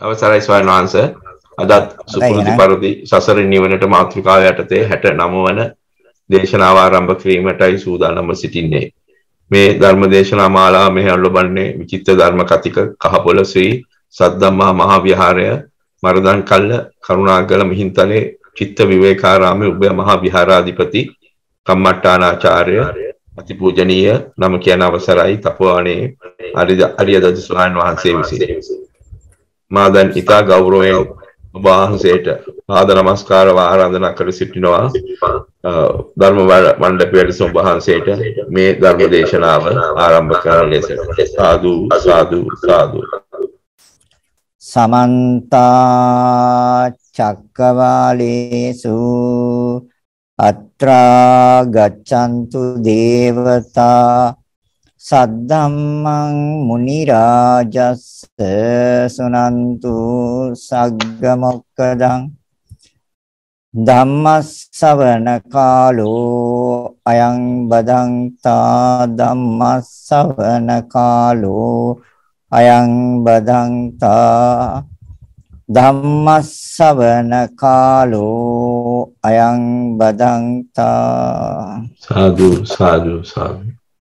අවසරයි ස්වාමීන් වහන්සේ. අදත් සුපුරුදු පරිදි සසරින් නිවනට මාතෘකාව යටතේ 69 වන දේශනාව ආරම්භ කිරීමටයි සූදානම්ව සිටින්නේ. මේ ධර්ම දේශනා මාලාව මෙහි අනුලබන්නේ විචිත්‍ර ධර්ම කතික කහපොළ ශ්‍රී සද්දම්මා මහා විහාරය මරදන් කල්ල කරුණාගල මිහින්තලේ චිත්ත විවේකාරාමයේ උභය මහා විහාරාධිපති කම්මට්ටානාචාර්ය අතිපූජනීය නම කියන අවසරයි තපෝවනේ අරියදද ස්වාමීන් වහන්සේ විසින් මා දැන් ඉතා ගෞරවයෙන් ඔබ වහන්සේට පාද නමස්කාර ආරාධනා කර සිටිනවා. ධර්ම මණ්ඩපයට ඔබ වහන්සේට මේ ධර්ම දේශනාව ආරම්භ කරන ලෙස. සාදු සාදු සාදු. සමන්ත චක්කවාලේසු අත්‍රා ගච්ඡන්තු දේවතා සද්ධම්මං මුනි රාජස්ස සුනන්තු සග්ග මොක්කදං ධම්මස්සවන කාලෝ අයං බදන්තා ධම්මස්සවන කාලෝ අයං බදන්තා ධම්මස්සවන කාලෝ අයං බදන්තා සාදු සාදු සාදු.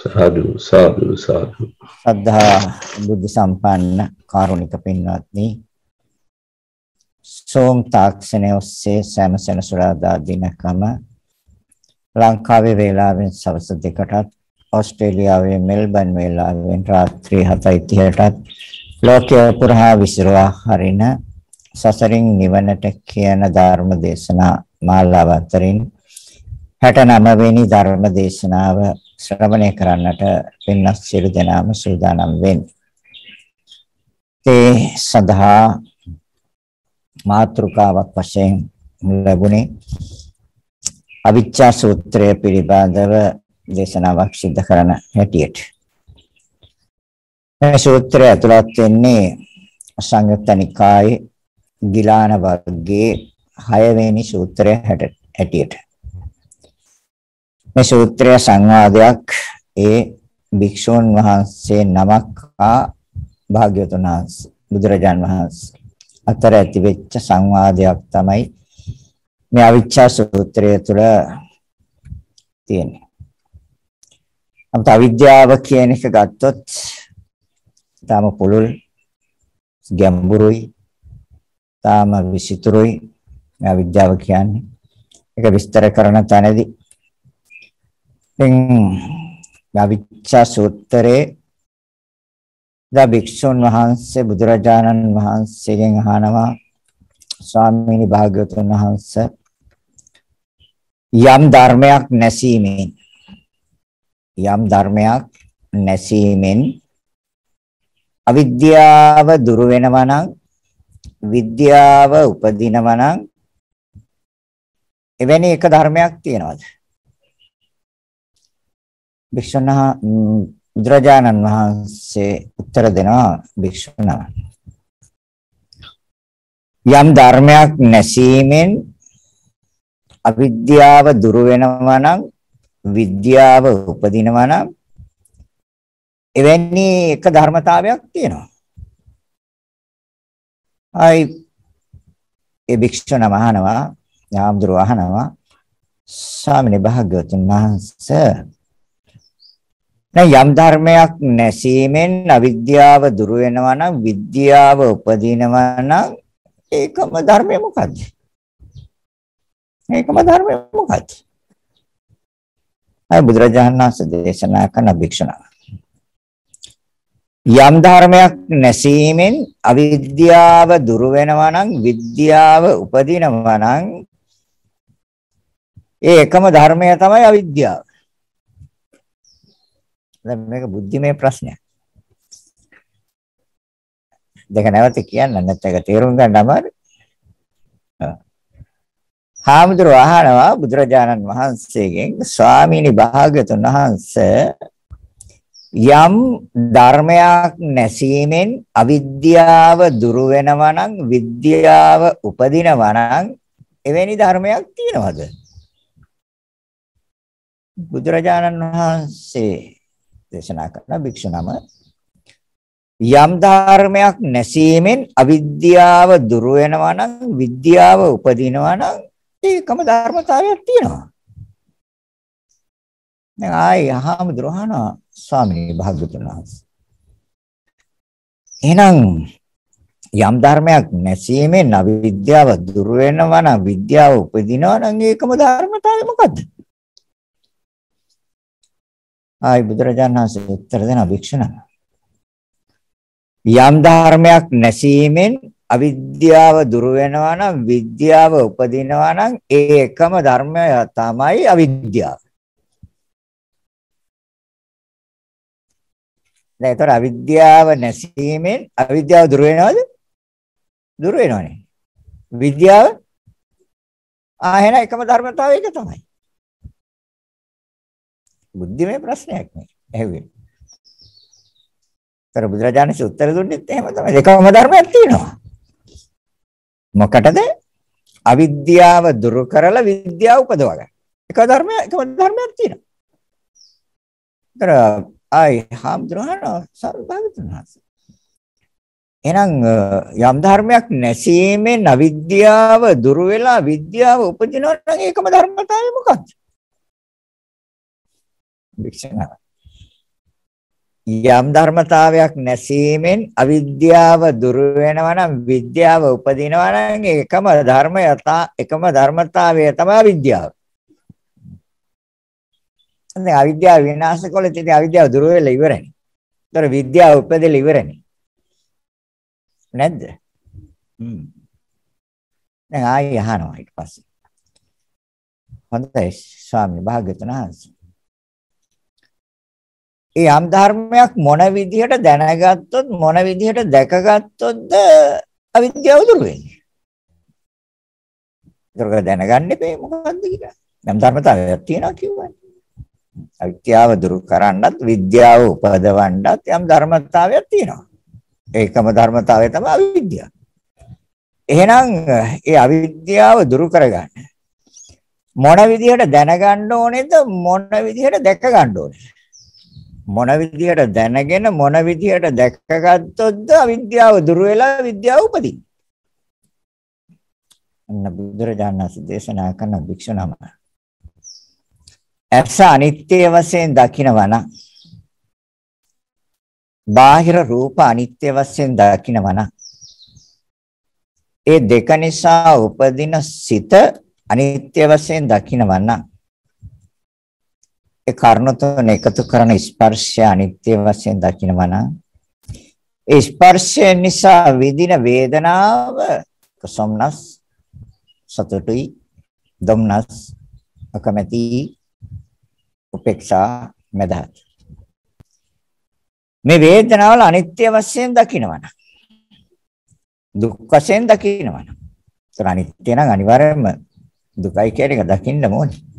සාදු සාදු සාදු. සද්ධා බුද්ධ සම්පන්න කාරුණික පින්වත්නි. සෝම් තාක්ෂණයේ ඔස්සේ සෑම සෙනසුරාදා දිනකම ලංකාවේ වේලාවෙන් සවස් දෙකටත් ඕස්ට්‍රේලියාවේ මෙල්බන් වේලාවෙන් රාත්‍රී 7:30ටත් ලෝකයේ පුරා විසිරවා හරින සසරින් නිවනට කියන ධර්ම දේශනා මාලාව අතරින් 69 වෙනි ධර්ම දේශනාව ශ්‍රවණය කරන්නට පින්වත් සියලු දෙනාම සූදානම් වෙන්නේ. ඒ සඳහා මාතෘකාවක් වශයෙන් ලැබුණේ අවිච්ඡා සූත්‍රය පිළිබඳව දේශනාවක් සිදු කරන හැටියට. මේ සූත්‍රය ඇතුළත් වෙන්නේ සංයුත්ත නිකායේ ගිලාන වර්ගයේ 6 වෙනි සූත්‍රය හැටියට. මේ සූත්‍රය සංවාදයක් ඒ භික්ෂුන් වහන්සේ නමක් ආ භාග්‍යවතුන් වහන්සේ බුදුරජාන් වහන්සේ අතර ඇති වෙච්ච සංවාදයක් තමයි මේ අවිච්ඡා සූත්‍රය තුළ තියෙන්නේ. අපිට අවිද්‍යාව කියන එක ගත්තොත් තාම පුළුල් ගැඹුරුයි තාම විසිතුරුයි මේ අවිද්‍යාව කියන්නේ. ඒක විස්තර කරන තැනදී ඉතින් අවිච්ඡා සූත්‍රයේ දා භික්ෂුන් වහන්සේ බුදුරජාණන් වහන්සේගෙන් අහනවා ස්වාමීනි භාග්‍යවතුන් වහන්සේ යම් ධර්මයක් නැසීමෙන් යම් ධර්මයක් නැසීමෙන් අවිද්‍යාව දුරු වෙනවා නම් විද්‍යාව උපදිනවා නම් එවැනි එක ධර්මයක් තියෙනවද? භික්ෂුණා බුදුරජාණන් වහන්සේ උත්තර දෙනවා භික්ෂුණා යම් ධර්මයක් නැසීමෙන් අවිද්‍යාව දුරු වෙනවා නම් විද්‍යාව උපදිනවා නම් එවැනි එක ධර්මතාවයක් තියෙනවා. අයි ඒ භික්ෂුණ මහනවා යාම්දුර අහනවා ස්වාමීන් භාග්‍යවතුන් වහන්සේ දැන් යම් ධර්මයක් නැසීමෙන් අවිද්‍යාව දුරු වෙනවා නම් විද්‍යාව උපදිනවා නම් ඒකම ධර්මය මොකද්ද? ඒකම ධර්මය මොකද්ද? අය බුදුරජාණන් වහන්සේ දේශනා කරන භික්ෂුණා යම් ධර්මයක් නැසීමෙන් අවිද්‍යාව දුරු වෙනවා නම් විද්‍යාව උපදිනවා නම් ඒ එකම ධර්මය තමයි අවිද්‍යාව. දැන් මේක බුද්ධිමය ප්‍රශ්නයක්. දෙක නැවත කියන්න නැත්නම් ඒක තේරුම් ගන්න අමාරුයි. හාමුදුරුව අහනවා බුදුරජාණන් වහන්සේගෙන් ස්වාමීනි භාග්‍යතුන් වහන්සේ යම් ධර්මයක් නැසීමෙන් අවිද්‍යාව දුරු වෙනවා නම් විද්‍යාව උපදිනවා නම් එවැනි ධර්මයක් තියනවද බුදුරජාණන් වහන්සේ දේශනා කරන භික්ෂු නම යම් ධර්මයක් නැසීමෙන් අවිද්‍යාව දුරු වෙනවා නම් විද්‍යාව උපදිනවා නම් ඒකම ධර්මතාවයක් තියෙනවා. දැන් ආයි අහමුදුරහන ස්වාමීන් භාග්‍යතුන් වහන්සේ. එහෙනම් යම් ධර්මයක් නැසීමෙන් අවිද්‍යාව දුරු වෙනවා නම් විද්‍යාව උපදිනවා නම් ඒකම ධර්මතාවය මොකද්ද? ආයි බුදුරජාණන් වහන්සේ උත්තර දෙන භික්ෂුණා යම් ධර්මයක් නැසීමෙන් අවිද්‍යාව දුරු වෙනවා නම් විද්‍යාව උපදිනවා නම් ඒ එකම ධර්මය තමයි අවිද්‍යාව. දැන් ඒතර අවිද්‍යාව නැසීමෙන් අවිද්‍යාව දුරු වෙනවද? දුරු වෙනවනේ. විද්‍යාව ආ එහෙනම් එකම ධර්මතාවය එක තමයි. බුද්ධිමය ප්‍රශ්නයක් නේ. ඇහුවේ. තර බුදුරජාණන් උත්තර දුන්නෙත් එහෙම තමයි. දෙකම ධර්මයක් තියෙනවා. මොකටද? අවිද්‍යාව දුරු කරලා විද්‍යාව උපදවා ගන්න. එක ධර්මයක් එකම ධර්මයක් තියෙනවා. තර ආයි හාමුදුරහන සර්වභාවිතුනහස. එහෙනම් යම් ධර්මයක් නැසීමෙන් අවිද්‍යාව දුරු වෙලා විද්‍යාව උපදිනවා නම් ඒකම ධර්මතාවය මොකක්ද? වික්ෂණා යම් ධර්මතාවයක් නැසීමෙන් අවිද්‍යාව දුරු වෙනවා නම් විද්‍යාව උපදිනවා නම් එකම ධර්මය එකම ධර්මතාවය තමයි විද්‍යාව. දැන් අවිද්‍යාව විනාශ කළොත් ඉතින් අවිද්‍යාව දුර වෙලා ඉවරනේ. ඒතර විද්‍යාව උපදෙලා ඉවරනේ. නැද්ද? හ්ම්. දැන් ආයෙ අහනවා ඊට පස්සේ. හොඳයි ස්වාමී භාග්‍යතුන් වහන්සේ. ඒ යම් ධර්මයක් මොන විදිහට දැනගත්තොත් මොන විදිහට දැකගත්තොත්ද අවිද්‍යාව දුර වෙන්නේ. ඒක දැනගන්න එපේ මොකද්ද කියලා. යම් ධර්මතාවයක් තියෙනවා කිව්වනේ. අවිද්‍යාව දුරු කරන්නත් විද්‍යාව උපදවන්නත් යම් ධර්මතාවයක් තියෙනවා. ඒකම ධර්මතාවය තමයි අවිද්‍යාව. එහෙනම් ඒ අවිද්‍යාව දුරු කරගන්න මොන විදිහට දැනගන්න ඕනේද මොන විදිහට දැක ගන්න ඕනේද මොන විදිහට දැනගෙන මොන විදිහට දැකගත්තොත්ද අවිද්‍යාව දුර වෙලා විද්‍යාව උපදින්නේ. අන්න බුදුරජාණන් වහන්සේ දේශනා කරන භික්ෂු නම. ඇස අනිත්‍ය වශයෙන් දකිනවන බාහිර රූප අනිත්‍ය වශයෙන් දකිනවන ඒ දෙක නිසා උපදින සිත අනිත්‍ය වශයෙන් දකිනවන ඒ කර්ණ තුන එකතු කරන ස්පර්ශය අනිත්‍ය වශයෙන් දකිනවා නම් ඒ ස්පර්ශය නිසා විඳින වේදනාව සොම්නස් සතුටුයි දුම්නස් අකමැති උපේක්ෂා මෙදහත්. මේ වේදනාවල අනිත්‍ය වශයෙන් දකිනවනම් දුක් වශයෙන් දකිනවනම් ඒතර අනිත්‍ය නම් අනිවාර්යයෙන්ම දුකයි කියන එක දකින්න ඕනේ.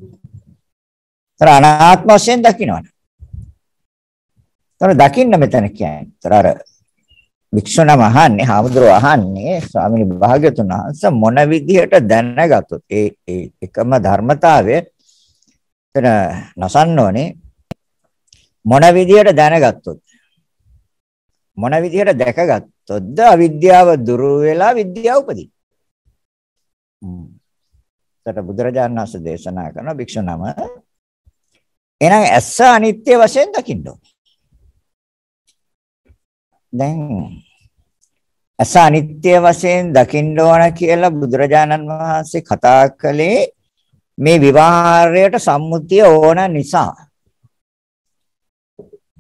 තර අනාත්ම වශයෙන් දකින්නවනේ. තර දකින්න මෙතන කියන්නේ. තර අර වික්ෂුණම අහන්නේ, හාමුදුරුවෝ අහන්නේ ස්වාමීන් භාග්‍යතුන් වහන්සේ මොන විදිහට දැනගත්තොත් ඒ ඒ එකම ධර්මතාවය එතන නසන්න ඕනේ මොන විදිහට දැනගත්තොත් මොන විදිහට දැකගත්තොත්ද අවිද්‍යාව දුරු වෙලා විද්‍යාව උපදී. ඊට බුදුරජාණන් වහන්සේ දේශනා කරන භික්ෂුණම එහෙනම් ඇස අනිත්‍ය වශයෙන් දකින්න ඕනේ. දැන් ඇස අනිත්‍ය වශයෙන් දකින්න ඕන කියලා බුදුරජාණන් වහන්සේ කතා කළේ මේ විවාහාරයට සම්මුතිය ඕන නිසා.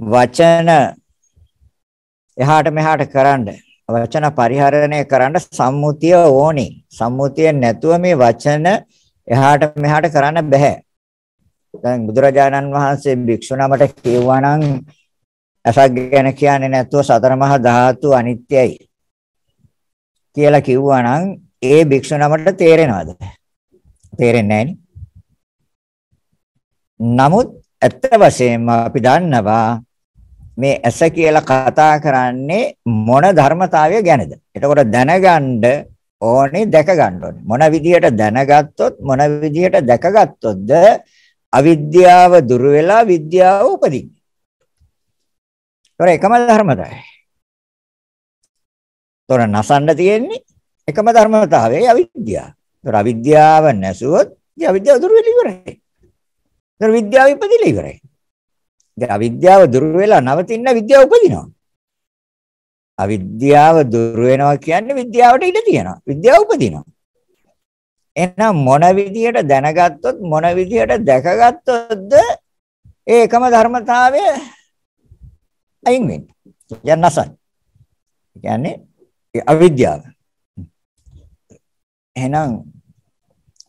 වචන එහාට මෙහාට කරන්න වචන පරිහරණය කරන්න සම්මුතිය ඕනේ. සම්මුතිය නැතුව මේ වචන එහාට මෙහාට කරන්න බෑ. දැන් බුදුරජාණන් වහන්සේ භික්ෂු නමට කිව්වා නම් අසක් ගැන කියන්නේ නැතුව සතර මහා ධාතු අනිත්‍යයි කියලා කිව්වා නම් ඒ භික්ෂු නමට තේරෙනවද? තේරෙන්නේ නමුත් ඇත්ත වශයෙන්ම අපි දන්නවා මේ ඇස කියලා කතා කරන්නේ මොන ධර්මතාවය ගැනද? එතකොට දැනගන්න ඕනේ දැක ගන්න ඕනේ. මොන විදියට දැනගත්තොත් මොන විදියට දැකගත්තොත්ද අවිද්‍යාව දුර වෙලා විද්‍යාව උපදින්නේ. ඒතොර එකම ධර්මතාවය. ඒතොර නසන්න තියෙන්නේ එකම ධර්මතාවයයි අවිද්‍යාව. ඒතොර අවිද්‍යාව නැසුවොත් ඒ අවිද්‍යාව දුර වෙලා ඉවරයි. ඒතොර විද්‍යාව ඉපදිලා ඉවරයි. දැන් අවිද්‍යාව දුර වෙලා නවතින විද්‍යාව උපදිනවා. අවිද්‍යාව දුර වෙනවා කියන්නේ විද්‍යාවට ඉඩ තියෙනවා. විද්‍යාව උපදිනවා. එහෙනම් මොන විදියට දැනගත්තොත් මොන විදියට දැකගත්තොත්ද ඒ එකම ධර්මතාවය අයින් වෙන්නේ. යන්නසන්. කියන්නේ අවිද්‍යාව. එහෙනම්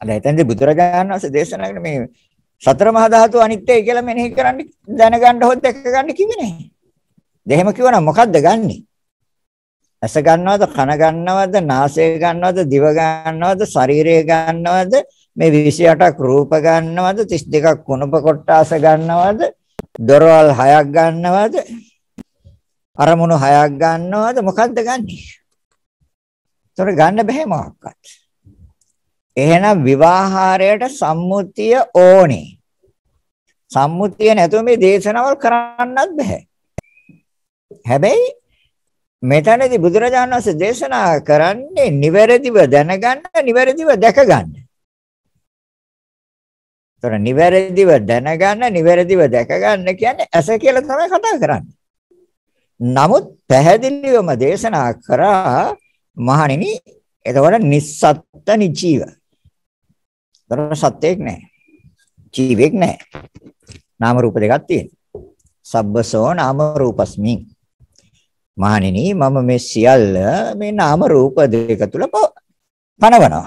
අද එතෙන්දී බුදුරජාණන් වහන්සේ දේශනා කරන මේ සතර මහා ධාතු අනිත්‍යයි කියලා මෙනෙහි කරන්න දැනගන්න හොත් දැක ගන්න කිව්වේ නැහැ. දෙහෙම කිව්වනම් මොකද්ද ගන්නෙ? ඇස ගන්නවද කන ගන්නවද නාසය ගන්නවද දිව ගන්නවද ශරීරය ගන්නවද මේ 28ක් රූප ගන්නවද 32ක් කුණප කොටාස ගන්නවද දොරවල් 6ක් ගන්නවද අරමුණු 6ක් ගන්නවද මොකද්ද ගන්නෙ? ඒතර ගන්න බෑ මොකක්වත්. එහෙනම් විවාහාරයට සම්මුතිය ඕනේ. සම්මුතිය නැතුව මේ දේශනාවල් කරන්නත් බෑ. හැබැයි මෙතනදී බුදුරජාණන් වහන්සේ දේශනා කරන්නේ නිවැරදිව දැනගන්න, නිවැරදිව දැක ගන්න. ତොර නිවැරදිව දැනගන්න, නිවැරදිව දැක ගන්න කියන්නේ ඇස කියලා තමයි කතා කරන්නේ. නමුත් පැහැදිලිවම දේශනා කරා මහණෙනි එතකොට නිස්සත්ත නිජීව දරන සත්‍යයක් නැහැ. ජීවෙක් නැහැ. නාම රූප දෙකක් තියෙනවා. සබ්බසෝ නාම රූපස්මි. මහණෙනි මම මේ සියල්ල මේ නාම රූප දෙක තුල පනවනවා.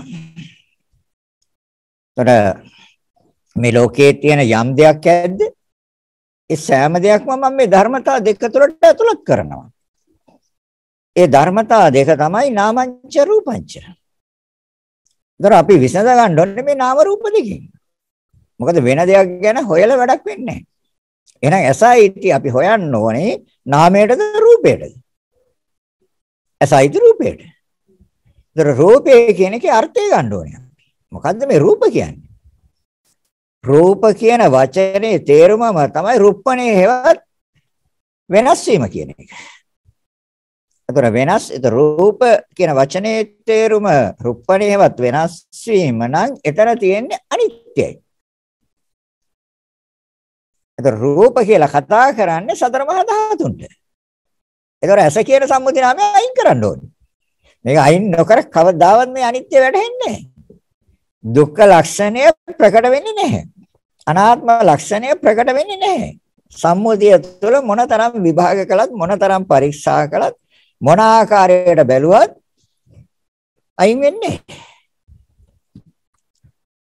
ତොර මේ ලෝකයේ තියෙන යම් දෙයක් ඇද්ද? ඒ සෑම දෙයක්ම මම මේ ධර්මතා දෙක තුලට ඇතුළත් කරනවා. ඒ ධර්මතා දෙක තමයි නාමංච රූපංච. ඒතර අපි විසඳ ගන්න ඕනේ මේ නාම රූප දෙකෙන්. මොකද වෙන දෙයක් ගැන හොයලා වැඩක් වෙන්නේ නැහැ. එහෙනම් ඇසයිටි අපි හොයන්න ඕනේ නාමයටද රූපයටද? ඇසයිටි රූපයට. ඒතර රූපය කියන එකේ අර්ථය ගන්න ඕනේ. මොකද්ද මේ රූප කියන්නේ? රූප කියන වචනේ තේරුමම තමයි රුප්පණේ හේවත් වෙනස් වීම කියන එක. එතකොට වෙනස් ඒත රූප කියන වචනේ තේරුම රුප්පණේවත් වෙනස් වීම නම් එතන තියෙන්නේ අනිත්‍යයි. එතකොට රූප කියලා කතා කරන්නේ සතර මහා ධාතුන්ට. එතකොට ඇස කියන සම්මුති නාමය අයින් කරන්න ඕනේ. මේක අයින් නොකර කවදාවත් මේ අනිත්‍ය වැටහෙන්නේ දුක්ඛ ලක්ෂණය ප්‍රකට වෙන්නේ නැහැ. අනාත්ම ලක්ෂණය ප්‍රකට වෙන්නේ නැහැ. සම්මුතිය තුළ මොනතරම් විභාග කළත් මොනතරම් පරීක්ෂා කළත් මොන ආකාරයට බැලුවත් අයින් වෙන්නේ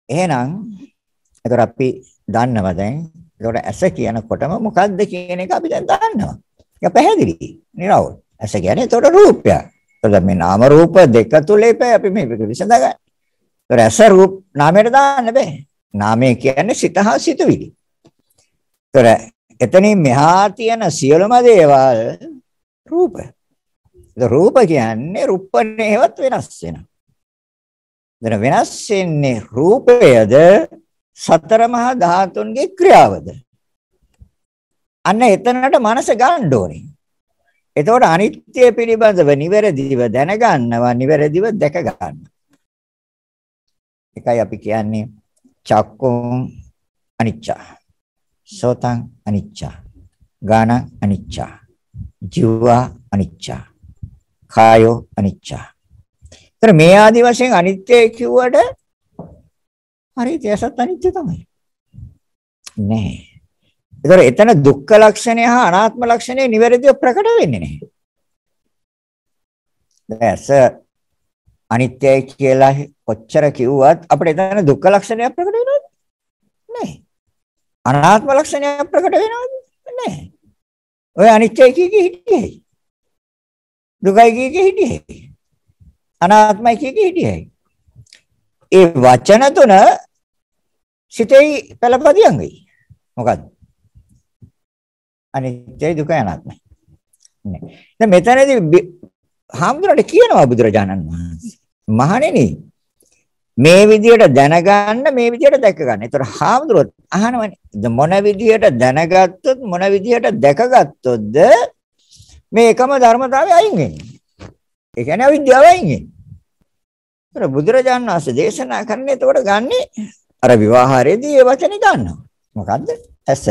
එහෙනම් එතකොට අපි දන්නවා දැන් එතකොට ඇස කියනකොටම මොකද්ද කියන එක අපි දැන් දන්නවා. ඒක පැහැදිලි. නිරවුල්. ඇස කියන්නේ එතකොට රූපයක්. එතකොට මේ නාම රූප දෙක තුලේ අපි මේ විසඳගන්න. එතකොට ඇස රූප නාමයට දාන්න බෑ. නාමය කියන්නේ සිත හා සිතුවිලි. එතකොට එතනින් මෙහා තියෙන සියලුම දේවල් රූප. රූප කියන්නේ රුප්පණේවත් වෙනස් වෙනවා. දැන් වෙනස් වෙන්නේ රූපයද සතර මහා ධාතුන්ගේ ක්‍රියාවද? අන්න එතනට මනස ගන්න ඕනේ. එතකොට අනිත්‍ය පිළිබඳව නිවැරදිව දැනගන්නවා නිවැරදිව දැක ගන්න. එකයි අපි කියන්නේ චක්කුම් අනිච්චා. සෝතං අනිච්චා. ගාන අනිච්චා. ජීවා අනිච්චා. කායෝ අනිච්චා. ඒතර මේ ආදි වශයෙන් අනිත්‍ය කිව්වට හරි ඒසත් අනිත්‍ය තමයි. නෑ. ඒතර එතන දුක්ඛ ලක්ෂණය හා අනාත්ම ලක්ෂණය නිවැරදිව ප්‍රකට වෙන්නේ නැහැ. දැස අනිත්‍යයි කියලා කොච්චර කිව්වත් අපිට එතන දුක්ඛ ලක්ෂණය ප්‍රකට වෙනවද? නැහැ. අනාත්ම ලක්ෂණය ප්‍රකට වෙනවද? නැහැ. ඔය අනිත්‍යයි කිය කී හිටියේ. දුකයි කිය කී හිටියේ. අනාත්මයි කිය කී හිටියේ. ඒ වචන තුන සිතේ පළපදියම් වෙයි. මොකද්ද? අනිත්‍ය දුක අනාත්මයි. නේ. දැන් මෙතනදී හාමුදුරට කියනවා බුදුරජාණන් වහන්සේ. මහණෙනි මේ විදියට දැනගන්න මේ විදියට දැක ගන්න. ඒතර හාමුදුරුවෝ අහනවනේ මොන විදියට දැනගත්තොත් මොන විදියට දැකගත්තොත්ද මේ එකම ධර්මතාවය අයින් වෙන්නේ. ඒ කියන්නේ අවිද්‍යාව අයින් වෙන්නේ. ඒතර බුදුරජාණන් වහන්සේ දේශනා කරන්නේ එතකොට ගන්නෙ අර විවාහාරයේදී ඒ වචනේ ගන්නවා. මොකද්ද? ඇස.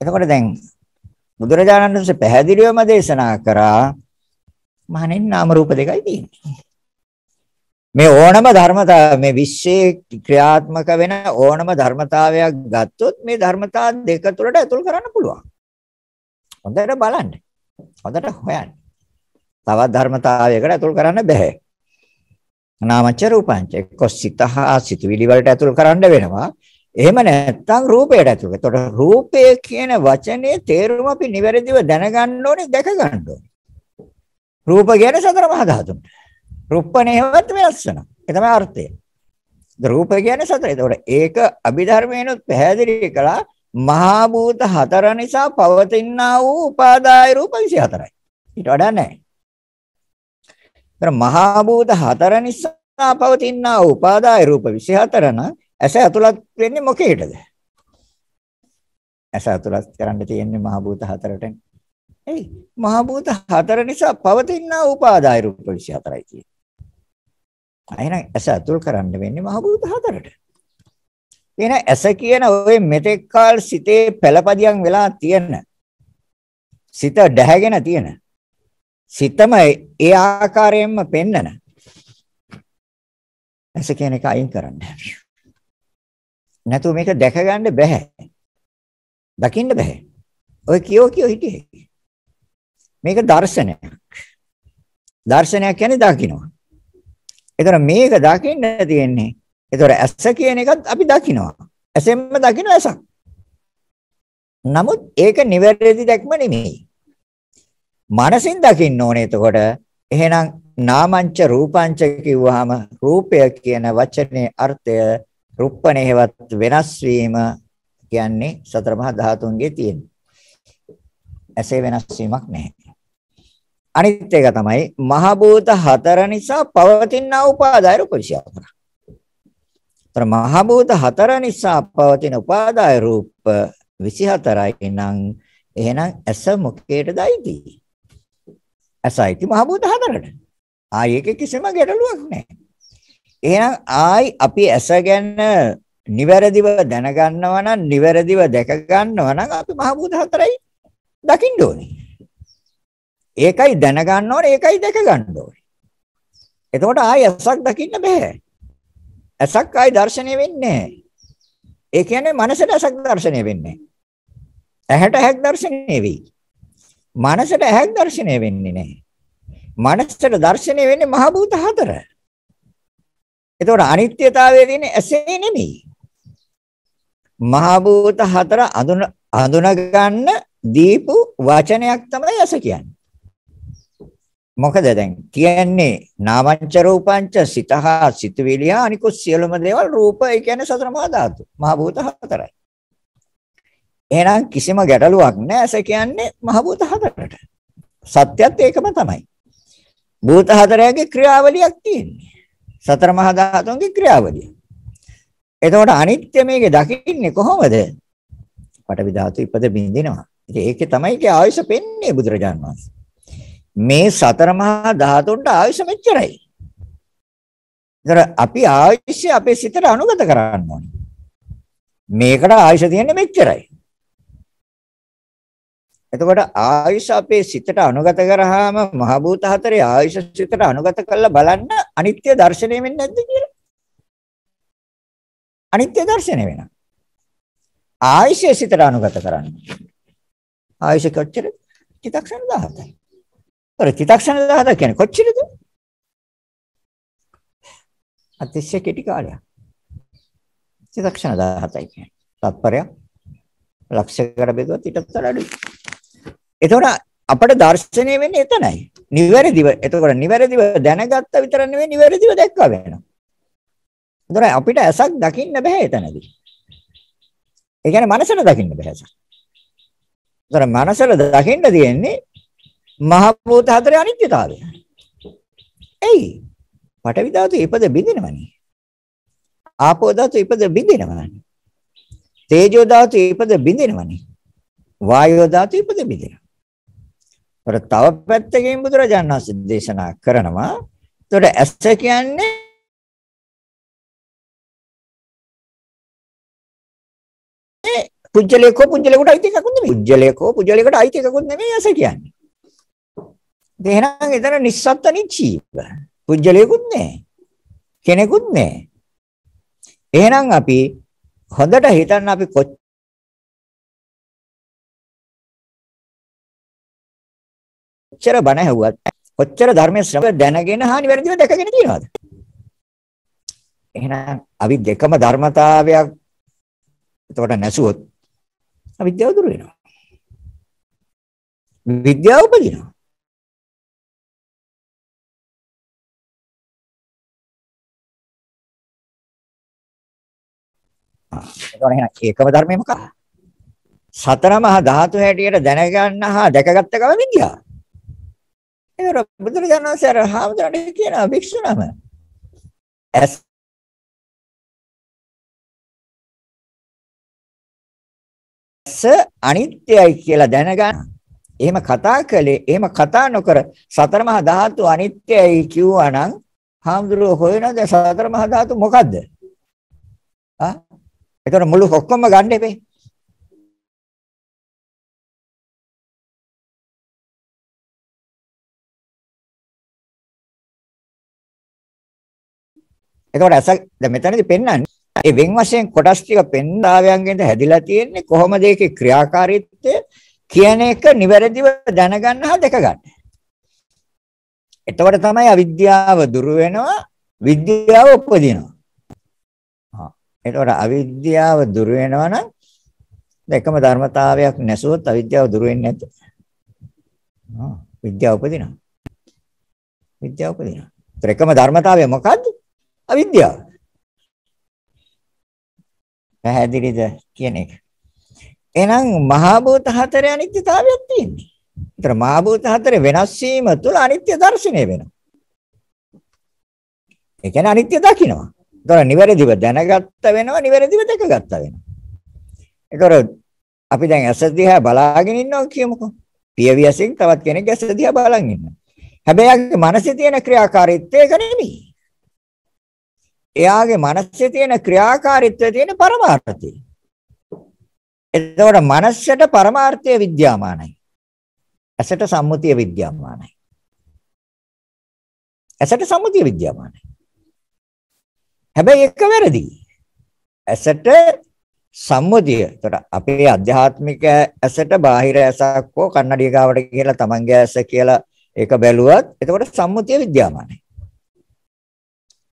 එතකොට දැන් බුදුරජාණන් වහන්සේ පැහැදිලිවම දේශනා කරා මහණෙනි නාම රූප දෙකයි තියෙන්නේ. මේ ඕනම ධර්මතාව මේ විශ්වයේ ක්‍රියාත්මක වෙන ඕනම ධර්මතාවයක් ගත්තොත් මේ ධර්මතා දෙක තුළට ඇතුල් කරන්න පුළුවන්. හොඳට බලන්න. හොඳට හොයන්න. තවත් ධර්මතාවයකට ඇතුල් කරන්න බෑ. නාමච්ච රූපංච කොසිතහ සිතුවිලි වලට ඇතුල් කරන්න වෙනවා. එහෙම නැත්නම් රූපයට ඇතුල්. එතකොට රූපය කියන වචනේ තේරුම අපි නිවැරදිව දැනගන්න ඕනේ, දැක ගන්න ඕනේ. රූප කියන්නේ සතර මහා ධාතුන්. රුප්පණේවත් වෙනස් වෙනවා. ඒ තමයි අර්ථය. රූප කියන්නේ සතර. ඒතකොට ඒක අභිධර්මයෙන්ුත් පැහැදිලි කළා මහා භූත හතර නිසා පවතිනා වූ උපාදාය රූප 24යි. ඊට වඩා නැහැ. ඒතර මහා භූත හතර නිසා පවතිනා වූ උපාදාය රූප 24 නම් ඇස ඇතුළත් වෙන්නේ මොකේද? ඇස ඇතුළත් කරන්න තියෙන්නේ මහා භූත හතරටනේ. එයි මහා භූත හතර නිසා පවතිනා උපාදාය රූප 24යි කියන්නේ. එහෙනම් ඇස අතුල් කරන්න වෙන්නේ මහ භූත හතරට. එන ඇස කියන ওই මෙතෙක් කාල සිතේ පළපදියම් වෙලා තියෙන සිත දැහැගෙන තියෙන සිතම ඒ ආකාරයෙන්ම පෙන්නන ඇස කියන එක අයින් කරන්න. නැතු මේක දැක ගන්න බෑ. දකින්න බෑ. ඔය කියෝ කියෝ හිටියේ. මේක දර්ශනයක්. දර්ශනයක් කියන්නේ දකින්නවා. ඒතර මේක දකින්න තියෙන්නේ. ඒතර ඇස කියන එකත් අපි දකිනවා. ඇසෙන්ම දකින්න ඇසක්. නමුත් ඒක නිවැරදි දැක්ම නෙමෙයි. මනසින් දකින්න ඕනේ එතකොට එහෙනම් නාමංච රූපංච කිව්වහම රූපය කියන වචනේ අර්ථය රුප්පණේවත් වෙනස් වීම කියන්නේ සතර මහා ධාතුන්ගේ තියෙන. ඇසේ වෙනස් වීමක් නැහැ. අනිත් එක තමයි මහ භූත හතර නිසා පවතින උපාදාය රූප 24. ତර මහ භූත හතර නිසා පවතින උපාදාය රූප 24යි නම් එහෙනම් ඇස මොකේටද අයිති? ඇසයිති මහ භූත හතරට. ආයේක කිසිම ගැටලුවක් නැහැ. එහෙනම් ආයි අපි ඇස ගැන නිවැරදිව දැනගන්නවා නම් නිවැරදිව දැක ගන්නවා නම් අපි මහ භූත හතරයි දකින්න ඕනේ. ඒකයි දැනගන්න ඕනේ ඒකයි දැක ගන්න ඕනේ. එතකොට ආයි ඇසක් දකින්න බෑ. ඇසක් ආයි දර්ශනය වෙන්නේ නැහැ. ඒ කියන්නේ මනසට ඇසක් දර්ශනය වෙන්නේ ඇහැට ඇහැක් දර්ශනය වෙයි. මනසට ඇහැක් දර්ශනය වෙන්නේ නැහැ. මනසට දර්ශනය වෙන්නේ මහ භූත හතර. එතකොට අනිත්‍යතාවය තියෙන්නේ ඇසේ නෙමෙයි. මහ භූත හතර අඳුන අඳුන ගන්න දීපු වචනයක් තමයි ඇස කියන්නේ. මොකද දැන් කියන්නේ නාමංච රූපංච සිතහා සිතවිලිය අනිකුත් සියලුම දේවල් රූප ඒ කියන්නේ සතර මහා ධාතු මහ භූත හතරයි එහෙනම් කිසිම ගැටලුවක් නැහැ ඇස කියන්නේ මහ භූත හතරට. සත්‍යත් ඒකම තමයි. භූත හතරගේ ක්‍රියාවලියක් තියෙන්නේ. සතර මහා ධාතුන්ගේ ක්‍රියාවලිය. එතකොට අනිත්‍ය මේකේ දකින්නේ කොහොමද? පටවි ධාතු ඉපද බින්දිනවා ඉතින් ඒකේ තමයි ඒකේ ආයුෂ පෙන්නේ බුදුරජාණන් වහන්සේ. මේ සතර මහා ධාතුන්ට ආයුෂ මෙච්චරයි. ඒතර අපි ආයුෂ අපේ සිතට අනුගත කරන්න ඕනේ. මේකට ආයුෂ තියෙන්නේ මෙච්චරයි. එතකොට ආයුෂ අපේ සිතට අනුගත කරාම මහ භූත හතරේ ආයුෂ සිතට අනුගත කරලා බලන්න අනිත්‍ය දර්ශනය වෙන්නේ නැද්ද කියලා. අනිත්‍ය දර්ශනය වෙනවා. ආයුෂ සිතට අනුගත කරන්න. ආයුෂ කොච්චර? චිත්තක්ෂණ 17යි. ඔර චිත්තක්ෂණ 1000 කියන්නේ කොච්චරද? අතිශය කෙටි කාලයක්. චිත්තක්ෂණ 17යි කියන්නේ. තත්පරයක් ලක්ෂයකට බෙදුවත් ඊටත් වඩා අඩුයි. එතකොට අපට දර්ශනය වෙන්නේ එතනයි. නිවැරදිව. එතකොට නිවැරදිව දැනගත්ත විතර නෙවෙයි නිවැරදිව දැක්කා වෙනවා. ඒතර අපිට ඇසක් දකින්න බෑ එතනදී. ඒ කියන්නේ මනසට දකින්න බෑ ඇසක්. ඒතර මනසට දකින්න තියෙන්නේ මහ භූත හතරේ අනිත්‍යතාවය. එයි පඨවි ධාතු ඉපද බිඳිනවනේ. ආපෝ ධාතු ඉපද බිඳිනවනේ. තේජෝ ධාතු ඉපද බිඳිනවනේ. වායෝ ධාතු ඉපද බිඳිනවා. අර තව පැත්තකින් බුදුරජාණන් වහන්සේ දේශනා කරනවා. එතකොට ඇස කියන්නේ පුජ්‍යලේකෝ පුජ්‍යලේකට අයිති එකකුත් නෙමෙයි. පුජ්‍යලේකෝ පුජ්‍යලේකට අයිති එකකුත් නෙමෙයි ඇස කියන්නේ. එහෙනම් එතන නිස්සත්ත නිචීව. පුජ්‍යලේකුත් නැහැ. කෙනෙකුත් නැහැ. එහෙනම් අපි හොඳට හිතන්න අපි කොච්චර බණ ඇහුවත් කොච්චර ධර්මයේ ශ්‍රවණ දැනගෙන හා නිවැරදිව දැකගෙන තියනවද? එහෙනම් අපි දෙකම ධර්මතාවයක් එතකොට නැසුවොත් අවිද්‍යාව දුර වෙනවා. විද්‍යාව උපදිනවා. එතකොට එහෙනම් ඒකම ධර්මය මොකක්ද? සතර මහා ධාතු හැටියට දැනගන්න හා දැකගත්ත කම විද්‍යාව. ඒක බුදුරජාණන් වහන්සේ අර හාමුදුරනේ කියන භික්ෂුණම ඇස් අනිත්‍යයි කියලා දැනගන්න. එහෙම කතා කළේ එහෙම කතා නොකර සතර මහා ධාතු අනිත්‍යයි කිව්වා නම් හාමුදුරුවෝ හොයනද සතර මහා ධාතු මොකද්ද? ආ ඒතර මුළු ඔක්කොම ගන්න එපේ. එතකොට ඇස දැන් මෙතනදී පෙන්වන්නේ ඒ වෙන් වශයෙන් කොටස් ටික පෙන්දාවයන්ගෙන් හැදිලා තියෙන්නේ කොහොමද ඒකේ ක්‍රියාකාරීත්වය කියන එක නිවැරදිව දැනගන්න හා දැක ගන්න. එතකොට තමයි අවිද්‍යාව දුරු වෙනවා විද්‍යාව උපදිනවා. හා එතකොට අවිද්‍යාව දුරු වෙනවා නම් එකම ධර්මතාවයක් නැසුවොත් අවිද්‍යාව දුරු වෙන්නේ නැද්ද? ආ විද්‍යාව උපදිනවා. විද්‍යාව උපදිනවා. ඒතර එකම ධර්මතාවය මොකද්ද? අවිද්‍යාව. පැහැදිලිද කියන එක. එහෙනම් මහා භූත හතරේ අනිත්‍යතාවයක් තියෙන්නේ. ඒතර මහා භූත හතරේ වෙනස් වීම තුළ අනිත්‍ය දර්ශනය වෙනවා. ඒ කියන්නේ අනිත්‍ය දකින්නවා. ඒතර නිවැරදිව දැනගත්ත වෙනවා නිවැරදිව දැකගත්ත වෙනවා. ඒතර අපි දැන් ඇස දිහා බලාගෙන ඉන්නවා කියමුකෝ. පියවියසින් තවත් කෙනෙක් ඇස දිහා බලන් ඉන්නවා. හැබැයි මනසේ තියෙන ක්‍රියාකාරීත්වය ඒක නෙමෙයි. එයාගේ මනසේ තියෙන ක්‍රියාකාරීත්වයේ තියෙන පරමාර්ථය. එතකොට මනසට පරමාර්ථය විද්‍යාමානයි. ඇසට සම්මුතිය විද්‍යාමානයි. ඇසට සම්මුතිය විද්‍යාමානයි. හැබැයි එක වැරදි. ඇසට සම්මුතිය. එතකොට අපේ අධ්‍යාත්මික ඇසට බාහිර ඇසක් හෝ කන්නඩිය ගාවට කියලා තමන්ගේ ඇස කියලා ඒක බැලුවත් එතකොට සම්මුතිය විද්‍යාමානයි.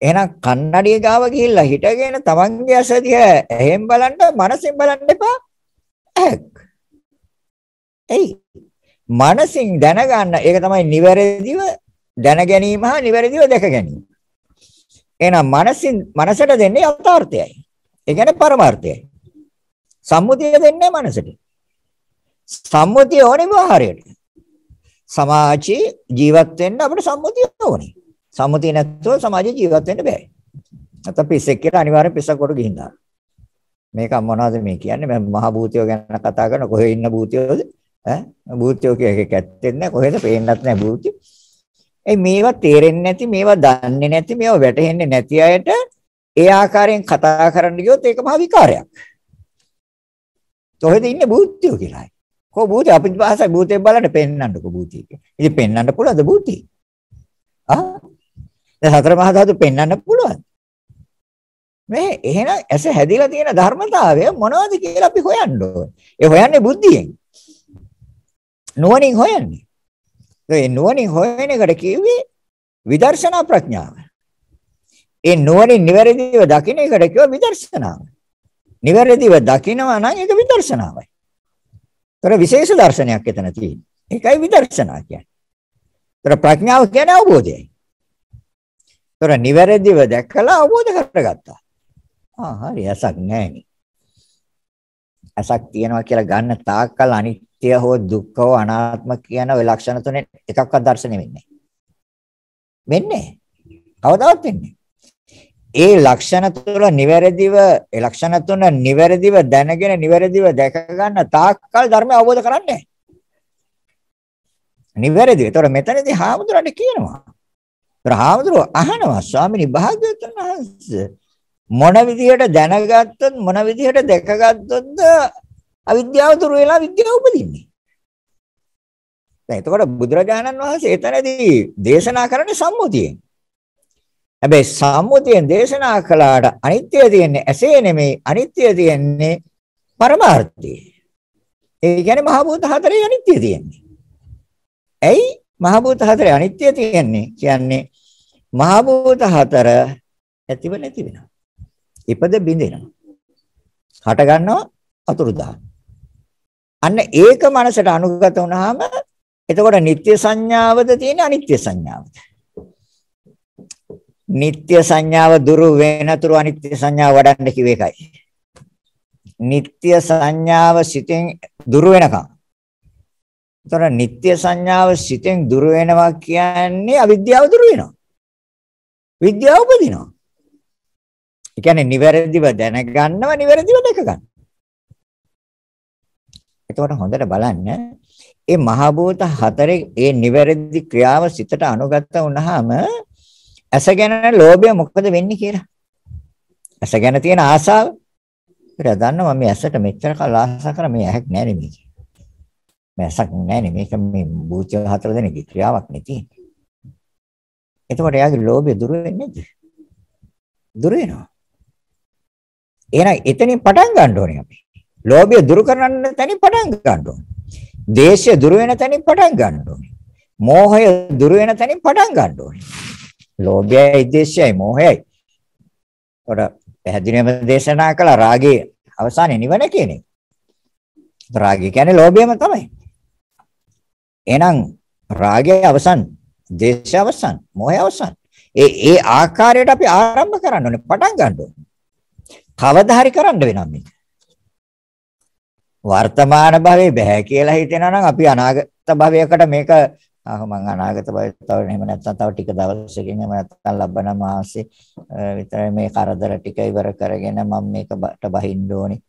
එහෙනම් කන්නඩිය ගාව ගිහිල්ලා හිටගෙන තමන්ගේ ඇස දිහා එහෙන් බලන්න මනසින් බලන්න එපා. ඇහක්. එයි. මනසින් දැනගන්න ඒක තමයි නිවැරදිව දැන ගැනීම හා නිවැරදිව දැක ගැනීම. එහෙනම් මනසින් මනසට දෙන්නේ යථාර්ථයයි. ඒ කියන්නේ පරමාර්ථයයි. සම්මුතිය දෙන්නේ මනසට. සම්මුතිය ඕනේ වහරයට. සමාජී ජීවත් වෙන්න අපිට සම්මුතිය ඕනේ. සම්මුතිය නැත්නම් සමාජයේ ජීවත් වෙන්න බෑ. නැත්නම් පිස්සෙක් කියලා අනිවාර්යෙන් පිස්සක් කොට ගිහින් දාන්න. මේක මොනවද මේ කියන්නේ මම මහ භූතයෝ ගැන කතා කරන කොහේ ඉන්න භූතයෝද ඈ භූතයෝ කියක ඇත්තෙත් නැහැ කොහෙද පේන්නත් නැහැ භූතය. ඒ මේවා තේරෙන්නේ නැති මේවා දන්නේ නැති මේවා වැටහෙන්නේ නැති අයට ඒ ආකාරයෙන් කතා කරන්න ගියොත් ඒක මහ විකාරයක්. කොහෙද ඉන්නේ භූතයෝ කියලායි. කො භූතය අපි භාෂාවේ භූතේ බලන්න පෙන්නන්නකො භූතය. ඉතින් පෙන්නන්න පුළුවන්ද භූතය? ආ දැන් සතර මහා ධාතු පෙන්වන්න පුළුවන්. මේ එහෙනම් ඇස හැදිලා තියෙන ධර්මතාවය මොනවද කියලා අපි හොයන්න ඕනේ. ඒ හොයන්නේ බුද්ධියෙන්. නුවණින් හොයන්නේ. ඒ නුවණින් හොයන එකට කිව්වේ විදර්ශනා ප්‍රඥාව. ඒ නුවණින් නිවැරදිව දකින්න එකට කිව්ව විදර්ශනාව. නිවැරදිව දකිනවා නම් ඒක විදර්ශනාවයි. ඒතර විශේෂ දර්ශනයක් එතන තියෙනවා. ඒකයි විදර්ශනා කියන්නේ. ඒතර ප්‍රඥාව කියන්නේ අවබෝධයයි. ඒතර නිවැරදිව දැකලා අවබෝධ කරගත්තා. ආ හරි ඇසක් නැහැ ඇසක් තියනවා කියලා ගන්න තාක්කල් අනිත්‍ය හෝ දුක්ඛ හෝ අනාත්ම කියන ඔය ලක්ෂණ තුනේ එකක්වත් දැర్శණය වෙන්නේ වෙන්නේ කවදාවත් වෙන්නේ ඒ ලක්ෂණ තුන නිවැරදිව ඒ ලක්ෂණ තුන නිවැරදිව දැනගෙන නිවැරදිව දැක ගන්න තාක්කල් ධර්මය අවබෝධ කරන්නේ නිවැරදිව. ඒතකොට මෙතනදී හාමුදුරන්ට කියනවා. ඒතර හාමුදුරුව අහනවා ස්වාමිනී භාග්‍යවතුන් වහන්සේ මොන විදිහට දැනගත්තොත් මොන විදිහට දැකගත්තොත්ද අවිද්‍යාව දුර වෙලා විද්‍යාව උපදින්නේ. දැන් එතකොට බුදුරජාණන් වහන්සේ එතනදී දේශනා කරන්නේ සම්මුතියෙන්. හැබැයි සම්මුතියෙන් දේශනා කළාට අනිත්‍ය තියෙන්නේ ඇසේ නෙමෙයි අනිත්‍ය තියෙන්නේ පරමාර්ථයේ. ඒ කියන්නේ මහ භූත හතරේ අනිත්‍ය තියෙන්නේ. ඇයි මහ භූත හතරේ අනිත්‍ය තියෙන්නේ? කියන්නේ මහ භූත හතර ඇතිව නැති වෙනවා. ඉපද බිඳිනවා. හට ගන්නවා අතුරු දහන. අන්න ඒක මනසට අනුගත වුණාම එතකොට නিত্য සංඥාවද තියෙන අනිත්‍ය සංඥාවද? නিত্য සංඥාව දුරු වෙනතුරු අනිත්‍ය සංඥාව වඩන්න කිව්ව එකයි. නিত্য සංඥාව සිතෙන් දුරු වෙනකම්. එතකොට නিত্য සංඥාව සිතෙන් දුරු වෙනවා කියන්නේ අවිද්‍යාව දුරු වෙනවා. විද්‍යාව උපදිනවා. ඒ කියන්නේ නිවැරදිව දැනගන්නව නිවැරදිව දැක ගන්න. එතකොට හොඳට බලන්න ඒ මහ භූත හතරේ ඒ නිවැරදි ක්‍රියාව සිතට අනුගත වුණාම ඇස ගැන ලෝභය මොකද වෙන්නේ කියලා. ඇස ගැන තියෙන ආසාව. ඒක දන්නවා මේ ඇසට මෙච්චර කල් ආසා කර මේ ඇහක් නෑ නෙමෙයි. මේ ඇසක් නෑ නෙමෙයි මේක මේ භූත හතර දෙනෙක්ගේ ක්‍රියාවක් නේ තියෙන්නේ. එතකොට එයාගේ ලෝභය දුර වෙන්නේ නැද්ද? දුර වෙනවා. එහෙනම් එතනින් පටන් ගන්න ඕනේ අපි. ලෝභය දුරු කරන්න තැනින් පටන් ගන්න ඕනේ. දේශය දුර වෙන තැනින් පටන් ගන්න ඕනේ. මෝහය දුර වෙන තැනින් පටන් ගන්න ඕනේ. ලෝභයයි දේශයයි මෝහයයි. උඩ පැහැදිලිවම දේශනා කළ රාගයේ අවසානයේ නිවන කියන එක. රාගය කියන්නේ ලෝභයම තමයි. එහෙනම් රාගය අවසන්, දේශය අවසන්, මෝහය අවසන්. ඒ ඒ ආකාරයට අපි ආරම්භ කරන්න ඕනේ, පටන් ගන්න ඕනේ. කවදා හරි කරන්න වෙනවා මේක. වර්තමාන භවයේ බෑ කියලා හිතෙනවා නම් අපි අනාගත භවයකට මේක ආහ මං අනාගත භවයට තව එහෙම නැත්නම් තව ටික දවසකින් එහෙම නැත්නම් ලබන මාසේ විතරයි මේ කරදර ටික ඉවර කරගෙන මම මේකට බහින්න ඕනේ.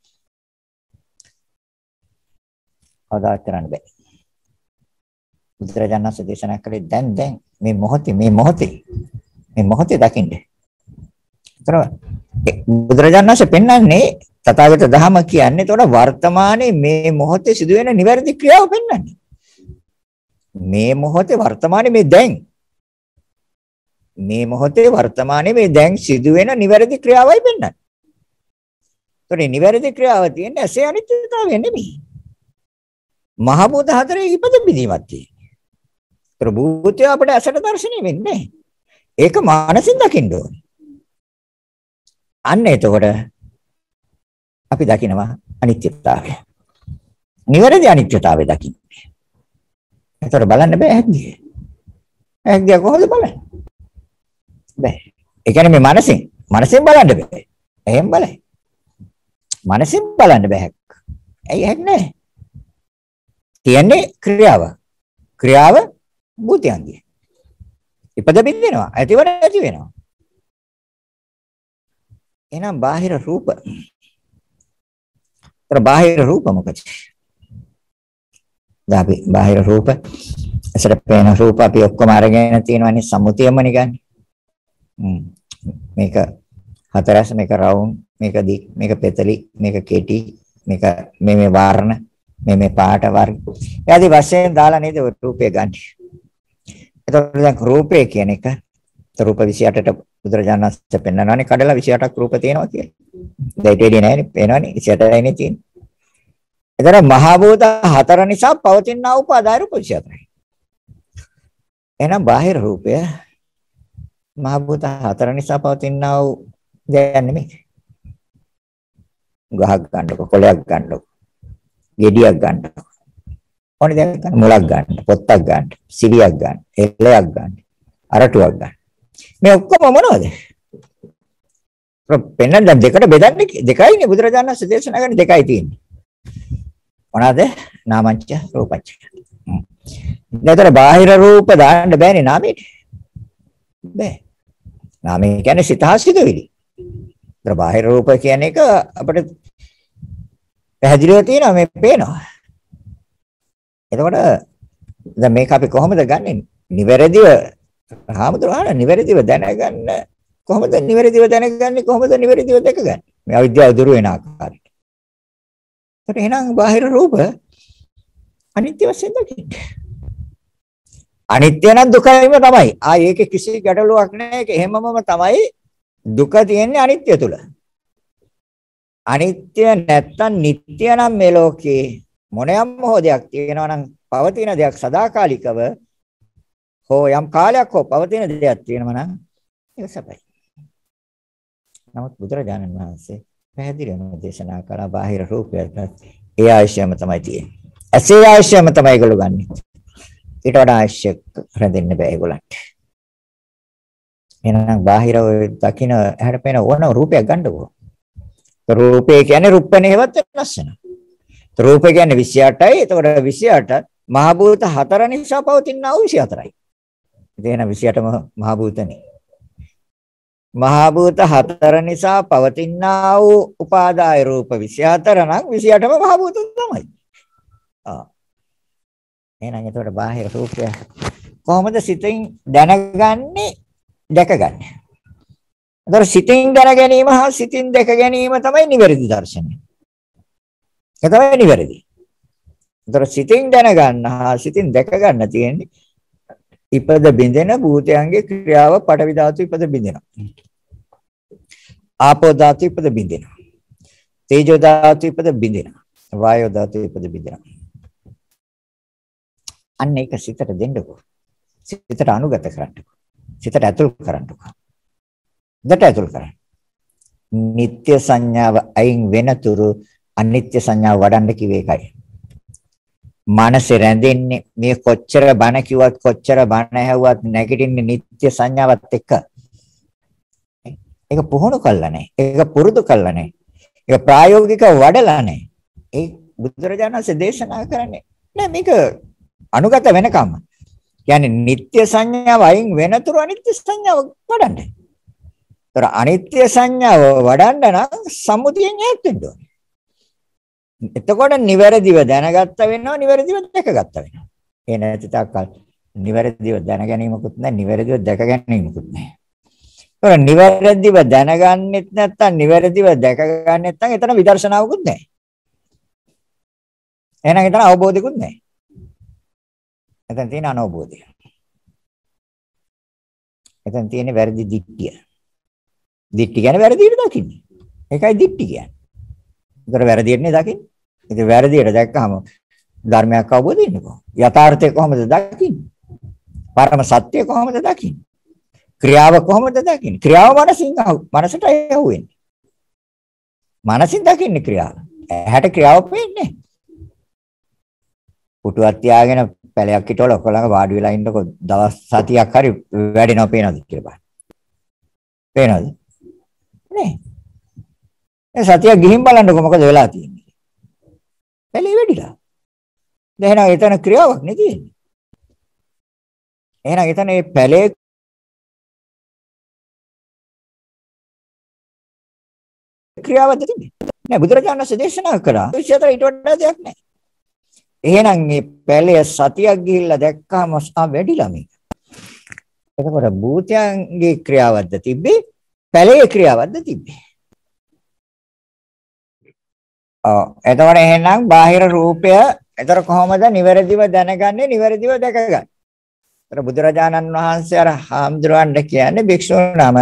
කවදාවත් කරන්න බෑ. බුදුරජාණන් වහන්සේ දේශනා කළේ දැන් දැන් මේ මොහොතේ මේ මොහොතේ මේ මොහොතේ දකින්න. ඒතර බුදුරජාණන් වහන්සේ පෙන්වන්නේ තථාගත ධහම කියන්නේ ඒතකොට වර්තමානයේ මේ මොහොතේ සිදුවෙන නිවැරදි ක්‍රියාව පෙන්වන්නේ. මේ මොහොතේ වර්තමානයේ මේ දැන් මේ මොහොතේ වර්තමානයේ මේ දැන් සිදුවෙන නිවැරදි ක්‍රියාවයි පෙන්වන්නේ. ඒතකොට නිවැරදි ක්‍රියාව තියෙන්නේ ඇසේ අනිත්‍යතාවය නෙමෙයි. මහ භූත හතරේ ඉපද බිඳීමක් තියෙන්නේ. ඒතර භූතය අපිට ඇසට දැర్శණය වෙන්නේ ඒක මානසින් දකින්න ඕනේ. අන්න එතකොට අපි දකිනවා අනිත්‍යතාවය. නිවැරදි අනිත්‍යතාවය දකින්නේ. එතකොට බලන්න බෑ ඇද්දිය. ඇද්දිය කොහොමද බලන්නේ? බෑ. ඒ කියන්නේ මේ මනසින් මනසින් බලන්න බෑ. එහෙම බලයි. මනසින් බලන්න බෑ. ඇයි හැක් නැහැ. තියන්නේ ක්‍රියාව. ක්‍රියාව භූතයන්ගේ. ඉපද බින්දිනවා. ඇතිව නැති වෙනවා. එහෙනම් බාහිර රූප. ඒතර බාහිර රූප මොකද? දැන් අපි බාහිර රූප ඇසට පේන රූප අපි ඔක්කොම අරගෙන තියෙනවනේ සම්මුතියමනේ ගන්න. මේක හතරස් මේක රවුම් මේක දික් මේක පෙතලි මේක කෙටි මේක මේ මේ වර්ණ මේ මේ පාට වර්ග. එයාදී වශයෙන් දාලා නේද රූපය ගන්න. එතකොට දැන් රූපය කියන එක රූප 28ට බුදුරජාණන් වහන්සේ පෙන්නනවානේ කඩලා 28ක් රූප තියෙනවා කියලා. දැන් ඊට නෑනේ පේනවනේ 28යිනේ තියෙන්නේ. එතන මහ භූත හතර නිසා පවතින උපාදාය රූප 24යි. එහෙනම් බාහිර රූපය මහ භූත හතර නිසා පවතින දෙයක් නෙමෙයි. ගහක් ගන්නකො කොළයක් ගන්නකො. ගෙඩියක් ගන්නකො. ඕනේ දෙයක් ගන්න මුලක් ගන්න පොත්තක් ගන්න සිවියක් ගන්න එළයක් ගන්න අරටුවක් ගන්න මේ ඔක්කොම මොනවද පෙන්න දැන් දෙකට බෙදන්නේ දෙකයිනේ බුදුරජාණන් වහන්සේ දේශනා කරන්නේ දෙකයි තියෙන්නේ. මොනවාද? නාමංච රූපංච. නේතර බාහිර රූප දාන්න බෑනේ නාමයට. බෑ. නාමය කියන්නේ සිතහසිතුවිලි. ඒතර බාහිර රූප කියන එක අපිට පැහැදිලිව තියෙනවා මේ පේනවා. එතකොට දැන් මේක අපි කොහොමද ගන්නෙ? නිවැරදිව හාමුදුරුවෝ නිවැරදිව දැනගන්න කොහොමද නිවැරදිව දැනගන්නේ කොහොමද නිවැරදිව දැකගන්නේ? මේ අවිද්‍යාව දුරු වෙන ආකාරයට. ඒකට එහෙනම් බාහිර රූප අනිත්‍ය වශයෙන් දකින්න. අනිත්‍ය නම් දුකයිම තමයි. ආ ඒකේ කිසි ගැටලුවක් නැහැ. ඒක එහෙමමම තමයි දුක තියෙන්නේ අනිත්‍ය තුල. අනිත්‍ය නැත්තම් නিত্য නම් මේ ලෝකේ මොනියම් හෝ දෙයක් තියෙනවා නම් පවතින දෙයක් සදාකාලිකව හෝ යම් කාලයක් හෝ පවතින දෙයක් තියෙනවා නම් ඒක සපයි. නමුත් බුදුරජාණන් වහන්සේ පැහැදිලිවම දේශනා කළා බාහිර රූපයට ඒ ආශ්‍රයම තමයි තියෙන්නේ. ඇසේ ආශ්‍රයම තමයි ඒගොල්ලෝ ගන්නෙ. ඊට වඩා ආශ්‍රය රැඳෙන්න බෑ ඒගොල්ලන්ට. එහෙනම් බාහිර ඔය දකින්න ඇහැට පේන ඕන රූපයක් ගන්නකො. රූපේ කියන්නේ රුප්පනේ හේවත් වෙනස් වෙනවා. රූපේ කියන්නේ 28යි. එතකොට 28 මහ භූත හතර නිසා පවතින ආ 24යි. ඉතින් 28ම මහ භූතනේ. මහා භූත හතර නිසා පවතිනා වූ උපාදාය රූප 24 නම් 28ම මහා භූත තමයි. ආ. එහෙනම් එතකොට බාහිර රූපය කොහොමද සිතින් දැනගන්නේ දැකගන්නේ? එතකොට සිතින් දැන ගැනීම හා සිතින් දැක ගැනීම තමයි නිවැරදි දර්ශනය. ඒ තමයි නිවැරදි. එතකොට සිතින් දැනගන්න හා සිතින් දැක ගන්න තියෙන්නේ ඉපද බින්දෙන භූතයන්ගේ ක්‍රියාව පටවි ධාතු ඉපද බින්දෙනවා. ආපෝ ධාතු ඉපද බින්දෙනවා. තේජෝ ධාතු ඉපද බින්දෙනවා. වායෝ ධාතු ඉපද බින්දෙනවා. අන්න ඒක සිතට දෙන්නකෝ. සිතට අනුගත කරන්නකෝ. සිතට ඇතුල් කරන්නකෝ. දට ඇතුල් කරන්න. නিত্য සංඥාව අයින් වෙනතුරු අනිත්‍ය සංඥාව වඩන්න කිව්වේ ඒකයි. මනස රැඳෙන්නේ මේ කොච්චර බණ කිව්වත් කොච්චර බණ ඇහුවත් නැගිටින්නේ නිත්‍ය සංඥාවත් එක්ක. ඒක පුහුණු කළා නෑ. ඒක පුරුදු කළා නෑ. ඒක ප්‍රායෝගිකව වඩලා නෑ. ඒ බුදුරජාණන් වහන්සේ දේශනා කරන්නේ නෑ මේක අනුගත වෙනකම්. කියන්නේ නිත්‍ය සංඥාව අයින් වෙනතුරු අනිත්‍ය සංඥාව වඩන්න. ඒතර අනිත්‍ය සංඥාව වඩන්න නම් සම්මුතියෙන් ඈත් වෙන්න ඕනේ. එතකොට නිවැරදිව දැනගත්ත වෙනවා නිවැරදිව දැකගත්ත වෙනවා. ඒ නැති තාක්කල් නිවැරදිව දැන ගැනීමකුත් නැහැ නිවැරදිව දැක ගැනීමකුත් නැහැ. ඒක නිවැරදිව දැනගන්නෙත් නැත්නම් නිවැරදිව දැකගන්නෙත් නැත්නම් එතන විදර්ශනාවකුත් නැහැ. එහෙනම් එතන අවබෝධිකුත් නැහැ. එතන තියෙන අනවබෝධය. එතන තියෙන වැරදි දිට්ඨිය. දිට්ඨිය කියන්නේ වැරදියට දකින්නේ. ඒකයි දිට්ඨිය කියන්නේ. ඒතර වැරදියටනේ දකින්නේ. ඉතින් වැරදියට දැක්කහම ධර්මයක් අවබෝධ වෙන්නේ කොහොමද? යථාර්ථය කොහොමද දකින්නේ? පරම සත්‍ය කොහොමද දකින්නේ? ක්‍රියාව කොහොමද දකින්නේ? ක්‍රියාව මනසින් මනසට යහුවෙන්නේ. මනසින් දකින්නේ ක්‍රියාව. ඇහැට ක්‍රියාව පේන්නේ. පුටුවක් තියාගෙන පැලයක් හිටවල ඔක්කොලම වාඩි වෙලා ඉන්නකො දවස් සතියක් හරි වැඩෙනව පේනවද කියලා බලන්න. පේනවද? නේ. ඒ සතිය ගිහින් බලන්නකො මොකද වෙලා තියෙන්නේ. පැලේ වැඩිලා. දැන් එහෙනම් එතන ක්‍රියාවක් නේ තියෙන්නේ. එහෙනම් එතන මේ පැලේ ක්‍රියාවක්ද තිබෙන්නේ. නෑ බුදුරජාණන් වහන්සේ දේශනා කළා. විශේෂතර ඊට වඩා දෙයක් නෑ. එහෙනම් මේ පැලේ සතියක් ගිහිල්ලා දැක්කම ආ වැඩිලා මේක. එතකොට භූතයන්ගේ ක්‍රියාවක්ද තිබ්බේ? පැලේ ක්‍රියාවක්ද තිබ්බේ? ඔව්. එතකොට එහෙනම් බාහිර රූපය එතර කොහොමද නිවැරදිව දැනගන්නේ නිවැරදිව දැකගන්නේ? එතර බුදුරජාණන් වහන්සේ අර හාමුදුරන්ට කියන්නේ භික්ෂුන් නම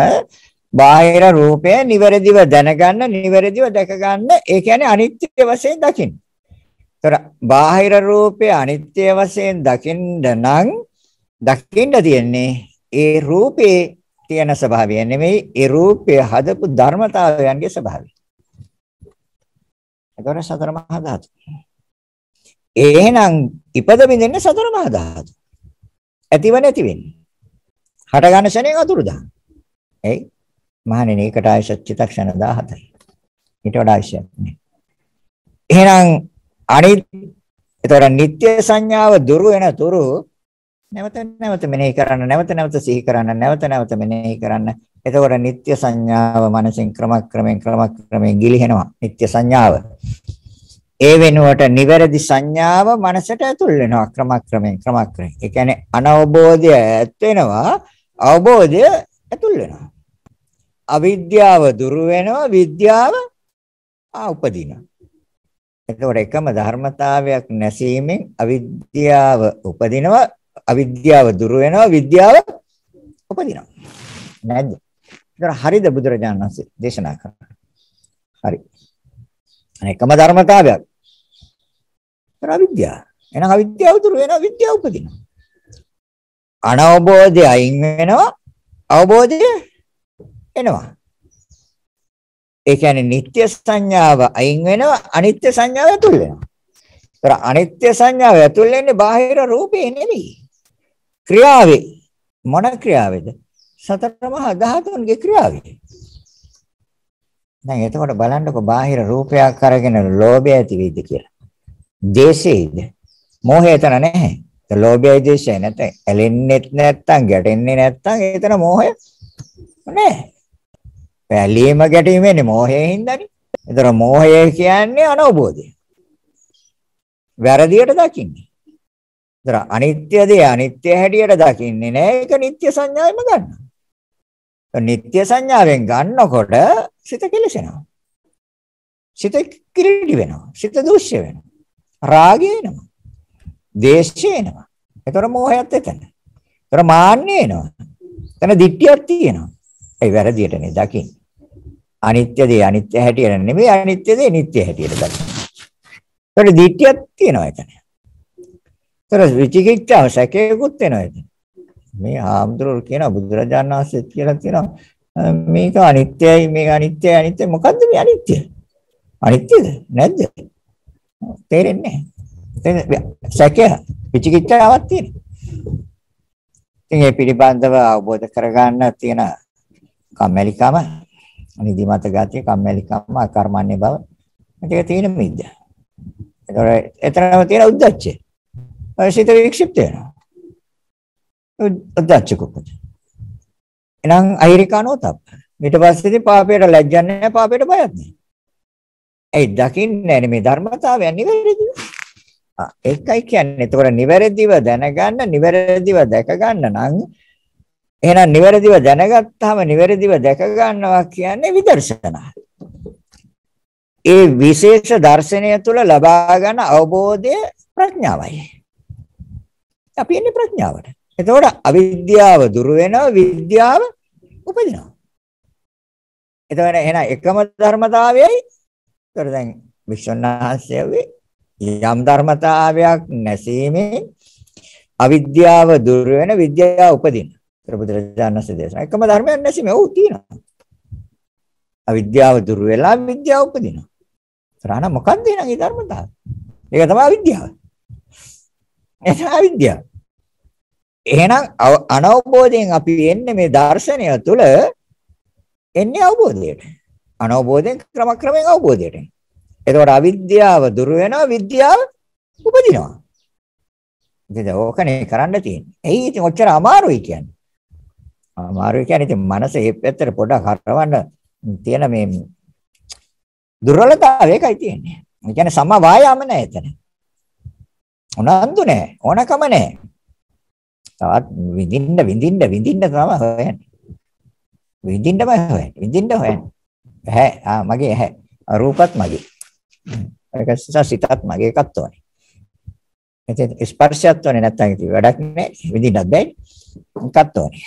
බාහිර රූපය නිවැරදිව දැනගන්න නිවැරදිව දැකගන්න ඒ කියන්නේ අනිත්‍ය වශයෙන් දකින්න. එතර බාහිර රූපය අනිත්‍ය වශයෙන් දකින්න නම් දකින්න තියෙන්නේ ඒ රූපේ තියෙන ස්වභාවය නෙමෙයි ඒ රූපය හදපු ධර්මතාවයන්ගේ ස්වභාවය. එතකොට සතර මහා ධාතු. එහෙනම් ඉපද බින්දෙන්නේ සතර මහා ධාතු. ඇතිව නැති වෙන්නේ. හට ගන්න ශරණයෙන් අතුරුදහන්. එයි මහණෙනි ඒකට ආයශ චිත්තක්ෂණ 17යි. ඊට වඩා ආයශයක් නෑ. එහෙනම් අනිත් ඒතර නිත්‍ය සංඥාව දුරු වෙන තුරු නැවත නැවත මෙනෙහි කරන්න නැවත නැවත සිහි කරන්න නැවත නැවත මෙනෙහි කරන්න. එතකොට නිත්‍ය සංඥාව මනසින් ක්‍රමක්‍රමයෙන් ක්‍රමක්‍රමයෙන් ගිලිහෙනවා. නිත්‍ය සංඥාව. ඒ වෙනුවට නිවැරදි සංඥාව මනසට ඇතුල් වෙනවා. ක්‍රමක්‍රමයෙන් ක්‍රමක්‍රමයෙන් ඒ කියන්නේ අනවබෝධය ඇත් වෙනවා. අවබෝධය ඇතුල් වෙනවා. අවිද්‍යාව දුරු වෙනවා. විද්‍යාව ආ උපදිනවා. එතකොට එකම ධර්මතාවයක් නැසීමෙන් අවිද්‍යාව උපදිනවා. අවිද්‍යාව දුරු වෙනවා විද්‍යාව උපදිනවා නේද? ඒතර හරිද බුදුරජාණන් වහන්සේ දේශනා කරන්නේ? හරි. එකම ධර්මතාවයක්. ඒතර අවිද්‍යාව. එහෙනම් අවිද්‍යාව දුරු වෙනවා විද්‍යාව උපදිනවා. අනවබෝධය අයින් වෙනවා අවබෝධය එනවා. ඒ කියන්නේ නিত্য සංඥාව අයින් වෙනවා අනිත්‍ය සංඥාව ඇතුල් වෙනවා. ඒතර අනිත්‍ය සංඥාව ඇතුල් වෙන්නේ බාහිර රූපේ නෙමෙයි. ක්‍රියාවේ මොන ක්‍රියාවේද? සතර මහා ධාතුන්ගේ ක්‍රියාවේ. දැන් එතකොට බලන්නකො බාහිර රූපයක් අරගෙන ලෝභය ඇති වෙයිද කියලා. දේශේද? මෝහය එතන නැහැ. ඒ ලෝභයයි දේශය නැත්නම් ඇලෙන්නෙත් නැත්නම් ගැටෙන්නේ නැත්නම් එතන මෝහය නැහැ. පැලීම ගැටීමෙන්නේ මෝහයෙන් හින්දානේ. ඒතර මෝහය කියන්නේ අනවබෝධය. වැරදියට දකින්නේ. ඒතර අනිත්‍ය දේ අනිත්‍ය හැටියට දකින්නේ නෑ ඒක නිත්‍ය සංඥාවෙම ගන්නවා. නිත්‍ය සංඥාවෙන් ගන්නකොට සිත කෙලසෙනවා. සිත කිරිටි වෙනවා. සිත දුෂ්‍ය වෙනවා. රාගය එනවා. දේශය එනවා. ඒතර මෝහයත් එතන. ඒතර මාන්නය එනවා. එතන දිට්ඨියක් තියෙනවා. ඒ වැරදියටනේ දකින්නේ. අනිත්‍ය දේ අනිත්‍ය හැටියට නෙමෙයි අනිත්‍ය දේ නිට්ටය හැටියට දකින්න. ඒතර දිට්ඨියක් තියෙනවා එතන. ඒතර විචිකිච්ඡාව සැකේකුත් වෙනවා එතන. මේ ආම්දුරු කියන බුදුරජාණන් වහන්සේ කියලා තියෙනවා මේක අනිත්‍යයි මේක අනිත්‍යයි අනිත්‍ය මොකද්ද මේ අනිත්‍ය? අනිත්‍යද? නැද්ද? තේරෙන්නේ නැහැ. සැකය විචිකිච්ඡාවක් තියෙනවා. ඉතින් මේ පිළිබඳව අවබෝධ කරගන්න තියෙන කම්මැලිකම නිදිමත ගතිය කම්මැලිකම අකර්මණ්‍ය බව මේක තියෙන මිද්ද. ඒතකොට එතරම් තියෙන උද්දච්චය. ඔය සිත වික්ෂිප්ත වෙනවා. උද්දච්ච කුප්පද. එහෙනම් අහිරිකානෝ තප්ප. ඊට පස්සේදී පාපයට ලැජ්ජන්නේ නැහැ පාපයට බයත් නැහැ. ඒ දකින්නේ මේ ධර්මතාවය නිවැරදිව. ආ ඒකයි කියන්නේ. ඒතකොට නිවැරදිව දැනගන්න, නිවැරදිව දැක ගන්න නම් එහෙනම් නිවැරදිව දැනගත්තාම නිවැරදිව දැක ගන්නවා කියන්නේ විදර්ශනා. ඒ විශේෂ දර්ශනය තුළ ලබා ගන්න අවබෝධය ප්‍රඥාවයි. අපි ඉන්නේ ප්‍රඥාවට. එතකොට අවිද්‍යාව දුර වෙනවා විද්‍යාව උපදිනවා. එතකොට එහෙනම් එකම ධර්මතාවයයි. ඒතර දැන් විශ්වනාහස්යවේ යම් ධර්මතාවයක් නැසීමෙන් අවිද්‍යාව දුර වෙන විද්‍යාව උපදිනවා. බුදුරජාණන් වහන්සේ දේශනා එකම ධර්මයක් නැසීම ඔව් තියෙනවා. අවිද්‍යාව දුර වෙලා විද්‍යාව උපදිනවා. තරණ මොකක්ද එහෙනම් ඒ ධර්මතාවය? ඒක තමයි අවිද්‍යාව. ඒක අවිද්‍යාව. එහෙනම් අනවබෝධයෙන් අපි එන්නේ මේ දර්ශනය තුළ එන්නේ අවබෝධයට. අනවබෝධයෙන් ක්‍රමක්‍රමයෙන් අවබෝධයට. එතකොට අවිද්‍යාව දුර වෙනවා විද්‍යාව උපදිනවා. ඉතින් ඕකනේ කරන්න තියෙන්නේ. එයි ඉතින් ඔච්චර අමාරුයි කියන්නේ. අමාරුයි කියන්නේ ඉතින් මනස ඒ පැත්තට පොඩක් හරවන්න තියෙන මේ දුර්වලතාවය ඒකයි තියෙන්නේ. ඒ කියන්නේ සම වායාම නැහැ එතන. උනන්දු නැහැ, ඕනකම නැහැ. තවත් විඳින්න විඳින්න විඳින්න තමයි හොයන්නේ. විඳින්නම හොයන්නේ. විඳින්න හොයන්නේ. ඇහැ ආ මගේ ඇහැ. රූපත් මගේ. ඒක සිතත් මගේ එකත් ඕනේ. එතෙන් ස්පර්ශයත් ඕනේ නැත්නම් ඉතින් වැඩක් නැහැ. විඳින්නත් බෑ. එකත් ඕනේ.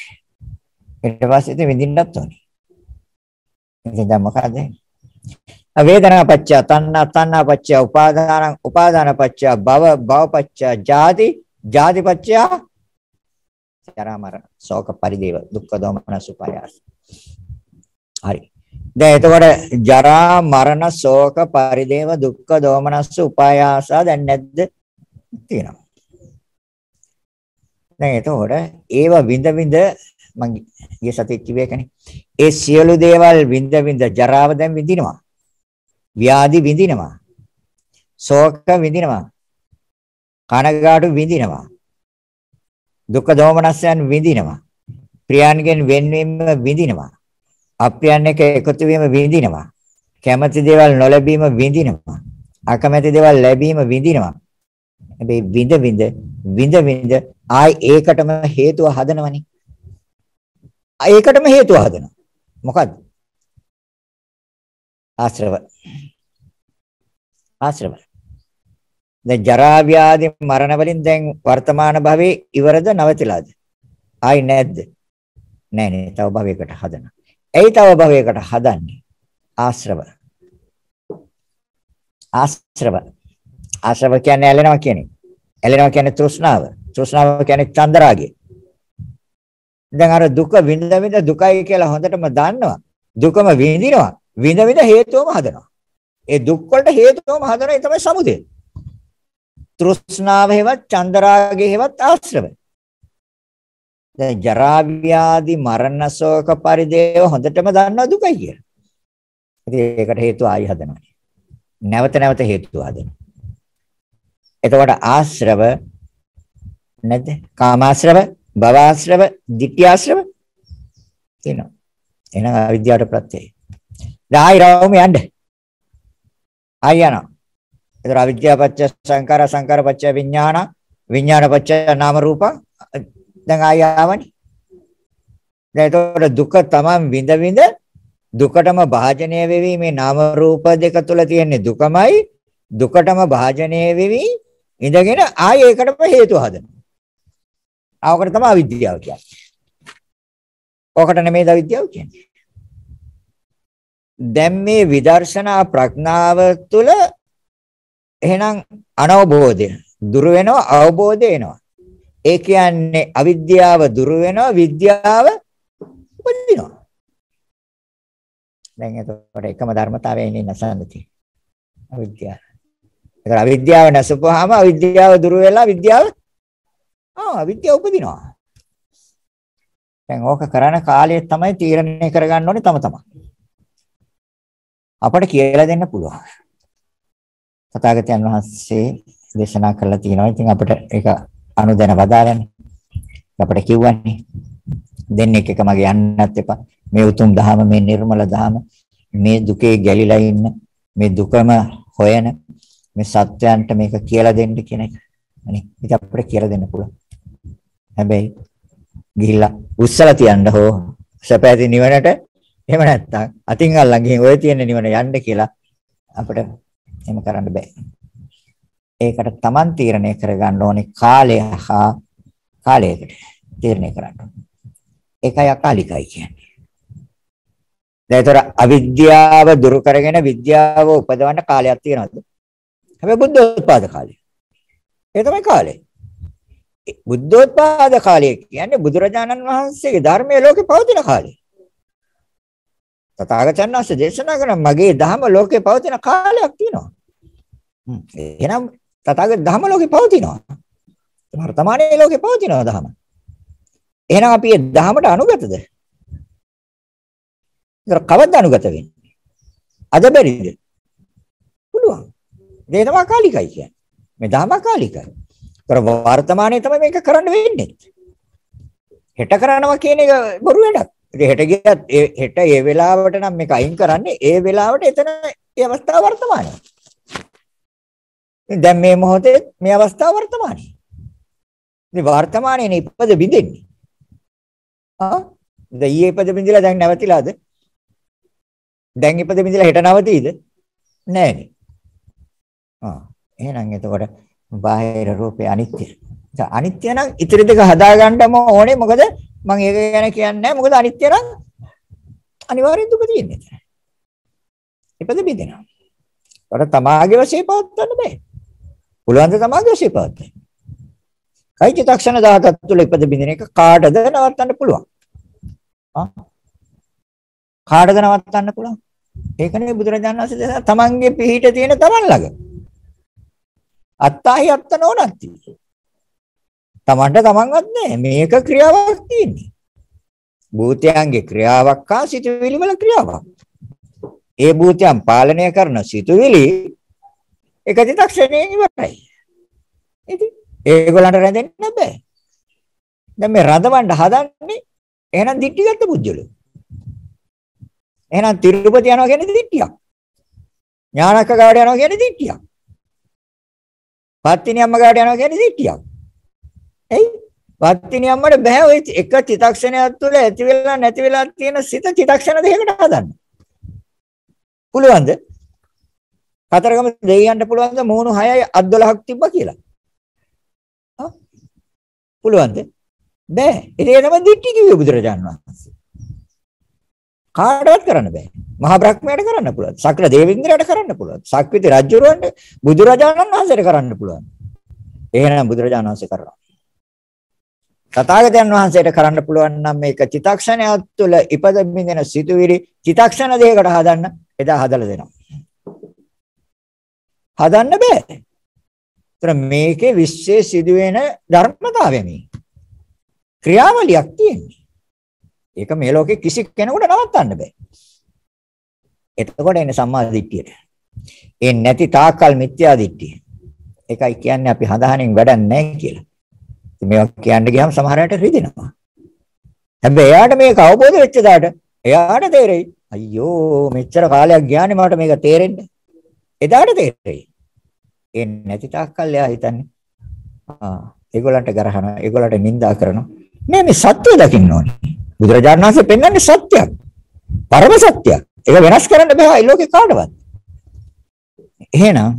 ඊට පස්සේ ඉතින් විඳින්නත් ඕනේ. ඉතින් දැන් මොකද? වේදනා පච්චය තණ්හා තණ්හා පච්චය උපාදාන උපාදාන පච්චය භව භව පච්චය ජාති ජාති පච්චය ජරා මරණ ශෝක පරිදේව දුක්ඛ දෝමන සුපයාස හරි දැන් එතකොට ජරා මරණ ශෝක පරිදේව දුක්ඛ දෝමනස්ස උපායාස දැන් නැද්ද තියෙනවා දැන් එතකොට ඒව විඳ විඳ මම ගිය සතියේ කිව්ව එකනේ. ඒ සියලු දේවල් විඳ විඳ ජරාව දැන් විඳිනවා. ව්‍යාධි විඳිනවා. ශෝක විඳිනවා. කනගාටු විඳිනවා. දුක් දෝමනස්යන් විඳිනවා. ප්‍රියයන්ගෙන් වෙන්වීම විඳිනවා. අප්‍රියයන් එක්ක එකතු වීම විඳිනවා. කැමති දේවල් නොලැබීම විඳිනවා. අකමැති දේවල් ලැබීම විඳිනවා. හැබැයි විඳ විඳ විඳ විඳ ආයි ඒකටම හේතුව හදනවනේ. ඒකටම හේතුව හදනවා. මොකද්ද? ආශ්‍රව. ආශ්‍රව. දැන් ජරා ව්‍යාධි මරණ වලින් දැන් වර්තමාන භවයේ ඉවරද නවතිලාද? ආයි නැද්ද? නෑ නේ තව භවයකට හදනවා. ඇයි තව භවයකට හදන්නේ? ආශ්‍රව. ආශ්‍රව. ආශ්‍රව කියන්නේ ඇලෙනවා කියන්නේ. ඇලෙනවා කියන්නේ තෘෂ්ණාව. තෘෂ්ණාව කියන්නේ චන්දරාගය. දැන් අර දුක විඳ විඳ දුකයි කියලා හොඳටම දන්නවා. දුකම විඳිනවා. විඳ විඳ හේතුවම හදනවා. ඒ දුක් වලට හේතුවම හදන ඒ තමයි සමුදය. තෘෂ්ණාව හේවත් චන්දරාගය හේවත් ආශ්‍රව. දැන් ජරා ව්‍යාධි මරණ ශෝක පරිදේව හොඳටම දන්නවා දුකයි කියලා. ඉතින් ඒකට හේතුව ආයි හදනවා. නැවත නැවත හේතුව හදනවා. එතකොට ආශ්‍රව නැද්ද? කාමාශ්‍රව, භවආශ්‍රව, ditthියාශ්‍රව තියෙනවා. එහෙනම් අවිද්‍යාවට ප්‍රත්‍යයයි. දැන් ආයි රවුම යන්න. ආයි යනවා. ඒතර අවිද්‍යාව පත්‍ය සංකාර සංකාර පත්‍ය විඥාන විඥාන පත්‍ය නාම රූප දැන් ආයි ආවනේ. දැන් ඒතකොට දුක තමන් විඳ විඳ දුකටම භාජනය වෙවි මේ නාම රූප දෙක තුල තියෙන දුකමයි දුකටම භාජනය වෙවි ඉඳගෙන ආයි ඒකටම හේතු හදනවා. ආවකට තමයි අවිද්‍යාව කියන්නේ. ඔකට නෙමෙයි අවිද්‍යාව කියන්නේ. දැන් මේ විදර්ශනා ප්‍රඥාව තුළ එහෙනම් අනවබෝධය දුර වෙනවා අවබෝධය එනවා. ඒ කියන්නේ අවිද්‍යාව දුර වෙනවා විද්‍යාව උපදිනවා. දැන් එතකොට එකම ධර්මතාවය ඉන්නේ නැසන්දති. අවිද්‍යාව. ඒක අවිද්‍යාව නැසපුවාම අවිද්‍යාව දුර වෙලා විද්‍යාව ආ අවිද්‍යාව උපදිනවා. දැන් ඕක කරන කාලය තමයි තීරණය කරගන්න ඕනේ තම තමන්. අපට කියලා දෙන්න පුළුවන්. තථාගතයන් වහන්සේ දේශනා කළා තියෙනවා. ඉතින් අපිට ඒක අනුදැන වදාගන්න. අපිට කිව්වන්නේ දෙන්නෙක් එක මගේ යන්නත් එපා. මේ උතුම් ධහම මේ නිර්මල ධහම මේ දුකේ ගැලිලා ඉන්න මේ දුකම හොයන මේ සත්‍යයන්ට මේක කියලා දෙන්න කියන එක. අනේ ඒක අපිට කියලා දෙන්න පුළුවන්. හැබැයි ගිහිල්ලා උස්සලා තියන්න හෝ සැපැති නිවනට එහෙම නැත්තම් අතින් අල්ලන් ගිහින් ඔය තියෙන නිවන යන්න කියලා අපිට එහෙම කරන්න බෑ. ඒකට Taman තීරණය කරගන්න ඕනේ කාලය හා කාලයකට තීරණය කරන්න ඕනේ. ඒකයි අකාලිකයි කියන්නේ. දැන්තර අවිද්‍යාව දුරු කරගෙන විද්‍යාව උපදවන්න කාලයක් තියෙනවද? හැබැයි බුද්ධෝත්පාද කාලය. ඒ තමයි කාලය. බුද්ධෝත්පාද කාලය කියන්නේ බුදුරජාණන් වහන්සේගේ ධර්මයේ ලෝකේ පවතින කාලය. තථාගතයන් වහන්සේ දේශනා කරන මගේ ධර්ම ලෝකේ පවතින කාලයක් තියෙනවා. එහෙනම් තථාගත ධර්ම ලෝකේ පවතිනවා. වර්තමානයේ ලෝකේ පවතිනවා ධර්ම. එහෙනම් අපි ඒ ධර්මයට අනුගතද? ඒක කවද්ද අනුගත වෙන්නේ? අද බැරිද? පුළුවන්. මේ තමයි කාලිකයි කියන්නේ. මේ ධර්ම කාලිකයි. ඒතර වර්තමානයේ තමයි මේක කරන්න වෙන්නේ. හෙට කරනවා කියන එක බොරු වැඩක්. ඉතින් හෙට ගියත් හෙට ඒ වෙලාවට නම් මේක අයින් කරන්නේ ඒ වෙලාවට එතන ඒ අවස්ථාව වර්තමානයි. දැන් මේ මොහොතේ මේ අවස්ථාව වර්තමානයි. ඉතින් වර්තමානයේ ඉපද බින්දෙන්නේ. ආ දැන් ඊයේ ඉපද බින්දලා දැන් නැවතිලාද? දැන් ඉපද බින්දලා හෙට නවතීද? නෑනේ. ආ එහෙනම් එතකොට බාහිර රූපේ අනිත්‍යයි. අනිත්‍ය නම් ඉතිරි දෙක හදාගන්නම ඕනේ මොකද මම ඒක ගැන කියන්නේ නැහැ මොකද අනිත්‍ය නම් අනිවාර්යෙන් දුක තියෙන්නේ එතන. ඉපද බෙදෙනවා. ඒකට තමාගේ වශයෙන් පවත්වන්න බෑ. පුළුවන් ද තමාගේ වශයෙන් පවත්වන්න. කයි චිත්තක්ෂණ 17ක් තුළ ඉපද බින්දින එක කාටද නවත්තන්න පුළුවන්. ආ කාටද නවත්තන්න පුළුවන්? ඒකනේ බුදුරජාණන් වහන්සේ දේශනා තමන්ගේ පිහිට තියෙන තමන් ළඟ. අත්තාහි අත්ත නොනත්ති. තමන්ට තමන්වත් නැහැ. මේක ක්‍රියාවක් තියෙන්නේ. භූතයන්ගේ ක්‍රියාවක් හා සිතුවිලි වල ක්‍රියාවක්. ඒ භූතයන් පාලනය කරන සිතුවිලි එක චිත්තක්ෂණයෙන් ඉවරයි. ඉතින් ඒගොල්ලන්ට රැඳෙන්න බෑ. දැන් මේ රඳවන්න හදන්නේ එහෙනම් දික්ටිගත්ත පුජ්‍යලු. එහෙනම් තිරුපති යනවා කියන්නේ දික්ටියක්. ඥානක ගාඩ යනවා කියන්නේ දික්ටියක්. පත්තිනි අම්ම ගාඩ යනවා කියන්නේ දික්ටියක්. එයි පත්තිනි අම්මට බෑ ওই එක චිත්තක්ෂණයක් තුළ ඇති වෙලා නැති වෙලා තියෙන සිත චිත්තක්ෂණ දෙකකට හදන්න. පුළුවන්ද? කතරගම දෙයියන්ට පුළුවන්ද මූණු 6යි අත් 12ක් තිබ්බා කියලා? හා? පුළුවන්ද? බෑ. ඒක තමයි දිට්ඨි කිව්වේ බුදුරජාණන් වහන්සේ. කාටවත් කරන්න බෑ. මහා බ්‍රහ්මයාට කරන්න පුළුවන්. සක්‍ර දේවේන්ද්‍රයාට කරන්න පුළුවන්. සක්විති රජුරවන්ට බුදුරජාණන් වහන්සේට කරන්න පුළුවන්. එහෙනම් බුදුරජාණන් වහන්සේ කරනවා. තථාගතයන් වහන්සේට කරන්න පුළුවන් නම් මේක චිතක්ෂණයක් තුළ ඉපද බින්දෙන සිතුවිලි චිතක්ෂණ දෙකකට හදන්න එදා හදලා දෙනවා. හදන්න බෑ. ඒතර මේකේ විශ්සේ සිදුවෙන ධර්මතාවය මේ. ක්‍රියාවලියක් තියෙන්නේ. ඒක මේ ලෝකේ කිසි කෙනෙකුට නවත්තන්න බෑ. එතකොට එන්නේ සම්මා දිට්ඨියට. ඒ නැති තාක්කල් මිත්‍යා දිට්ඨිය. ඒකයි කියන්නේ අපි හදාහනින් වැඩක් නැහැ කියලා. ඉතින් මේවා කියන්න ගියාම සමහර අයට රිදෙනවා. හැබැයි එයාට මේක අවබෝධ වෙච්ච දාට එයාට තේරෙයි අයියෝ මෙච්චර කාලයක් ගියානේ මට මේක තේරෙන්නේ. එදාට තේරෙයි. ඒ නැති තාක්කල් එයා හිතන්නේ ආ ඒගොල්ලන්ට ගරහනවා ඒගොල්ලන්ට නිඳා කරනවා. මේ මේ සත්‍ය දකින්න ඕනේ. බුදුරජාණන් වහන්සේ පෙන්වන්නේ සත්‍යයක්. පරම සත්‍යයක්. ඒක වෙනස් කරන්න බෑ ලෝකේ කාටවත්. එහෙනම්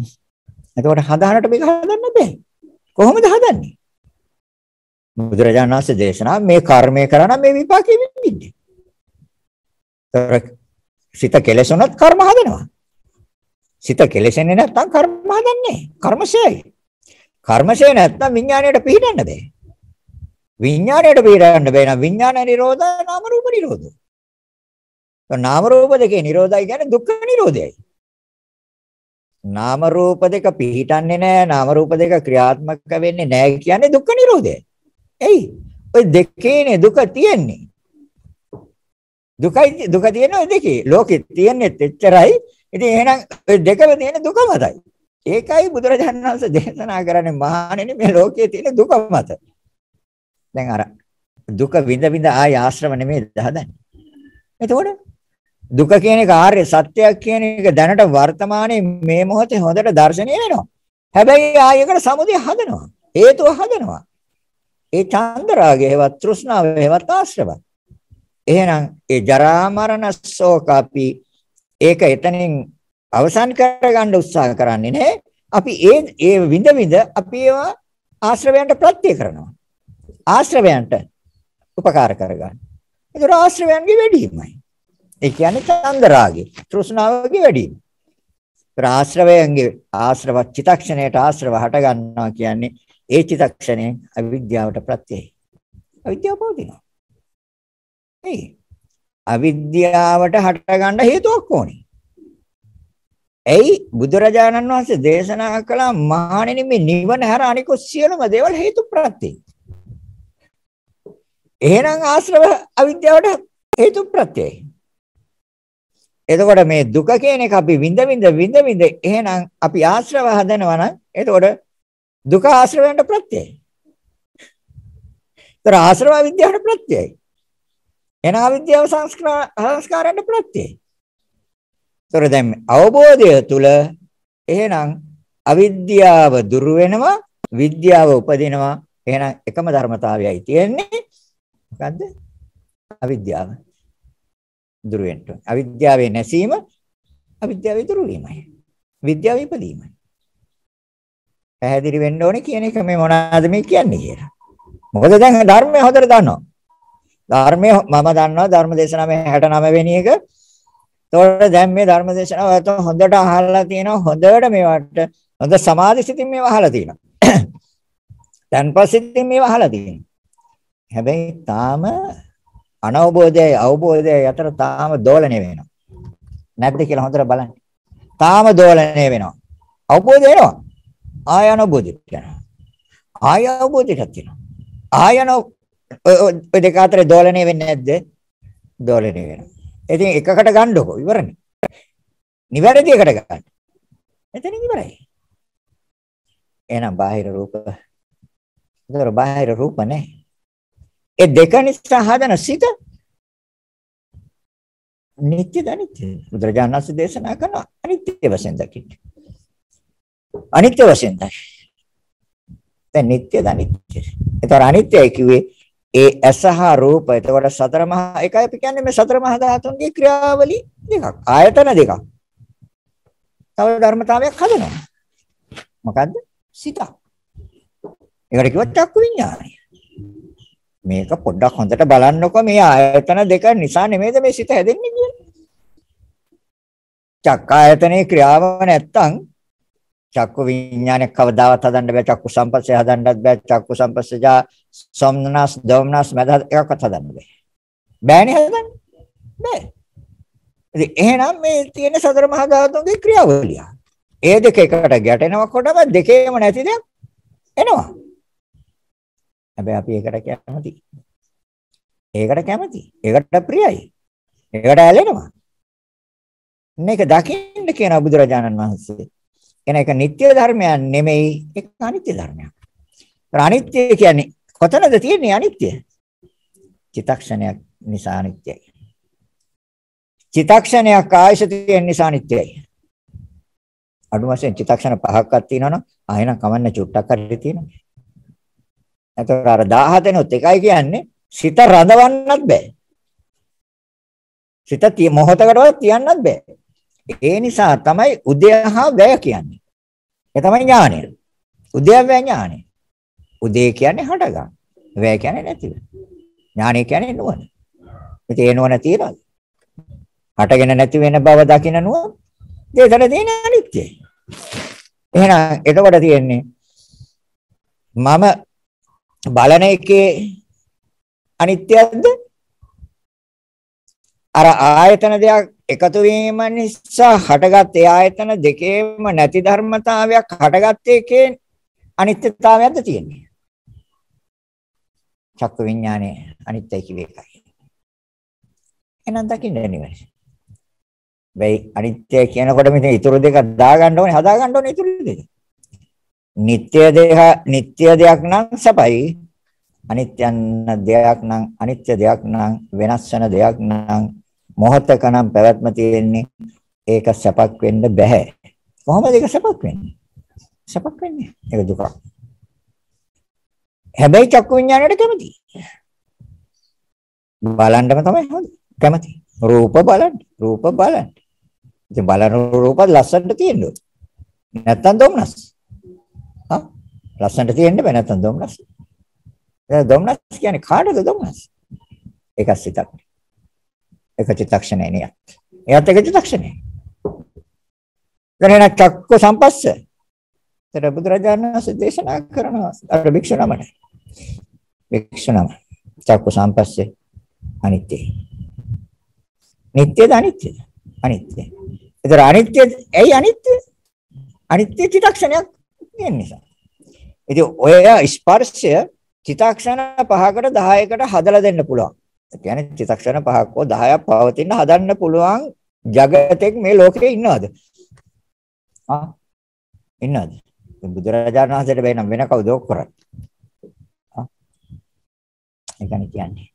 එතකොට හදානට මේක හදන්න බෑ. කොහොමද හදන්නේ? බුදුරජාණන් වහන්සේ දේශනා මේ කර්මය කරා නම් මේ විපාකෙ විඳින්නේ. සිත කෙලෙසුනත් කර්ම හදනවා. සිත කෙලෙසෙන්නේ නැත්නම් කර්ම හදන්නේ. කර්මශයයි. කර්මශය නැත්නම් විඥාණයට පිහිටන්න බෑ. විඥාණයට පිහිටන්න බෑ නම් විඥාන නිරෝධ නාම රූප නිරෝධ. නාම රූප දෙකේ නිරෝධයි කියන්නේ දුක්ඛ නිරෝධයයි. නාම රූප දෙක පිහිටන්නේ නැහැ නාම රූප දෙක ක්‍රියාත්මක වෙන්නේ නැහැ කියන්නේ දුක්ඛ නිරෝධයයි. එයි ඔය දෙකේනේ දුක තියෙන්නේ. දුකයි දුක තියෙන ඔය දෙකේ. ලෝකෙ තියෙන්නේ එච්චරයි. ඉතින් එහෙනම් ඔය දෙකම තියෙන දුක මතයි. ඒකයි බුදුරජාණන් වහන්සේ දේශනා කරන්නේ මහණෙනි මේ ලෝකයේ තියෙන දුක මත. දැන් අර දුක විඳ විඳ ආය ආශ්‍රම නෙමෙයි හදන්නේ. එතකොට දුක කියන එක ආර්ය සත්‍යයක් කියන එක දැනට වර්තමානයේ මේ මොහොතේ හොඳට දැర్శණය වෙනවා. හැබැයි ආයකට සමුදය හදනවා. හේතුව හදනවා. ඒ චන්දරාගය හේවත් තෘෂ්ණාව හේවත් ආශ්‍රව. එහෙනම් ඒ ජරා මරණ ශෝක අපි ඒක එතනින් අවසන් කරගන්න උත්සාහ කරන්නේ නේ. අපි ඒ ඒ විඳ විඳ අපි ඒවා ආශ්‍රවයන්ට ප්‍රත්‍ය කරනවා. ආශ්‍රවයන්ට උපකාර කරගන්න. ඒක ආශ්‍රවයන්ගේ වැඩිමයි. ඒ කියන්නේ චන්දරාගය, තෘෂ්ණාවගේ වැඩිම. ආශ්‍රවයන්ගේ ආශ්‍රව චිතක්ෂණයට ආශ්‍රව හට ගන්නවා කියන්නේ ඒ චිතක්ෂණයෙන් අවිද්‍යාවට ප්‍රත්‍යයයි. අවිද්‍යාව පවතිනවා. එයි අවිද්‍යාවට හටගන්න හේතුවක් ඕනේ. එයි බුදුරජාණන් වහන්සේ දේශනා කළ මහණෙනි මේ නිවන හැර අනිකුත් සියලුම දේවල් හේතු ප්‍රත්‍යයයි. එහෙනම් ආශ්‍රව අවිද්‍යාවට හේතු ප්‍රත්‍යයයි. එතකොට මේ දුක කියන එක අපි විඳ විඳ විඳ විඳ එහෙනම් අපි ආශ්‍රව හදනවා නම් එතකොට දුක ආශ්‍රවයන්ට ප්‍රත්‍යයයි. ඒතර ආශ්‍රව විද්‍යාවට ප්‍රත්‍යයයි. එන අවිද්‍යාව සංස්කාරයන්ට ප්‍රත්‍යයයි. ඒතර දැන් අවබෝධය තුල එහෙනම් අවිද්‍යාව දුරු වෙනවා විද්‍යාව උපදිනවා එහෙනම් එකම ධර්මතාවයයි තියෙන්නේ මොකද්ද අවිද්‍යාව දුරු වෙන්න අවිද්‍යාවේ නැසීම අවිද්‍යාවේ දුරු වීමයි විද්‍යාව ඉපදීමයි පැහැදිලි වෙන්න ඕනේ කියන එක මේ මොනවාද මේ කියන්නේ කියලා. මොකද දැන් ධර්මය හොඳට දන්නවා. ධර්මය මම දන්නවා ධර්ම දේශනාවේ 69 වෙනි එක. ඒතකොට දැන් මේ ධර්ම දේශනාව හොඳට අහලා තියෙනවා හොඳට මේවට හොඳ සමාධි සිතින් මේව අහලා තියෙනවා. දැන් පස්සිතින් මේව අහලා තියෙනවා. හැබැයි තාම අනවබෝධයයි අවබෝධයයි අතර තාම දෝලණය වෙනවා. නැද්ද කියලා හොඳට බලන්න. තාම දෝලණය වෙනවා. අවබෝධය එනවා. ආය අනබෝධයට යනවා. ආය අවබෝධයටත් යනවා. ආයන ඔය දෙක අතර දෝලණය වෙන්නේ නැද්ද? දෝලණය වෙනවා. ඉතින් එකකට ගන්නකො ඉවරනේ. නිවැරදි එකට ගන්න. එතන ඉවරයි. එහෙනම් බාහිර රූප. ඒතර බාහිර රූප නැහැ. ඒ දෙක නිසා හදන සිත නිත්‍යද අනිත්‍යද? බුදුරජාණන් වහන්සේ දේශනා කරන අනිත්‍ය වශයෙන් දකින්න. අනිත්‍ය වශයෙන් දකින්න. දැන් නිත්‍යද අනිත්‍යද? ඒතර අනිත්‍යයි කිව්වේ ඒ අසහ රූප. එතකොට සතර මහා එකයි අපි කියන්නේ මේ සතර මහා ධාතුන්ගේ ක්‍රියාවලි දෙකක්. ආයතන දෙකක්. තව ධර්මතාවයක් හදනවා. මොකද්ද? සිත ඒකට කිව්ව චක්කු විඥානය. මේක පොඩ්ඩක් හොඳට බලන්නකො මේ ආයතන දෙක නිසා නෙමෙයිද මේ සිත හැදෙන්නේ කියන්නේ චක්කායතනයේ ක්‍රියාව නැත්තම් චක්කු විඥානයක් කවදාවත් හදන්න බෑ. චක්කු සම්පස්සේ හදන්නත් බෑ. චක්කු සම්පස්සේජා සොම්නස් දොම්නස් මැද එකක්වත් හදන්න බෑ. බෑනේ හදන්න? බෑ. ඉතින් එහෙනම් මේ තියෙන සතර මහා ධාතුන්ගේ ක්‍රියාවලිය. ඒ දෙක එකට ගැටෙනකොටම දෙකේම නැති දෙයක් එනවා. හැබැයි අපි ඒකට කැමති ඒකට කැමති ඒකට ප්‍රියයි. ඒකට ඇලෙනවා. මේක දකින්න කියන බුදුරජාණන් වහන්සේ එන එක නිත්‍ය ධර්මයක් නෙමෙයි ඒක අනිත්‍ය ධර්මයක්. ඒත් අනිත්‍ය කියන්නේ කොතනද තියෙන්නේ අනිත්‍ය? චිතක්ෂණයක් නිසා අනිත්‍යයි. චිතක්ෂණයක් ආයශ තියෙන නිසා අනිත්‍යයි. අඩු වශයෙන් චිතක්ෂණ පහක්වත් තියෙනවනම් ආයෙන කමන්න චුට්ටක් හරි තියෙනවා. එතකොට අර 17 නොත් එකයි කියන්නේ සිත රඳවන්නත් බෑ. සිත මොහොතකටවත් තියන්නත් බෑ. ඒ නිසා තමයි උදයහා වැය කියන්නේ. ඒ තමයි ඥානය. උදයවැය ඥානය. උදේ කියන්නේ හටගන්න. වැය කියන්නේ නැතිව. ඥානය කියන්නේ නුවණ. ඉතින් ඒ නුවණ තියනවාද? හටගෙන නැති වෙන බව දකින්න නුවණ. ඒතර තියෙන අනිත්‍යයි. එහෙනම් එතකොට තියෙන්නේ මම බලන එකේ අනිත්‍යයක්ද අර ආයතන දෙයක් එකතු වීම නිසා හටගත් ඒ ආයතන දෙකේම නැති ධර්මතාවයක් හටගත් එකේ අනිත්‍යතාවයක්ද තියෙන්නේ. චක්ක විඥානේ අනිත්‍යයි කිව්ව එකයි. එහෙනම් දකින්න නිවැරදි. වෙයි අනිත්‍ය කියනකොට මෙතන ඊතුරු දෙක දාගන්න ඕනේ හදාගන්න ඕනේ ඊතුරු දෙක. නিত্য දෙහ නিত্য දෙයක් නම් සපයි අනිත්‍යන්න දෙයක් නම් අනිත්‍ය දෙයක් නම් වෙනස් වෙන දෙයක් නම් මොහතක නම් පැවැත්ම තියෙන්නේ ඒක සැපක් වෙන්න බෑ කොහොමද ඒක සැපක් වෙන්නේ? සැපක් වෙන්නේ. ඒක දුකක් හැබැයි චක්කු විඥාණයට කැමති. බලන්නම තමයි හොඳ. කැමති. රූප බලන්න. රූප බලන්න. ඉතින් බලන රූපත් ලස්සනට තියෙන්න නැත්තම් දොම්නස්. හා? ලස්සනට තියෙන්න බෑ. නැත්තම් දොම්නස්. දැන් දොම්නස් කියන්නේ කාටද දොම්නස්? ඒක සිතක්. එක චිත්තක්ෂණේ නියත්. එයත් එක චිත්තක්ෂණේ. දැන් චක්ක සම්පස්ස. ඒතර බුදුරජාණන් වහන්සේ දේශනා කරනවා අර භික්ෂු නමට. භික්ෂු නම චක්ක සම්පස්සේ අනිත්‍යයි. නිට්ටයද අනිත්‍යද? අනිත්‍යයි. ඒතර අනිත්‍ය ඇයි අනිත්‍ය? අනිත්‍ය චිත්තක්ෂණයක් තියෙන නිසා. ඉතින් ඔය ස්පර්ශය චිත්තක්ෂණ පහකට 10කට හදලා දෙන්න පුළුවන්. ඒ කියන්නේ චිත්තක්ෂණ පහක් හෝ 10ක් පවතින හදන්න පුළුවන් జగතෙක් මේ ලෝකේ ඉන්නවද? ආ ඉන්නවද? බුදුරජාණන් වහන්සේට බෑ නම් වෙන කවුද ඔක් කරන්නේ? ආ ඒකනේ කියන්නේ.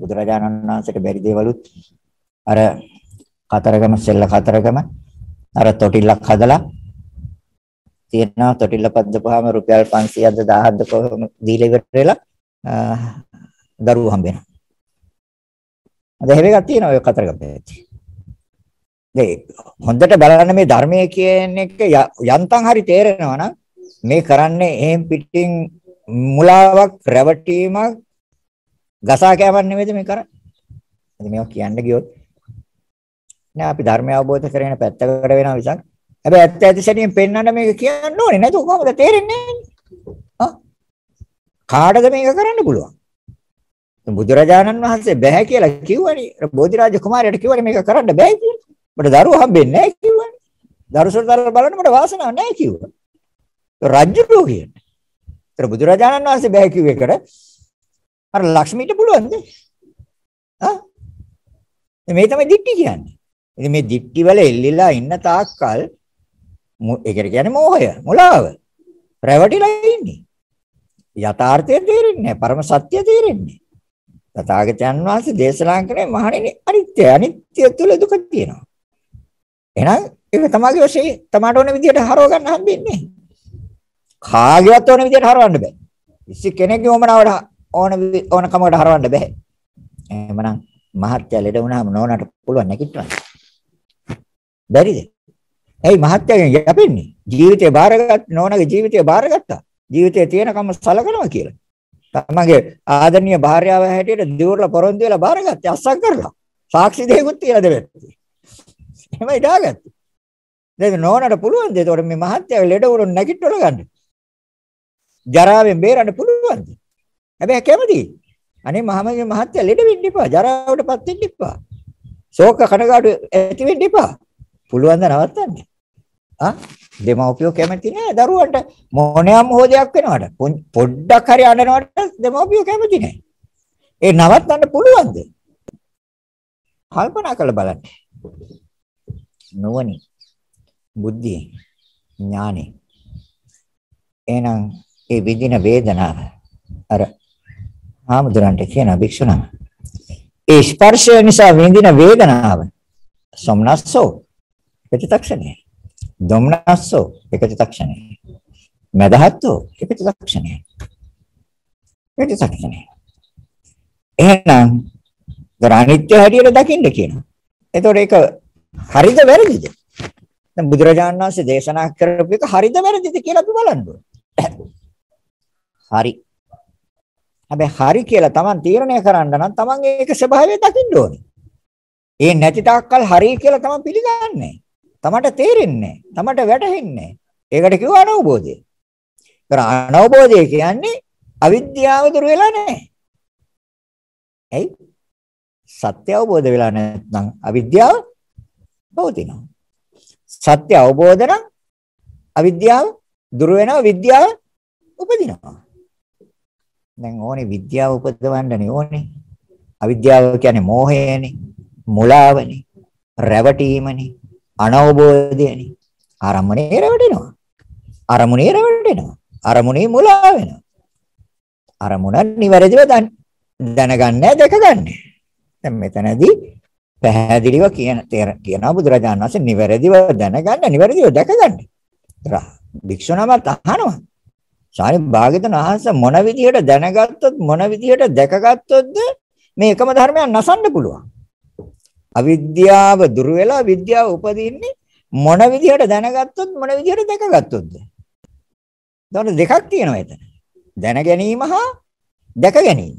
බුදුරජාණන් වහන්සේට බැරි දේවලුත් අර කතරගම සෙල්ල කතරගම අර තොටිල්ලක් හදලා තියෙනවා තොටිල්ල පද්දපුවාම රුපියල් 500ක්ද 1000ක්ද කොහොම දීලා ඉවර වෙලා දරුවෝ හම්බ වෙනවා. අද හැම එකක් තියෙනවා ඔය කතරගම පැත්තේ. ඒ හොඳට බලන්න මේ ධර්මයේ කියන එක යන්තම් හරි තේරෙනවා නම් මේ කරන්නේ එහෙම් පිටින් මුලාවක් රැවටීමක් ගසා කෑමක් නෙමෙයිද මේ කරන්නේ. ඉතින් මේවා කියන්න ගියොත් නෑ අපි ධර්මය අවබෝධ කරගෙන පැත්තකට වෙනවා විසක්. හැබැයි ඇත්ත ඇති සැටියෙන් පෙන්වන්න මේක කියන්න ඕනේ නේද? කොහොමද තේරෙන්නේ? ආ කාටද මේක කරන්න පුළුවන්? බුදුරජාණන් වහන්සේ බෑ කියලා කිව්වනේ. බෝධිරාජ කුමාරයාට කිව්වනේ මේක කරන්න බෑ කියලා. මට දරුවෝ හම්බෙන්නේ නැහැ කිව්වනේ. දරුසොතර බලන්න මට වාසනාවක් නැහැ කිව්වා. රජුරෝ කියන්නේ. ඒතර බුදුරජාණන් වහන්සේ බෑ කිව්ව එකට අර ලක්ෂ්මීට පුළුවන්ද? ආ මේ තමයි දික්ටි කියන්නේ. ඉතින් මේ දික්ටි වල එල්ලිලා ඉන්න තාක්කල් ඒකට කියන්නේ මෝහය, මුලාව. රැවටිලා ඉන්නේ. යථාර්ථය තේරෙන්නේ නැහැ. පරම සත්‍ය තේරෙන්නේ. තථාගතයන් වහන්සේ දේශනා කරේ මහණෙනි අනිත්‍ය. අනිත්‍ය තුල දුක තියෙනවා. එහෙනම් ඒක තමගේ වශයෙන් තමාට ඕන විදිහට හරව ගන්න හම්බෙන්නේ. කාගේවත් ඕන විදිහට හරවන්න බෑ. කිසි කෙනෙක්ගේ ඕමනාවට ඕන ඕනකමකට හරවන්න බෑ. එහෙමනම් මහත්ය ලෙඩ වුණාම නෝනට පුළුවන් නැකිටවන්න. බැරිද? ඇයි මහත්යගෙන් යපෙන්නේ? ජීවිතේ බාරගත් නෝනගේ ජීවිතේ බාරගත්තා. ජීවිතේ තියෙනකම සලකනවා කියලා. තමගේ ආදරණීය භාර්යාව හැටියට දිවුරලා පොරොන්දු වෙලා බාරගත්තේ අස්සක් කරලා. සාක්ෂි දෙකකුත් තියලා දෙවැත්තේ. එහෙමයි දාගත්තේ. දැන් නෝනට පුළුවන්ද? ඒතකොට මේ මහත්යව ලෙඩ වුණොත් නැගිටවල ගන්න. ජරාවෙන් බේරන්න පුළුවන්ද? හැබැයි කැමති. අනේ මහමගේ මහත්ය ලෙඩ වෙන්න එපා. ජරාවටපත් වෙන්න එපා. ශෝක කනගාටු ඇති වෙන්න එපා. පුළුවන් ද නවත්තන්න? ආ දෙමව්පියෝ කැමති නෑ දරුවන්ට මොනියම් හොදයක් වෙනවට. පොඩ්ඩක් හරි අඬනවට දෙමව්පියෝ කැමති නෑ. ඒ නවත්තන්න පුළුවන්ද? කල්පනා කරලා බලන්න. නුවණි බුද්ධිය ඥානෙ එහෙනම් ඒ විඳින වේදනාව අර ආමුදුරන්ට කියන භික්ෂුණා ඒ ස්පර්ශය නිසා විඳින වේදනාව සොම්නස්සෝ ප්‍රතිතක්ෂණය දොම්නස්සෝ ප්‍රතිතක්ෂණය මදහත්ෝ ප්‍රතිතක්ෂණය ප්‍රතිතක්ෂණය එහෙනම් අනිත්‍ය හැටියට දකින්න කියනවා. එතකොට ඒක හරිද වැරදිද? දැන් බුදුරජාණන් වහන්සේ දේශනා කරපු එක හරිද වැරදිද කියලා අපි බලන්න හරි. හැබැයි හරි කියලා Taman තීරණය කරන්න නම් Taman ඒක ස්වභාවය දකින්න ඕනේ. ඒ නැති තාක්කල් හරි කියලා Taman පිළිගන්නේ. තමට තේරෙන්නේ තමට වැටහෙන්නේ ඒකට කිව්ව අනවබෝධය. ඒතර අනවබෝධය කියන්නේ අවිද්‍යාව දුර වෙලා නැහැ. ඇයි? සත්‍ය අවබෝධ වෙලා නැත්නම් අවිද්‍යාව පවතිනවා. සත්‍ය අවබෝධ නම් අවිද්‍යාව දුර වෙනවා විද්‍යාව උපදිනවා. දැන් ඕනේ විද්‍යාව උපදවන්නනේ ඕනේ. අවිද්‍යාව කියන්නේ මෝහයනේ, මුලාවනේ, රැවටීමනේ, අනවබෝධයනේ. අරමුණේ රැවටෙනවා. අරමුණේ රැවටෙනවා. අරමුණේ මුලා වෙනවා. අරමුණ නිවැරදිව දැනගන්නේ දැකගන්නේ. දැන් මෙතනදී පැහැදිලිව කියන කියන බුදුරජාණන් වහන්සේ නිවැරදිව දැනගන්න නිවැරදිව දැකගන්න. ඒතර භික්ෂුණමත් අහනවා. සාරි භාග්‍යවතුන් වහන්සේ මොන විදිහට දැනගත්තොත් මොන විදිහට දැකගත්තොත්ද මේ එකම ධර්මයක් නසන්න පුළුවන්. අවිද්‍යාව දුර වෙලා විද්‍යාව උපදින්නේ මොන විදිහට දැනගත්තොත් මොන විදිහට දැකගත්තොත්ද? එතකොට දෙකක් තියෙනවා එතන. දැන ගැනීම හා දැක ගැනීම.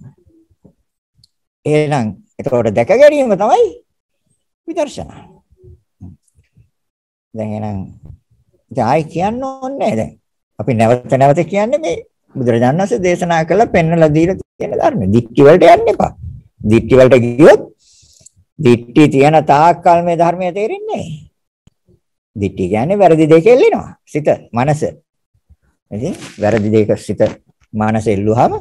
එහෙනම් එතකොට දැක ගැනීම තමයි විදර්ශනා. දැන් එහෙනම් ඉතින් ආයි කියන්න ඕනේ දැන්. අපි නැවත නැවත කියන්නේ මේ බුදුරජාණන් වහන්සේ දේශනා කළ පෙන්වලා දීලා තියෙන ධර්ම. දික්ටි වලට යන්න එපා. දික්ටි වලට ගියොත් දික්ටි තියෙන තාක්කල් මේ ධර්මය තේරෙන්නේ නැහැ. දික්ටි කියන්නේ වැරදි දෙක එල්ලෙනවා. සිත, මනස. ඉතින් වැරදි දෙක සිත, මනස එල්ලුවාම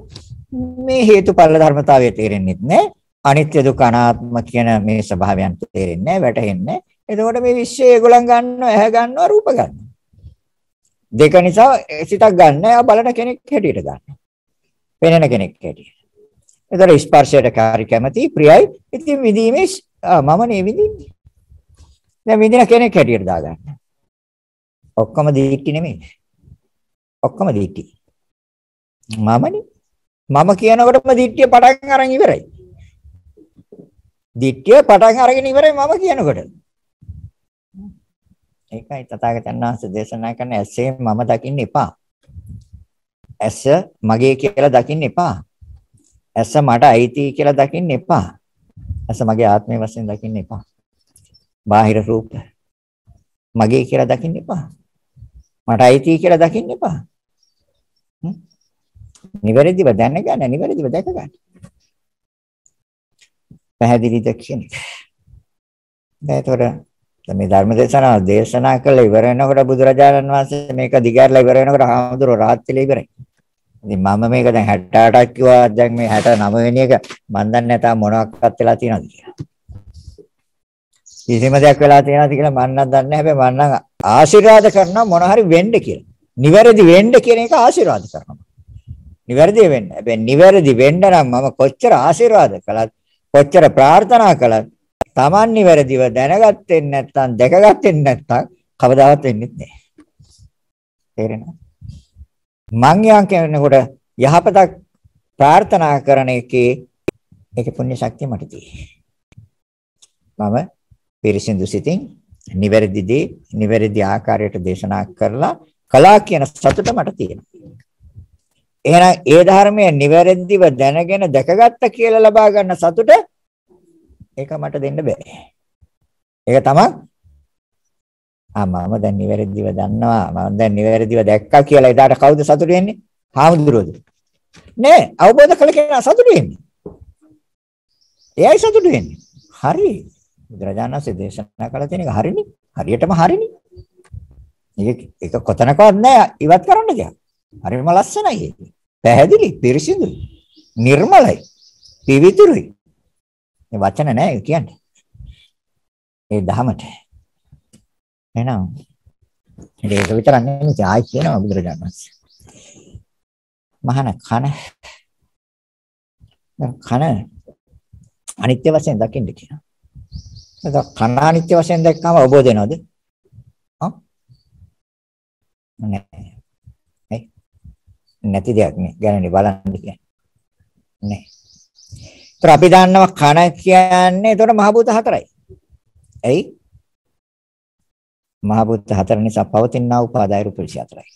මේ හේතුඵල ධර්මතාවය තේරෙන්නේ නැහැ. අනිත්‍ය දුක්ඛ අනාත්ම කියන මේ ස්වභාවයන් තේරෙන්නේ නැහැ වැටහෙන්නේ එතකොට මේ විශ්වය ඒගොල්ලන් ගන්නවා ඇහැ ගන්නවා රූප ගන්නවා දෙක නිසා සිතක් ගන්න එයා බලන කෙනෙක් හැටියට ගන්න පෙනෙන කෙනෙක් හැටියට එතකොට ස්පර්ශයට කාරි කැමති ප්‍රියයි ඉතින් විදීමේ මම නේ විදින්නේ දැන් විදින කෙනෙක් හැටියට දාගන්න ඔක්කොම දීක්ටි නෙමෙයි ඔක්කොම දීක්ටි මමනේ මම කියනකොටම දිට්ඨිය පටන් අරන් ඉවරයි දිට්ඨිය පටන් අරගෙන ඉවරයි මම කියනකොට. ඒකයි තථාගතයන් වහන්සේ දේශනා කරන ඇසේ මම දකින්න එපා. ඇස මගේ කියලා දකින්න එපා. ඇස මට අයිති කියලා දකින්න එපා. ඇස මගේ ආත්මය වශයෙන් දකින්න එපා. බාහිර රූප මගේ කියලා දකින්න එපා. මට අයිති කියලා දකින්න එපා. නිවැරදිව දැනගන්න නිවැරදිව දැක ගන්න. පැහැදිලිද කියන එක. දැන් ඒතකොට මේ ධර්ම දේශනාව දේශනා කළ ඉවර වෙනකොට බුදුරජාණන් වහන්සේ මේක දිගහැරලා ඉවර වෙනකොට හාමුදුරුවෝ රාත් වෙලා ඉවරයි. ඉතින් මම මේක දැන් 68ක් කිව්වා දැන් මේ 69 වෙනි එක මන් දන්නේ නැතා මොනවක්වත් වෙලා තියෙනවද කියලා. කිසිම දෙයක් වෙලා තියෙනවද කියලා මම නම් දන්නේ නැහැ. හැබැයි මම නම් ආශිර්වාද කරනවා මොන හරි වෙන්න කියලා. නිවැරදි වෙන්න කියන එක ආශිර්වාද කරනවා. නිවැරදි වෙන්න. හැබැයි නිවැරදි වෙන්න නම් මම කොච්චර ආශිර්වාද කළත් කොච්චර ප්‍රාර්ථනා කළත් Taman නිවැරදිව දැනගත්තේ නැත්නම් දැකගත්තේ නැත්නම් කවදාවත් වෙන්නේ නැහැ. තේරෙනවද? මං යම් කෙනෙකුට යහපතක් ප්‍රාර්ථනා කරන එකේ ඒකේ පුණ්‍ය ශක්තිය මට තියෙනවා. මම පිරිසිදු සිතින් නිවැරදි දේ නිවැරදි ආකාරයට දේශනා කරලා කලා කියන සතුට මට තියෙනවා. එහෙනම් ඒ ධර්මයේ නිවැරදිව දැනගෙන දැකගත්ත කියලා ලබා ගන්න සතුට ඒක මට දෙන්න බෑ. ඒක තමයි ආ මම දැන් නිවැරදිව දන්නවා මම දැන් නිවැරදිව දැක්කා කියලා එදාට කවුද සතුටු වෙන්නේ? හාමුදුරුවෝද? නෑ අවබෝධ කළ කෙනා සතුටු වෙන්නේ. එයයි සතුටු වෙන්නේ. හරි. බුදුරජාණන් වහන්සේ දේශනා කළ තියෙන එක හරිනේ. හරියටම හරිනේ. ඒක ඒක කොතනකවත් නෑ ඉවත් කරන්න දෙයක්. හරිම ලස්සනයි ඒක. පැහැදිලි, පිරිසිදුයි, නිර්මලයි, පිවිතුරුයි. මේ වචන නෑ කියන්නේ. ඒ දහමට. එහෙනම් ඒක විතරක් නෙමෙයි ආයි කියනවා බුදුරජාණන් වහන්සේ. මහාන කන කන අනිත්‍ය වශයෙන් දකින්න කියනවා. ඒක කන අනිත්‍ය වශයෙන් දැක්කම අවබෝධ වෙනවද? හා? නෑ. ඒ නැති දෙයක් නේ. ගැනනේ බලන්න කියන්නේ. නෑ. ඒතර අපි දන්නවා කන කියන්නේ ඒතර මහ භූත හතරයි. ඇයි? මහ භූත හතර නිසා පවතිනා උපාදාය රූප 24යි.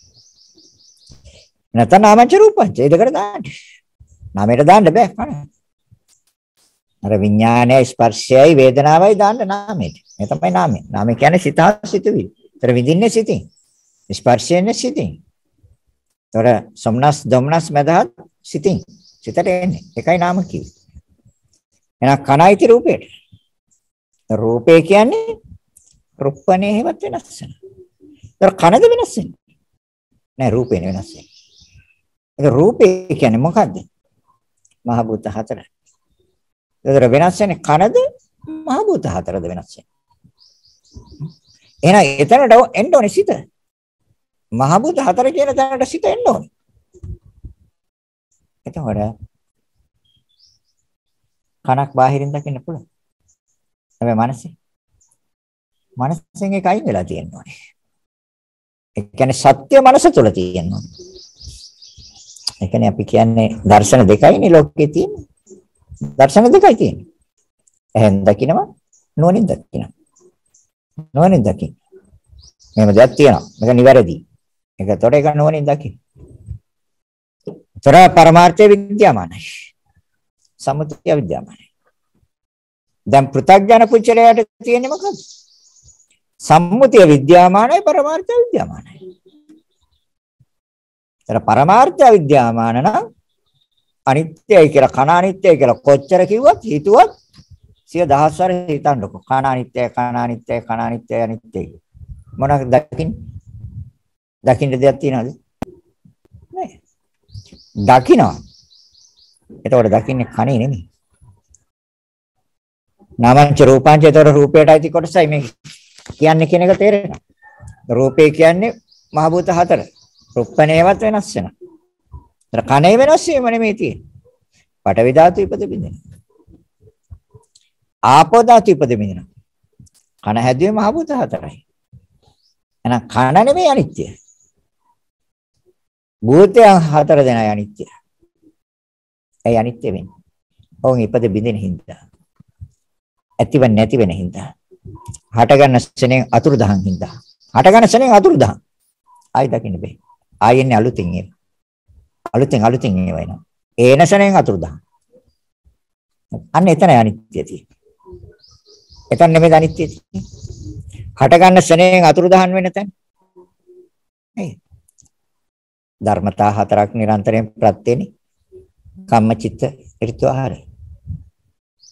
නැත්නම් නාමංච රූපංච ඒ දෙකට දාන්න. නාමයට දාන්න බෑ කන. අර විඥානයයි ස්පර්ශයයි වේදනාවයි දාන්න නාමයට. මේ තමයි නාමය. නාමය කියන්නේ සිත සිතුවිලි. ඒතර විඳින්නේ සිතින්. ස්පර්ශයෙන් සිතින්. ඒතර සොම්නස් දොම්නස් මදහත් සිතින්. සිතට එන්නේ. ඒකයි නාම කිව්වේ. එහෙනම් කනයිති රූපේට. රූපේ කියන්නේ රුප්පණේ හේවත් වෙනස් වෙනවා. ඒතර කනද වෙනස් වෙන්නේ? නෑ රූපේ වෙනස් වෙන්නේ. ඒක රූපේ කියන්නේ මොකද්ද? මහ භූත හතර. ඒතර වෙනස් වෙන්නේ කනද මහ භූත හතරද වෙනස් වෙන්නේ. එහෙනම් එතනට එන්න ඕනේ සිත. මහ භූත හතර කියන තැනට සිත එන්න ඕනේ. එතකොට කනක් බාහිරින් දකින්න පුළුවන්. හැබැයි මනසේ මනසෙන් ඒක අයින් වෙලා තියෙනවා. ඒ කියන්නේ සත්‍ය මනස තුළ තියෙනවා. ඒ කියන්නේ අපි කියන්නේ දර්ශන දෙකයිනේ ලෝකේ තියෙන්නේ. දර්ශන දෙකයි තියෙන්නේ. එහෙන් දකින්නවා නුවණින් දකින්නවා. නුවණින් දකින්න. මේව දෙයක් තියෙනවා. මේක නිවැරදි. ඒක තොර එක නුවණින් දකින්න. තොර පරමාර්ථය විද්‍යාමානයි. සම්මුතිය විද්‍යාමානයි. දැන් පෘථග්ජන පුච්චරයට තියෙන්නේ මොකද්ද? සම්මුතිය විද්‍යාමානයි පරමාර්ථය විද්‍යාමානයි. ඒතර පරමාර්ථය විද්‍යාමාන නම් අනිත්‍යයි කියලා කන අනිත්‍යයි කියලා කොච්චර කිව්වත් හිතුවත් සිය දහස්වර හිතන්නකො. කන අනිත්‍යයි කන අනිත්‍යයි කන අනිත්‍යයි අනිත්‍යයි. මොනවද දකින්න? දකින්න දෙයක් තියනවද? නෑ. දකින්නවා. එතකොට දකින්නේ කනේ නෙමෙයි. නාමංච රූපාංච ඒතර රූපයට අයිති කොටසයි මේ කියන්නේ කියන එක තේරෙනවා. රූපේ කියන්නේ මහ භූත හතර. රුප්පණේවත් වෙනස් වෙනවා. ඒතර කනේ වෙනස් වීම නෙමෙයි තියෙන්නේ. පඨවි ධාතු ඉපද බින්දින. ආපෝ ධාතු ඉපද බින්දින. කන හැදුවේ මහ භූත හතරයි. එහෙනම් කන නෙමෙයි අනිත්‍ය. භූතයන් හතර දෙනයි අනිත්‍ය. ඒ අනිත්‍ය වෙන්නේ. ඔවුන් ඉපද බින්දින හින්දා. ඇතිව නැති වෙන හින්දා. හටගන්න ශනේ අතුරුදහන් හින්දා. හටගන්න ශනේ අතුරුදහන්. ආයි දකින්න බෑ. ආයෙන්නේ අලුතින් එන. අලුතෙන් අලුතින් ඒව එනවා. ඒන ශනේ අතුරුදහන්. අන්න එතන අනිත්‍ය තියෙන්නේ. එතන නෙමෙයි අනිත්‍ය තියෙන්නේ. හටගන්න ශනේ අතුරුදහන් වෙන තැන. නේ. ධර්මතා හතරක් නිරන්තරයෙන් ප්‍රත්‍යනේ. කම්මචිත්ත ඍතු ආහාරය.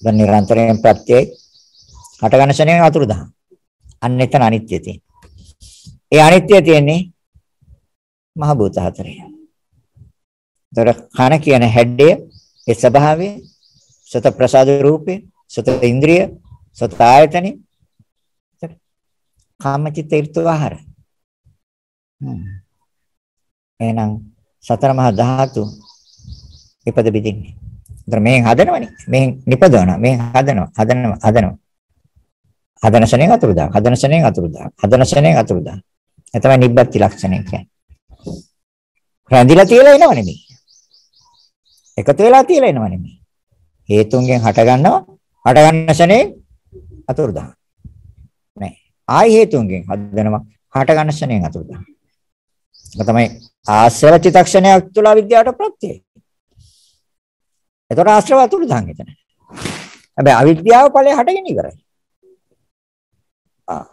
දැන් නිරන්තරයෙන් ප්‍රත්‍යයයි හට ගන්න ශනේ අතුරුදහන්. අන්න එතන අනිත්‍ය තියෙන්නේ. ඒ අනිත්‍ය තියෙන්නේ මහ භූත හතරේ. දර කන කියන හැඩය ඒ ස්වභාවය සත ප්‍රසාද රූපේ සත ඉන්ද්‍රිය සත ආයතනෙ කාමචිත්ත ඍතු ආහාර. එහෙනම් සතර මහා ධාතු ඉපද බෙදින්නේ. ඒතර මේන් හදනවනේ. මේන් නිපදවනවා. මේන් හදනවා. හදනවා. හදනවා. හදන ශරණෙන් අතුරුදා. හදන ශරණෙන් අතුරුදා. හදන ශරණෙන් අතුරුදා. ඒ තමයි නිබ්බති ලක්ෂණය කියන්නේ. රැඳිලා තියලා එනව නෙමෙයි. එකතු වෙලා තියලා එනව නෙමෙයි. හේතුන්ගෙන් හට ගන්නවා. හට ගන්න ශරණේ අතුරුදා. නෑ. ආයි හේතුන්ගෙන් හදනවා. හට ගන්න ශරණෙන් අතුරුදා. ඒක තමයි ආශ්‍රව චිතක්ෂණයක් තුළ විද්‍යාවට ප්‍රත්‍යයයි. එතකොට ආශ්‍රව අතුරුදාන් එතන. හැබැයි අවිද්‍යාව ඵලය හටගෙන ඉවරයි. ආ.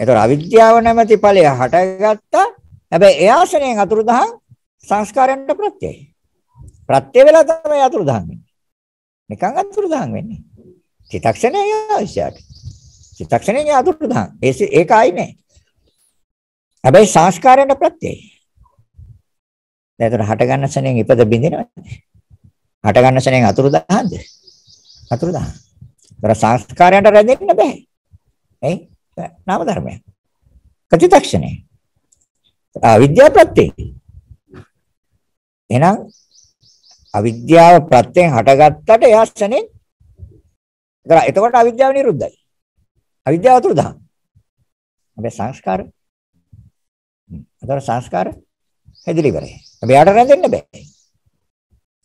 එතකොට අවිද්‍යාව නැමැති ඵලය හටගත්තා. හැබැයි ඒ ආසනයෙන් අතුරුදහන් සංස්කාරයන්ට ප්‍රත්‍යයයි. ප්‍රත්‍ය වෙලා තමයි අතුරුදහන් වෙන්නේ. නිකන් අතුරුදහන් වෙන්නේ. චිත්තක්ෂණය අවශ්‍යයි. චිත්තක්ෂණය අතුරුදහන්. ඒක ආයි නෑ. හැබැයි සංස්කාරයන්ට ප්‍රත්‍යයයි. දැන් ඒතර හට ගන්න ශරණයෙන් ඉපද බින්දිනවද? හට ගන්න ශරණයෙන් අතුරුදහන්ද? අතුරුදහන්. ඒතර සංස්කාරයන්ට රැඳෙන්න බෑ. එයි නාම ධර්මය. කචිතක්ෂණේ. අවිද්‍යාව ප්‍රත්‍යේ. එහෙනම් අවිද්‍යාව ප්‍රත්‍යයෙන් හටගත්තට එයා ශනේ එතකොට අවිද්‍යාව නිරුද්ධයි. අවිද්‍යාව අතුරුදහන්. හැබැයි සංස්කාර අතර සංස්කාර හැදිලි ඉවරයි. එයාට රැඳෙන්න බෑ.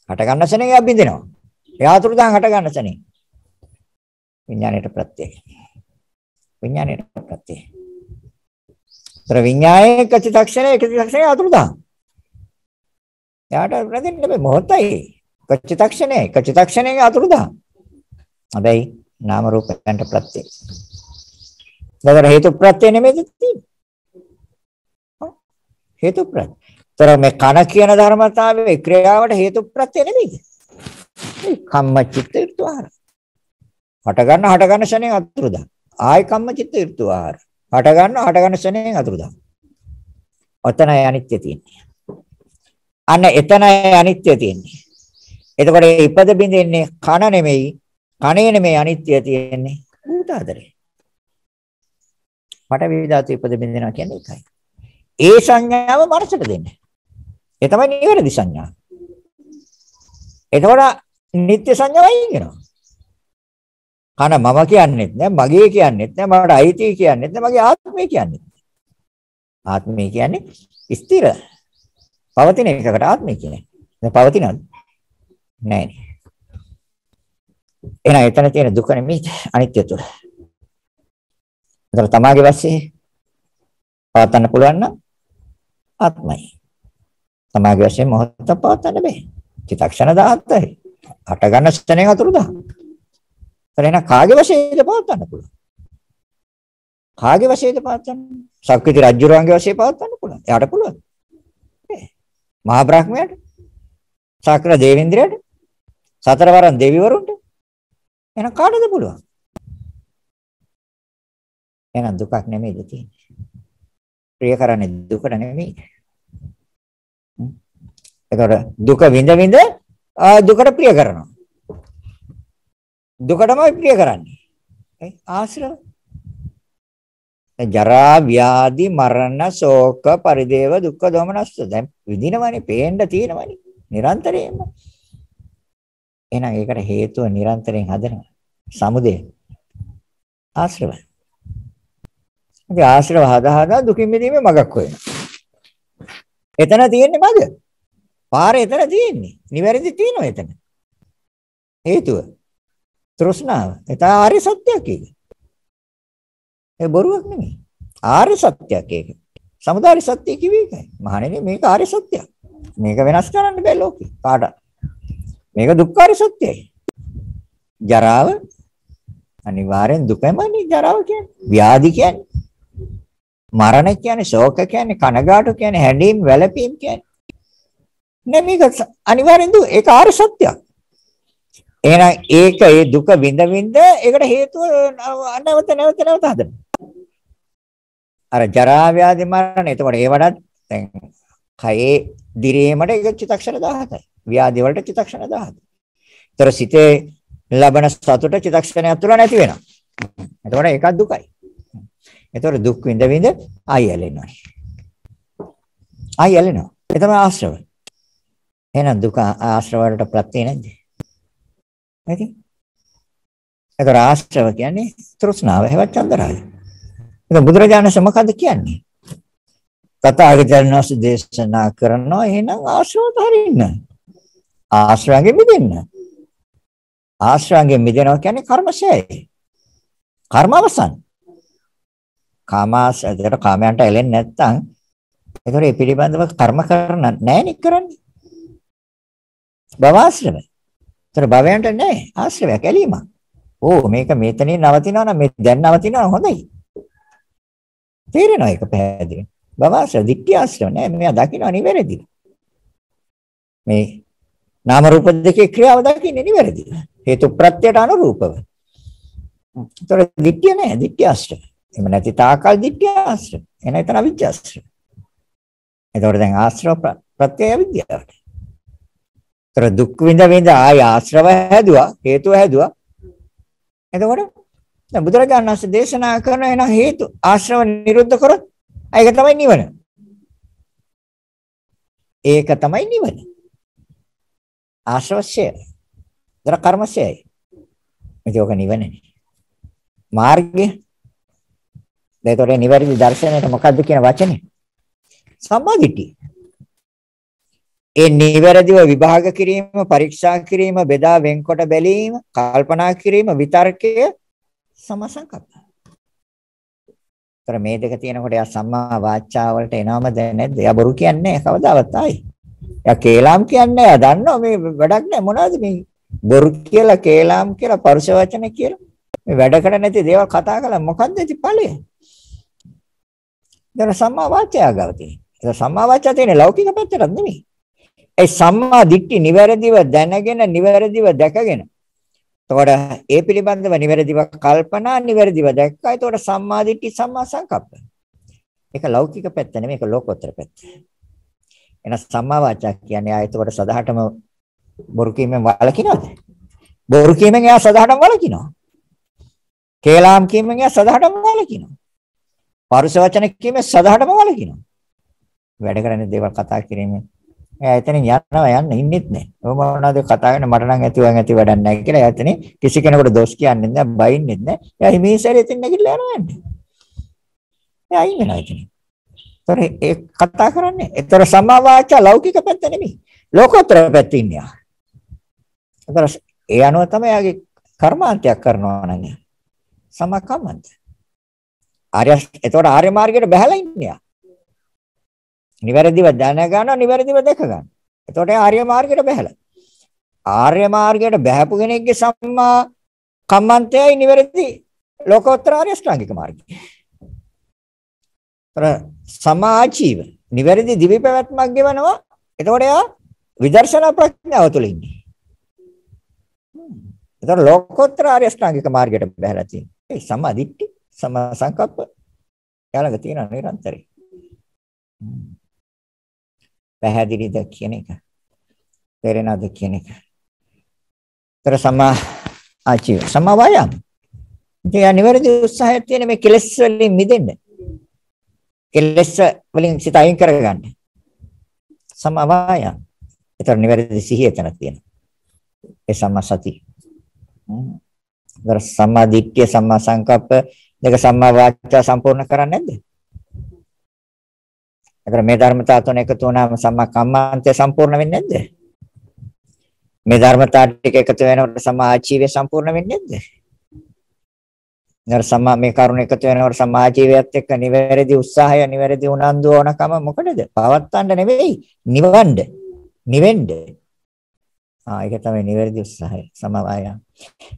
හට ගන්න ශනේ එයා බින්දිනවා. එයා අතුරුදහන් හට ගන්න ශනේ. විඥාණයට ප්‍රත්‍යයයි. විඥාණයට ප්‍රත්‍යයයි. තර විඥායේ කචිතක්ෂණේ කචිතක්ෂණේ අතුරුදහන්. එයාට රැඳෙන්න බෑ මොහොතයි. කචිතක්ෂණේ කචිතක්ෂණේ අතුරුදහන්. හැබැයි නාම රූපයන්ට ප්‍රත්‍යයයි. දවර හේතු ප්‍රත්‍ය නෙමෙයිද තියෙන්නේ? හේතු ප්‍රත්‍ය. තර මේ කන කියන ධර්මතාවයේ ක්‍රියාවට හේතු ප්‍රත්‍ය නෙමෙයිද? කම්මචිත්ත ඍතු ආහාර. හට ගන්න හට ගන්න ශරණෙන් අතුරුදා. ආයි කම්මචිත්ත ඍතු ආහාර. හට ගන්න හට ගන්න ශරණෙන් අතුරුදා. ඔතනයි අනිත්‍ය තියෙන්නේ. අන්න එතනයි අනිත්‍ය තියෙන්නේ. එතකොට ඉපද බින්දෙන්නේ කන නෙමෙයි, කනේ නෙමෙයි අනිත්‍ය තියෙන්නේ. භූතාදරේ. මට විවිධාතු ඉපද බින්දෙනවා කියන්නේ ඒකයි. ඒ සංඥාව මනසට දෙන්නේ. ඒ තමයි නිවැරදි සංඥා. එතකොට නිත්‍ය සංඥාවයි කියනවා. කන මම කියන්නේත් නෑ මගේ කියන්නේත් නෑ මට අයිති කියන්නේත් නෑ මගේ ආත්මය කියන්නේත් ආත්මය කියන්නේ ස්ථිර පවතින එකකට ආත්මය කියන්නේ. දැන් පවතිනවද? නෑ එහෙනම් එතන තියෙන දුක නෙමෙයි අනිත්‍ය තුල. එතන තමාගේ වශයෙන් පවත්න්න පුළුවන් නම් ආත්මයි. තමාගේ වශයෙන් මොහොත පවත්න්න බෑ. චිත්තක්ෂණ 17යි අට ගන්න ස්තනෙන් අතුරුදා එහෙනම් කාගේ වශයෙන්ද පවත්වන්න පුළුවන්? කාගේ වශයෙන්ද පවත්වන්න? සක්විති රජුරවන්ගේ වශයෙන් පවත්වන්න පුළුවන්. එයාට පුළුවන්. මහා බ්‍රහ්මයාට, සක්‍ර දේවේන්ද්‍රයාට, සතරවරන් දෙවිවරුන්ට එහෙනම් කාටද පුළුවන්? එහෙනම් දුකක් නෙමෙයිද තියෙන්නේ? ප්‍රිය කරන්නේ දුකට නෙමෙයි. ඒකට දුක විඳ විඳ දුකට ප්‍රිය කරනවා. දුකටමයි ප්‍රිය කරන්නේ. ඒ ආශ්‍රව. ජරා ව්‍යාධි මරණ ශෝක පරිදේව දුක්ඛ දෝමනස්ස දැන් විඳිනවනේ පේන්න තියෙනවනේ නිරන්තරයෙන්ම. එහෙනම් ඒකට හේතුව නිරන්තරයෙන් හදනවා. සමුදය. ආශ්‍රව. ඉතින් ආශ්‍රව හදා හදා දුකින් මිදීමේ මගක් හොයනවා. එතන තියෙන්නේ මග. පාර එතන තියෙන්නේ. නිවැරදි තියෙනවා එතන. හේතුව තෘෂ්ණාව. ඒක ආර්ය සත්‍යයක් ඒක. ඒ බොරුවක් නෙමෙයි. ආර්ය සත්‍යයක් ඒක. සමුදාය සත්‍ය කිව්වේ ඒකයි. මහණෙනි මේක ආර්ය සත්‍යයක්. මේක වෙනස් කරන්න බෑ ලෝකේ. කාට? මේක දුක්ඛාරය සත්‍යයි. ජරාව අනිවාර්යෙන් දුකමනේ ජරාව කියන්නේ. ව්‍යාධි කියන්නේ. මරණ කියන්නේ ශෝක කියන්නේ කනගාටු කියන්නේ හැඬීම් වැළපීම් කියන්නේ. නේ මේක අනිවාර්යෙන් දු ඒක ආර්ය සත්‍යයක්. එහෙනම් ඒක ඒ දුක විඳ විඳ ඒකට හේතුව නැවත නැවත නැවත හදනවා. අර ජරා ව්‍යාධි මරණ එතකොට ඒ වඩාත් දැන් කයේ දිරීමට ඒක චිත්තක්ෂණ 17යි. ව්‍යාධි වලට චිත්තක්ෂණ 17යි. ඒතර සිතේ ලබන සතුට චිත්තක්ෂණයක් තුළ නැති වෙනවා. එතකොට ඒකත් දුකයි. එතකොට දුක් විඳ විඳ ආය ඇලෙනවා. ආය ඇලෙනවා. ඒ තමයි ආශ්‍රව. එහෙනම් දුක ආශ්‍රව වලට ප්‍රත්‍ය නැද්ද? නැති. ඒක ආශ්‍රව කියන්නේ තෘෂ්ණාව හැවත් චන්දරාගය. ඒක බුදුරජාණන් මොකද්ද කියන්නේ? තථාගතයන් වහන්සේ දේශනා කරනවා එහෙනම් ආශ්‍රවත හරින්න. ආශ්‍රවයෙන් මිදෙන්න. ආශ්‍රවයෙන් මිදෙනවා කියන්නේ කර්මශයයි. කර්ම අවසන්. කාමාශ්‍රයයට කාමයන්ට ඇලෙන්නේ නැත්නම් ඒතර ඒ පිළිබඳව කර්ම කරන්න නැහැ කරන්නේ. භවආශ්‍රම. ඒතර භවයන්ට නැහැ ආශ්‍රවයක් ඇලීමක්. ඕ මේක මෙතනින් නවතිනවා නම් මේ දැන් නවතිනවා හොඳයි. තේරෙනවා ඒක පැහැදිලි. භවආශ්‍රය දික්ඛ්‍ය ආශ්‍රය නෑ මෙයා දකින්න නිවැරදිව. මේ නාම රූප දෙකේ ක්‍රියාව දකින්නේ නිවැරදිව. හේතු ප්‍රත්‍යයට අනුරූපව. ඒතර දික්ඛ්‍ය නෑ දික්ඛ්‍ය ආශ්‍රය. එහෙම නැති තාකල් දික්ඛ්‍ය ආශ්‍රය. එන එතන අවිජ්ජාශ්‍රය. එතකොට දැන් ආශ්‍රව ප්‍රත්‍යය අවිද්‍යාවට. ඒතර දුක් විඳ විඳ ආය ආශ්‍රව හැදුවා හේතුව හැදුවා. එතකොට දැන් බුදුරජාණන් වහන්සේ දේශනා කරන එන හේතු ආශ්‍රව නිරුද්ධ කරොත් ඒක තමයි නිවන. ඒක තමයි නිවන. ආශ්‍රවශය. දර කර්මශයයි. මේක නිවනනේ. මාර්ගය. ඒතකොට නිවැරදි දර්ශනයට මොකද්ද කියන වචනේ? සම්මාදිට්ඨිය. ඒ නිවැරදිව විභාග කිරීම, පරීක්ෂා කිරීම, බෙදා වෙන්කොට බැලීම, කල්පනා කිරීම, විතර්කය සමසංකප්ප. ତර මේ දෙක තියෙනකොට එයා සම්මා වාචා වලට එනවමද නැද්ද? එයා බොරු කියන්නේ කවදාවත් ආයි. එයා කේලාම් කියන්නේ එයා දන්නවා මේ වැඩක් නැහැ මොනවද මේ බොරු කියලා කේලාම් කියලා පරුෂ වචන කියලා මේ වැඩකට නැති දේවල් කතා කළා මොකද්ද ඉති ඵලය? දැන් සම්මා වාචා ගාව තියෙන. ඒක සම්මා වාචා තියෙන ලෞකික පැත්තට නෙමෙයි. ඒ සම්මා දිට්ඨි නිවැරදිව දැනගෙන නිවැරදිව දැකගෙන එතකොට ඒ පිළිබඳව නිවැරදිව කල්පනා නිවැරදිව දැක්කා. එතකොට සම්මා දිට්ඨි සම්මා සංකප්ප. ඒක ලෞකික පැත්ත නෙමෙයි ඒක ලෝකෝත්තර පැත්ත. එන සම්මා වාචා කියන්නේ ආ එතකොට සදාහටම බොරු කීමෙන් වළකිනවද? බොරු කීමෙන් එයා සදාහටම වළකිනවා. කේලාම් කීමෙන් එයා සදාහටම වළකිනවා. පරුෂ වචන කීමෙන් සදාහටම වළකිනවා. වැඩ කරන්නේ දේවල් කතා කිරීමෙන් එයා එතනින් යනවා යන්න ඉන්නෙත් නැහැ. ඔය මොනවද කතා කරන්නේ මට නම් ඇතිවන් ඇති වැඩක් නැහැ කියලා. එයා එතනින් කිසි කෙනෙකුට දොස් කියන්නේ නැහැ, බයින්නෙත් නැහැ. එයා හිමීසරේ එතන නැගිටලා යනවා යන්නේ. එයා ඉන්නවා එතනින්. ඒතර ඒ කතා කරන්නේ. ඒතර සම්මා වාචා ලෞකික පැත්ත නෙමෙයි. ලෝකෝත්තර පැත්ත ඉන්නේ. ඒතර ඒ අනුව තමයි යාගේ කර්මාන්තයක් කරනවා නම් සමකම්මන්ත. ආර්ය ඒතකොට ආර්ය මාර්ගයට බහැලා ඉන්නේ. නිවැරදිව දැන ගන්න නිවැරදිව දැක ගන්න. එතකොට ආර්ය මාර්ගයට බහැලා. ආර්ය මාර්ගයට බහැපු කෙනෙක්ගේ සම්මා කම්මන්තයයි නිවැරදි ලෝකෝත්තර ආර්ය ශ්‍රාංගික මාර්ගය. තර සමාජීව නිවැරදි දිවි පැවැත්මක් ගෙවනවා. එතකොට එයා විදර්ශනා ප්‍රඥාව තුළ ඉන්නේ. එතකොට ලෝකෝත්තර ආර්ය ශ්‍රාංගික මාර්ගයට බහැලා තියෙනවා. ඒ සමාධිට්ඨි සම සංකප්ප යාළඟ තියෙන නිරන්තරයි. පැහැදිලිද කියන එක. තේරෙනවද කියන එක. ତර සමා ආචිව සමා වායම්. ඉතින් නිවැරදි උත්සාහයක් තියෙන මේ කෙලෙස් වලින් මිදෙන්න. කෙලෙස් වලින් සිත අයින් කරගන්න. සමා වායම්. ඒතර නිවැරදි සිහිය එතන තියෙනවා. ඒ සම්මා සති. දර සම්මා දිට්ඨිය සම්මා සංකප්ප දෙක සම්මා වාචා සම්පූර්ණ කරන්නේ නැද්ද? එතන මේ ධර්මතා තුන එකතු වුණාම සම්මා කම්මාන්තය සම්පූර්ණ වෙන්නේ නැද්ද? මේ ධර්මතා ටික එකතු වෙනකොට සම්මා ආජීවය සම්පූර්ණ වෙන්නේ නැද්ද? නේද සම්මා මේ කරුණ එකතු වෙනකොට සම්මා ආජීවයත් එක්ක නිවැරදි උත්සාහය නිවැරදි උනන්දු ඕනකම මොකටද? පවත්තන්න නෙවෙයි නිවන්න. නිවෙන්න. ආ ඒක තමයි නිවැරදි උත්සාහය සමවාය.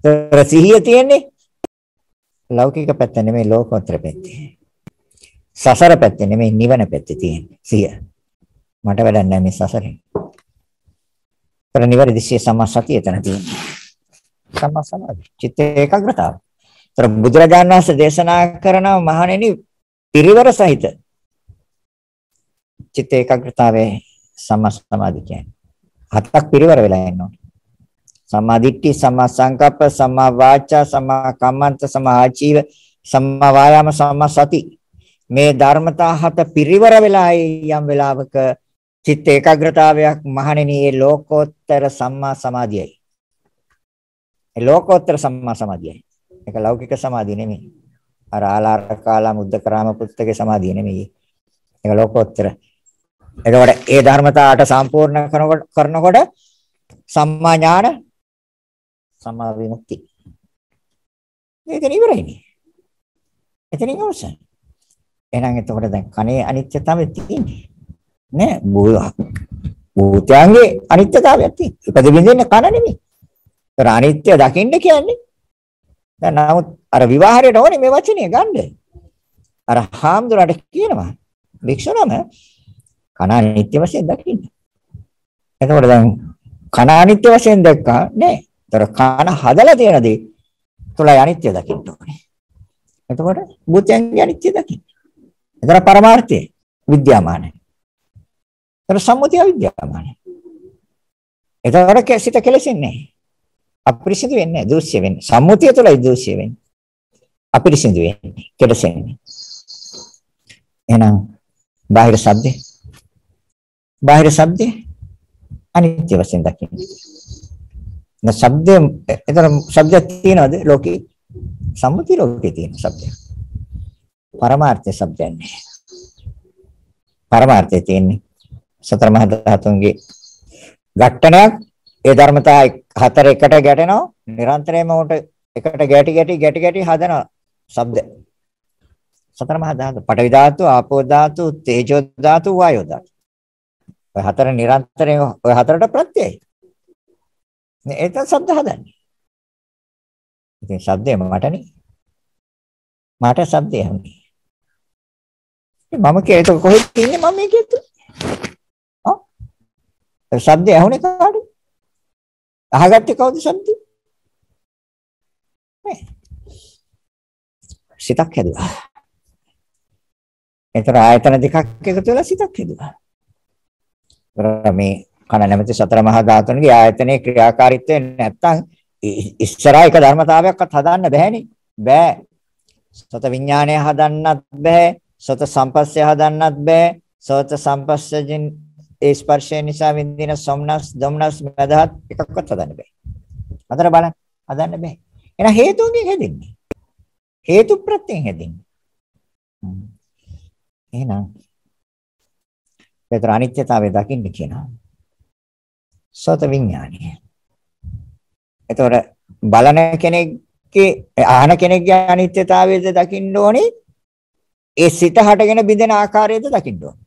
ඒතර සිහිය තියෙන්නේ ලෞකික පැත්ත නෙමෙයි ලෝකෝත්තර පැත්තේ. සසර පැත්තේ නෙමෙයි නිවන පැත්තේ තියෙන්නේ සිය. මට වැඩක් නැහැ මේ සසරේ. ਪਰ නිවැරදි සිය සමාසතිය එතන තියෙන්නේ. සම්මා සමාධි චිත්ත ඒකාග්‍රතාව. ඒතර බුදුරජාණන් වහන්සේ දේශනා කරන මහණෙනි පිරිවර සහිත චිත්ත ඒකාග්‍රතාවේ සම්මා සමාධි කියන්නේ. හතක් පිරිවර වෙලා ඉන්නවා. සම්මා දිට්ඨි, සම්මා සංකප්ප, සම්මා වාචා, සම්මා කම්මන්ත, සම්මා ආජීව සම්මා වායාම සම්මා සති මේ ධර්මතා හත පිරිවර වෙලා යම් වෙලාවක චිත්ත ඒකාග්‍රතාවයක් මහණෙනි ඒ ලෝකෝත්තර සම්මා සමාධියයි. ඒ ලෝකෝත්තර සම්මා සමාධියයි. ඒක ලෞකික සමාධිය නෙමෙයි. අර ආලාර කාලා මුද්දකරාම පුත්තකේ සමාධිය නෙමෙයි. ඒක ලෝකෝත්තර. එතකොට ඒ ධර්මතාවට සම්පූර්ණ කරනකොට සම්මා ඥාන සම්මා විමුක්ති. මේක ඉවරයිනේ. එතනින් අවසන්. එහෙනම් එතකොට දැන් කනේ අනිත්‍යතාවය තියෙන්නේ. නෑ භූතයන්ගේ අනිත්‍යතාවයක් තියෙනවා. ඉපද බින්දෙන්නේ කන නෙමෙයි. ඒතර අනිත්‍ය දකින්න කියන්නේ දැන් නමුත් අර විවාහයට ඕනේ මේ වචනේ ගන්න. අර හාමුදුරට කියනවා භික්ෂුණම කන අනිත්‍ය වශයෙන් දකින්න. එතකොට දැන් කන අනිත්‍ය වශයෙන් දැක්කා නෑ. ඒතර කන හදලා තියෙන දේ තුලයි අනිත්‍ය දකින්න ඕනේ. එතකොට භූතයන්ගේ අනිත්‍ය දකින්න. එතන පරමාර්ථය විද්‍යාමානයි. එතන සම්මුතිය විද්‍යාමානයි. එතකොට සිත කෙලෙසින්නේ අපිරිසිදු වෙන්නේ දූෂ්‍ය වෙන්නේ. සම්මුතිය තුලයි දූෂ්‍ය වෙන්නේ. අපිරිසිදු වෙන්නේ කෙලෙසෙන්නේ. එහෙනම් බාහිර ශබ්දේ බාහිර ශබ්දේ අනිත්‍ය වශයෙන් දකින්න. න ශබ්දේ එතන ශබ්දයක් තියනවාද ලෝකේ? සම්මුති ලෝකේ තියෙන ශබ්දයක්. පරමාර්ථය සබ්දන්නේ. පරමාර්ථය තියෙන්නේ. සතර මහා ධාතුන්ගේ ඝට්ටනයක්. ඒ ධර්මතා හතර එකට ගැටෙනවා. නිරන්තරයෙන්ම උන්ට එකට ගැටි ගැටි ගැටි ගැටි හදනවා ශබ්ද සතර මහා ධාතු. පඨවි ධාතු ආපෝ ධාතු තේජෝ ධාතු වායෝ ධාතු. ඔය හතර නිරන්තරයෙන් ඔය හතරට ප්‍රත්‍යයයි. නේ ඒක ශබ්ද හදන්නේ. ඉතින් ශබ්දය මටනේ. මට ශබ්දය හම්බේ මම කේත කොහෙද ඉන්නේ මම මේක ඇතුලේ. ආ? ශබ්දය ඇහුනේ කාටද? අහගත්තේ කවුද ශබ්දය? මේ. සිතක් හැදුවා. ඒතර ආයතන දෙකක් එකතු වෙලා සිතක් හැදුවා. මේ කන නැමැති සතර මහා ධාතුන්ගේ ආයතනයේ ක්‍රියාකාරීත්වය නැත්තම් ඉස්සරහා එක ධර්මතාවයක්වත් හදන්න බෑනේ. බෑ. සත විඥානය හදන්නත් බෑ. සෝත සම්පස්සය හදන්නත් බෑ. සෝත සම්පස්සයෙන් ඒ ස්පර්ශය නිසා විඳින සොම්නස්, දොම්නස් මදහත් එකක්වත් හදන්න බෑ. අතර බලන්න හදන්න බෑ. එහෙනම් හේතුන්ගෙන් හැදෙන්නේ. හේතු ප්‍රත්‍යයෙන් හැදෙන්නේ. එහෙනම් ඒතර අනිත්‍යතාවය දකින්න කියනවා. සෝත විඥානය. එතකොට බලන කෙනෙක්ගේ ආහන කෙනෙක්ගේ අනිත්‍යතාවයද දකින්න ඕනේ ඒ සිත හටගෙන බිඳෙන ආකාරයද දකින්න ඕන.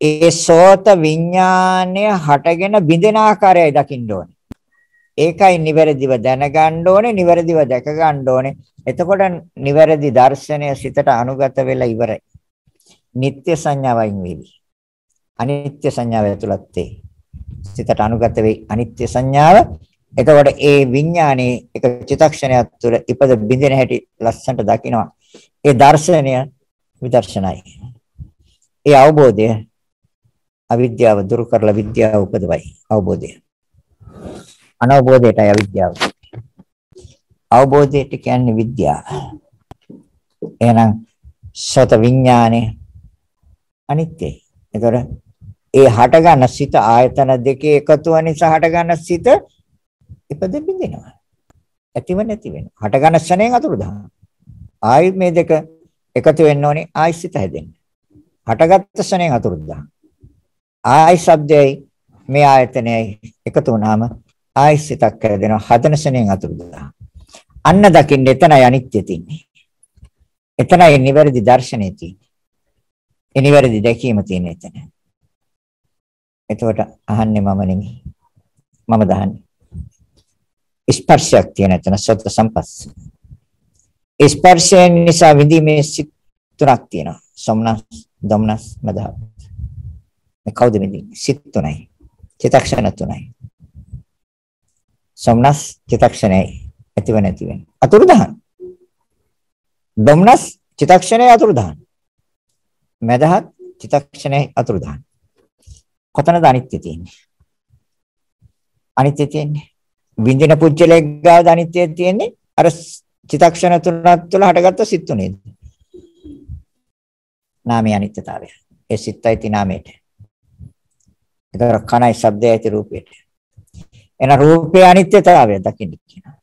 ඒ සෝත විඥානය හටගෙන බිඳෙන ආකාරයයි දකින්න ඕනේ. ඒකයි නිවැරදිව දැනගන්න ඕනේ, නිවැරදිව දැක ගන්න ඕනේ. එතකොට නිවැරදි දර්ශනය සිතට අනුගත වෙලා ඉවරයි. නিত্য සංඥාවයින් වෙවි. අනිත්‍ය සංඥාව ඇතුළත් ඒ. සිතට අනුගත වෙයි අනිත්‍ය සංඥාව. එතකොට ඒ විඥානයේ එක චිතක්ෂණයක් තුළ ඉපද බිඳෙන හැටි ලස්සනට දකිනවා. ඒ දර්ශනය විදර්ශනයි. ඒ අවබෝධය අවිද්‍යාව දුරු කරලා විද්‍යාව උපදවයි අවබෝධය. අනවබෝධයටයි අවිද්‍යාව. අවබෝධයට කියන්නේ විද්‍යාව. එහෙනම් සත විඥානේ අනිත්‍යයි. ඒතර ඒ හටගන්න සිත ආයතන දෙකේ එකතුව නිසා හටගන්න සිත ඉපද බින්දිනවා. ඇතිව නැති වෙනවා. හටගන්න ශරණයෙන් අතුරුදහන. ආයි මේ දෙක එකතු වෙන්න ඕනේ ආයි සිත හැදෙන්න. හටගත්ත ශරණයෙන් අතුරුදහන. ආයි ශබ්දයයි මේ ආයතනයයි එකතු වුණාම ආයි සිතක් හැදෙනවා හදන ශරණයෙන් අතුරුදහන. අන්න දකින්න එතනයි අනිත්‍ය තියෙන්නේ. එතනයි නිවැරදි දර්ශනය තියෙන්නේ. ඒ නිවැරදි දැකීම තියෙන එතන. එතකොට අහන්නේ මම නෙමෙයි. මම දහන්නේ. ස්පර්ශයක් තියෙන එතන සත්‍ය සම්පස්ස. ස්පර්ශයෙන් නිසා විඳීමේ සිත් තුනක් තියෙනවා. සොම්නස්, දොම්නස්, මදහ. මේ කවුද විඳින්නේ? සිත් තුනයි. චිතක්ෂණ තුනයි. සොම්නස් චිතක්ෂණයි ඇතිව නැති වෙන. අතුරුදහන්. දොම්නස් චිතක්ෂණේ අතුරුදහන්. මදහත් චිතක්ෂණේ අතුරුදහන්. කොතනද අනිත්‍ය තියෙන්නේ? අනිත්‍ය තියෙන්නේ විඳින පුජ්‍යලෙක් ගාව අනිත්‍ය තියෙන්නේ අර චිතක්ෂණ තුනක් තුළ හටගත්ත සිත් තුනේද? නාමයේ අනිත්‍යතාවය. ඒ සිත්යි ති නාමයට. ඒතර කණයි ශබ්දයයි ඇති රූපයට. එන රූපේ අනිත්‍යතාවය දකින්න කියනවා.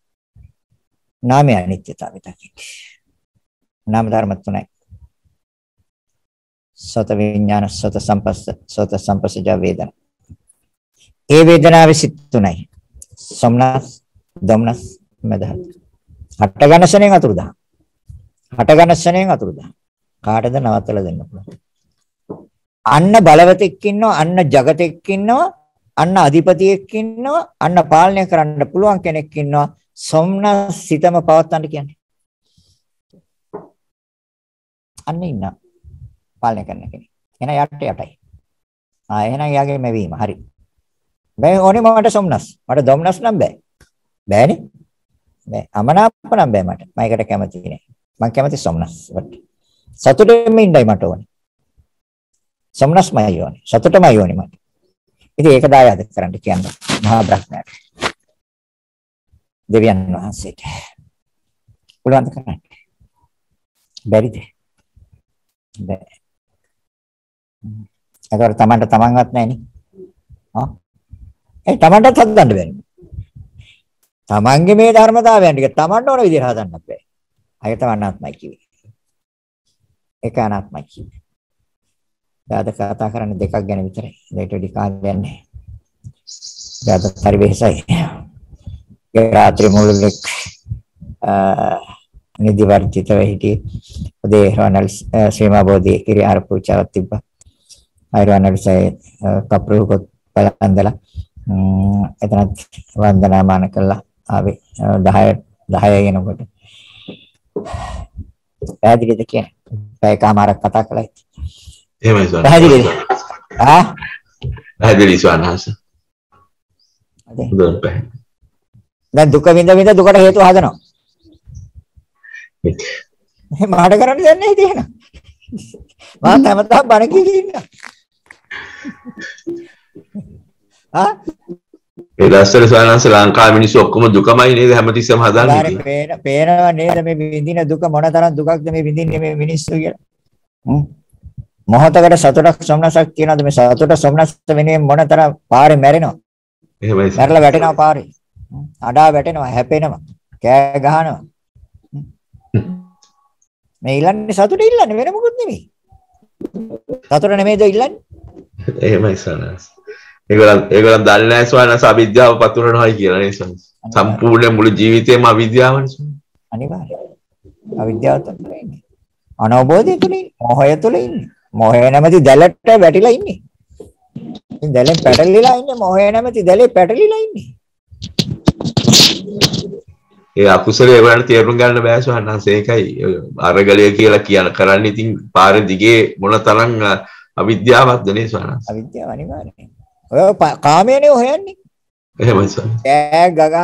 නාමයේ අනිත්‍යතාවය දකින්න. නාම ධර්ම තුනයි. සත විඥාන සත සම්පස්ස සත සම්පස්සජ වේදනා. ඒ වේදනාවේ සිත් තුනයි. සොම්නස්, දොම්නස්, මදහත්. හට ගන්නසණයෙන් අතුරුදහන්. හට ගන්නසණයෙන් අතුරුදහන්. කාටද නවත්තලා දෙන්න පුළුවන්. අන්න බලවතෙක් ඉන්නවා, අන්න జగතෙක් ඉන්නවා, අන්න අධිපතියෙක් ඉන්නවා, අන්න පාලනය කරන්න පුළුවන් කෙනෙක් ඉන්නවා. සොම්නස් සිතම පවත්තන්න කියන්නේ. අන්න ඉන්න පාලනය කරන කෙනෙක්. එන යට යටයි. ආ එහෙනම් යාගේ මෙවීම හරි. බෑ ඕනේ මට සොම්නස්. මට දොම්නස් නම් බෑ. බෑනේ. බෑ. අමනාප නම් බෑ මට. මම ඒකට කැමති නෑ. මම කැමති සොම්නස්. සතුටෙම ඉන්නයි මට ඕනේ. සොම්නස්මයි ඕනේ. සතුටමයි ඕනේ මට. ඉතින් ඒක දායාද කරන්න කියන්නේ මහා බ්‍රහ්මයාට. දෙවියන් වහන්සේට. පුළුවන් කරන්න. බැරිද? බෑ. ඒකට තමන්ට තමන්වත් නැහෙනි. ආ ඒ තමන්ටත් හදන්න බැරි. තමන්ගේ මේ ධර්මතාවයන් ටික තමන්ට ඕන විදිහට හදන්නත් බෑ. අය තමන්නාත්මයි කිව්වේ. ඒක අනාත්මයි කිව්වේ. දාද කතා කරන්නේ දෙකක් ගැන විතරයි. ඒකට වැඩි කාලයක් නැහැ. දාද පරිවේශයි. ඒ රාත්‍රී මුළුල්ලෙක් නිදි වර්ජිතව හිටියේ. උදේ රොනල් ශ්‍රීමා බෝධි කිරි ආර පූජාවක් තිබ්බා. අයරණල්සේ කප්රුකොත් බලන්දලා එතනත් වන්දනාමාන කළා ආවේ. 10 10 වෙනකොට පැහැදිලිද කියන්නේ? පැයකමාරක් කතා කළා එහෙමයි සර් පැහැදිලිද? ආ? පැහැදිලි පැහැදිලි දැන් දුක විඳ විඳ දුකට හේතු හදනවා. මාට කරන්න දෙන්නේ නැහැ ඉතින් මම හැමදාම බණ කිවි ඉන්නවා. ආ ඒ ලස්සන ස්වාමීන් ලංකාවේ මිනිස්සු ඔක්කොම දුකමයි නේද? හැමතිස්සෙම හදන්නේ පේන පේනවා නේද මේ විඳින දුක? මොනතරම් දුකක්ද මේ විඳින්නේ මේ මිනිස්සු කියලා? මොහොතකට සතුටක් සොම්නසක් කියනවාද මේ සතුට සොම්නස වෙනුවෙන් මොනතරම් පාරේ මැරෙනවා එහෙමයි. මැරලා වැටෙනවා පාරේ. අඩා වැටෙනවා හැපෙනවා කෑ ගහනවා. මේ ඉල්ලන්නේ සතුට ඉල්ලන්නේ වෙන මොකුත් නෙමෙයි. සතුට නෙමෙයිද ඉල්ලන්නේ? එහෙමයි ස්වාමීන් ඒගොල්ලන් ඒගොල්ලන් දන්නේ නැහැ ස්වාමීන් අවිද්‍යාව පතුරනවායි කියලා නේ ස්වාමීන් සම්පූර්ණ මුළු ජීවිතේම අවිද්‍යාවනේ ස්වාමීන් අනිවාර්යයෙන්. අවිද්‍යාව තුළ ඉන්නේ. අනවබෝධය තුළ ඉන්නේ. මොහය තුළ ඉන්නේ. මොහය නැමැති දැලට වැටිලා ඉන්නේ. ඉතින් දැලෙන් පැටලිලා ඉන්නේ මොහය නැමැති දැලේ පැටලිලා ඉන්නේ. ඒ අකුසලයේ ඒගොල්ලන්ට තේරුම් ගන්න බෑ ස්වාමීන් වහන්සේ. ඒකයි අරගලය කියලා කියන කරන්නේ. ඉතින් පාරේ දිගේ මොන තරම් අවිද්‍යාවක්ද නේ ස්වාමීන් වහන්සේ? අවිද්‍යාව අනිවාර්යයෙන් ඔය කාමයනේ හොයන්නේ? එහෙමයි ස්වාමීන් කෑ ගගහ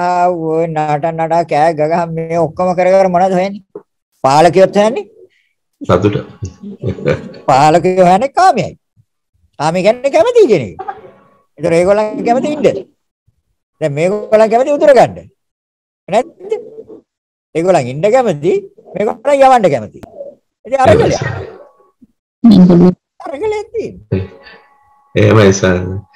ඔය නට නඩ කෑ ගගහ මේ ඔක්කොම කර කර මොනවද හොයන්නේ? පාලකයොත් හොයන්නේ? සතුට. පාලකයෝ හොයන්නේ කාමයයි. කාමය කියන්නේ කැමති කියන එක ඒතර ඒගොල්ලන් කැමති ඉන්න. දැන් මේගොල්ලන් කැමති උතුර ගන්න. නැද්ද? ඒගොල්ලන් ඉන්න කැමති මේගොල්ලන් යවන්න කැමති. ඉතින් අරගලය අරගලයක් තියෙන්නේ එහෙමයි ස්වාමීන්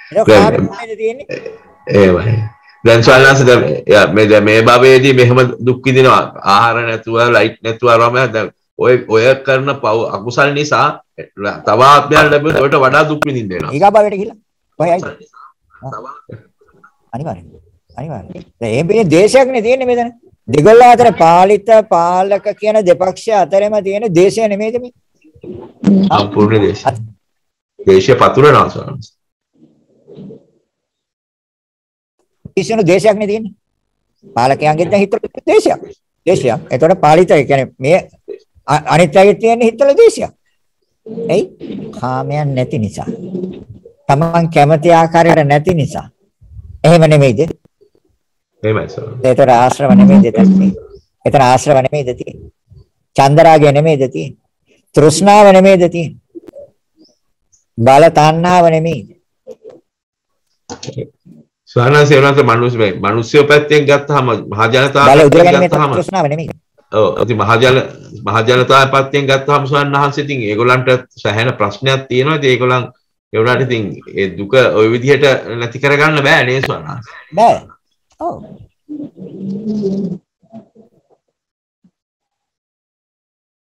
එහෙමයි දැන් ස්වාමීන් වහන්සේ මේ භවයේදී මෙහෙම දුක් විඳිනවා. ආහාර නැතුව ලයිට් නැතුව රම ඔය ඔය කරන පව් අකුසල් නිසා තව ආත්මයක් ලැබෙන ඔයට වඩා දුක් විඳින්න වෙනවා. ඊගා භවයට ගිහිල්ලා. කොහේයි අනිවාර්යෙන්. අනිවාර්යෙන්. දැන් මේ පිනේ දේශයක් නේ තියෙන්නේ මෙතන දෙගොල්ල අතර පාලිත පාලක කියන දෙපක්ෂ අතරෙම තියෙන දේශය නෙමෙයිද මේ සම්පූර්ණ දේශය. දේශය පතුරනවා ස්වාමීන් වහන්සේ කිසිම දේශයක් නේ තියෙන්නේ පාලකයන්ගෙන් දැන් හිතවල දේශයක් දේශයක් එතකොට පාලිත ඒ කියන්නේ මේ අනිත් අයගේ තියෙන හිතවල දේශයක් එයි කාමයන් නැති නිසා තමන් කැමති ආකාරයට නැති නිසා එහෙම නෙමෙයිද එහෙමයි ස්වාමීන් ඒතර ආශ්‍රව නෙමෙයිද තියෙන්නේ. ඒතර ආශ්‍රව නෙමෙයිද තියෙන්නේ. චන්දරාගය නෙමෙයිද තියෙන්නේ. තෘෂ්ණාව නෙමෙයිද තියෙන්නේ. බල තණ්හාව නෙමෙයිද. ස්වාමීන් වහන්සේ මිනිස්සු මේ මිනිස්සු පැත්තෙන් ගත්තාම මහ ජනතාව බල පැත්තෙන් උදුරගැනීමේ ගත්තාම තෘෂ්ණාව නෙමෙයිද. ඔව් ඉතින් මහජන මහජනතාව පැත්තෙන් ගත්තාම ස්වාමීන් වහන්සේ ඉතින් ඒගොල්ලන්ට සැහැණ ප්‍රශ්නයක් තියෙනවා ඉතින් ඒගොල්ලන් ඒගොල්ලන්ට ඉතින් ඒ දුක ওই විදිහට නැති කරගන්න බෑ නේ වහන්සේ බෑ. ඔව්.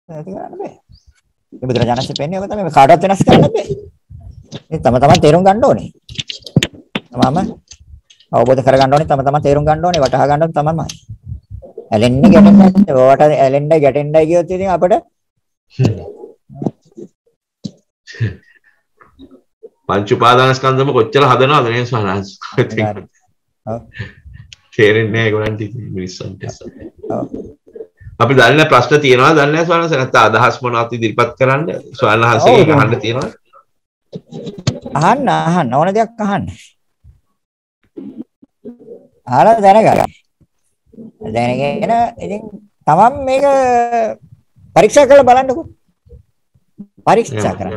නැති කරන්න බෑ. මේ බුදුරජාණන්සේ පෙන්නේ ඔබ තමයි කාටවත් වෙනස් කරන්න බෑ. මේ තම තමන් තේරුම් ගන්න ඕනේ. තමම අවබෝධ කරගන්න ඕනේ තම තමන් තේරුම් ගන්න ඕනේ වටහා ගන්න ඕනේ තමන්මයි. ඇලෙන්නේ ගැටෙන්නේ ඕවට ඇලෙන්නයි ගැටෙන්නයි කියොත් ඉතින් අපිට පංච උපාදානස්කන්ධම කොච්චර හදනවද වහන්සේ ඔව්. තේරෙන්නේ නැහැ ඒගොල්ලන්ට මිනිස්සුන්ට. අපි දන්නේ ප්‍රශ්න තියෙනවා දන්නේ නැහැ ස්වාමීන් වහන්සේ නැත්නම් අදහස් මොනවද ඉදිරිපත් කරන්න ඔව්. අහන්න තියෙනවා අහන්න අහන්න ඕන දෙයක් අහන්න. අහලා දැනගන්න. දැනගෙන ඉතින් තමන් මේක පරීක්ෂා කරලා බලන්නකෝ. පරීක්ෂා කරන්න.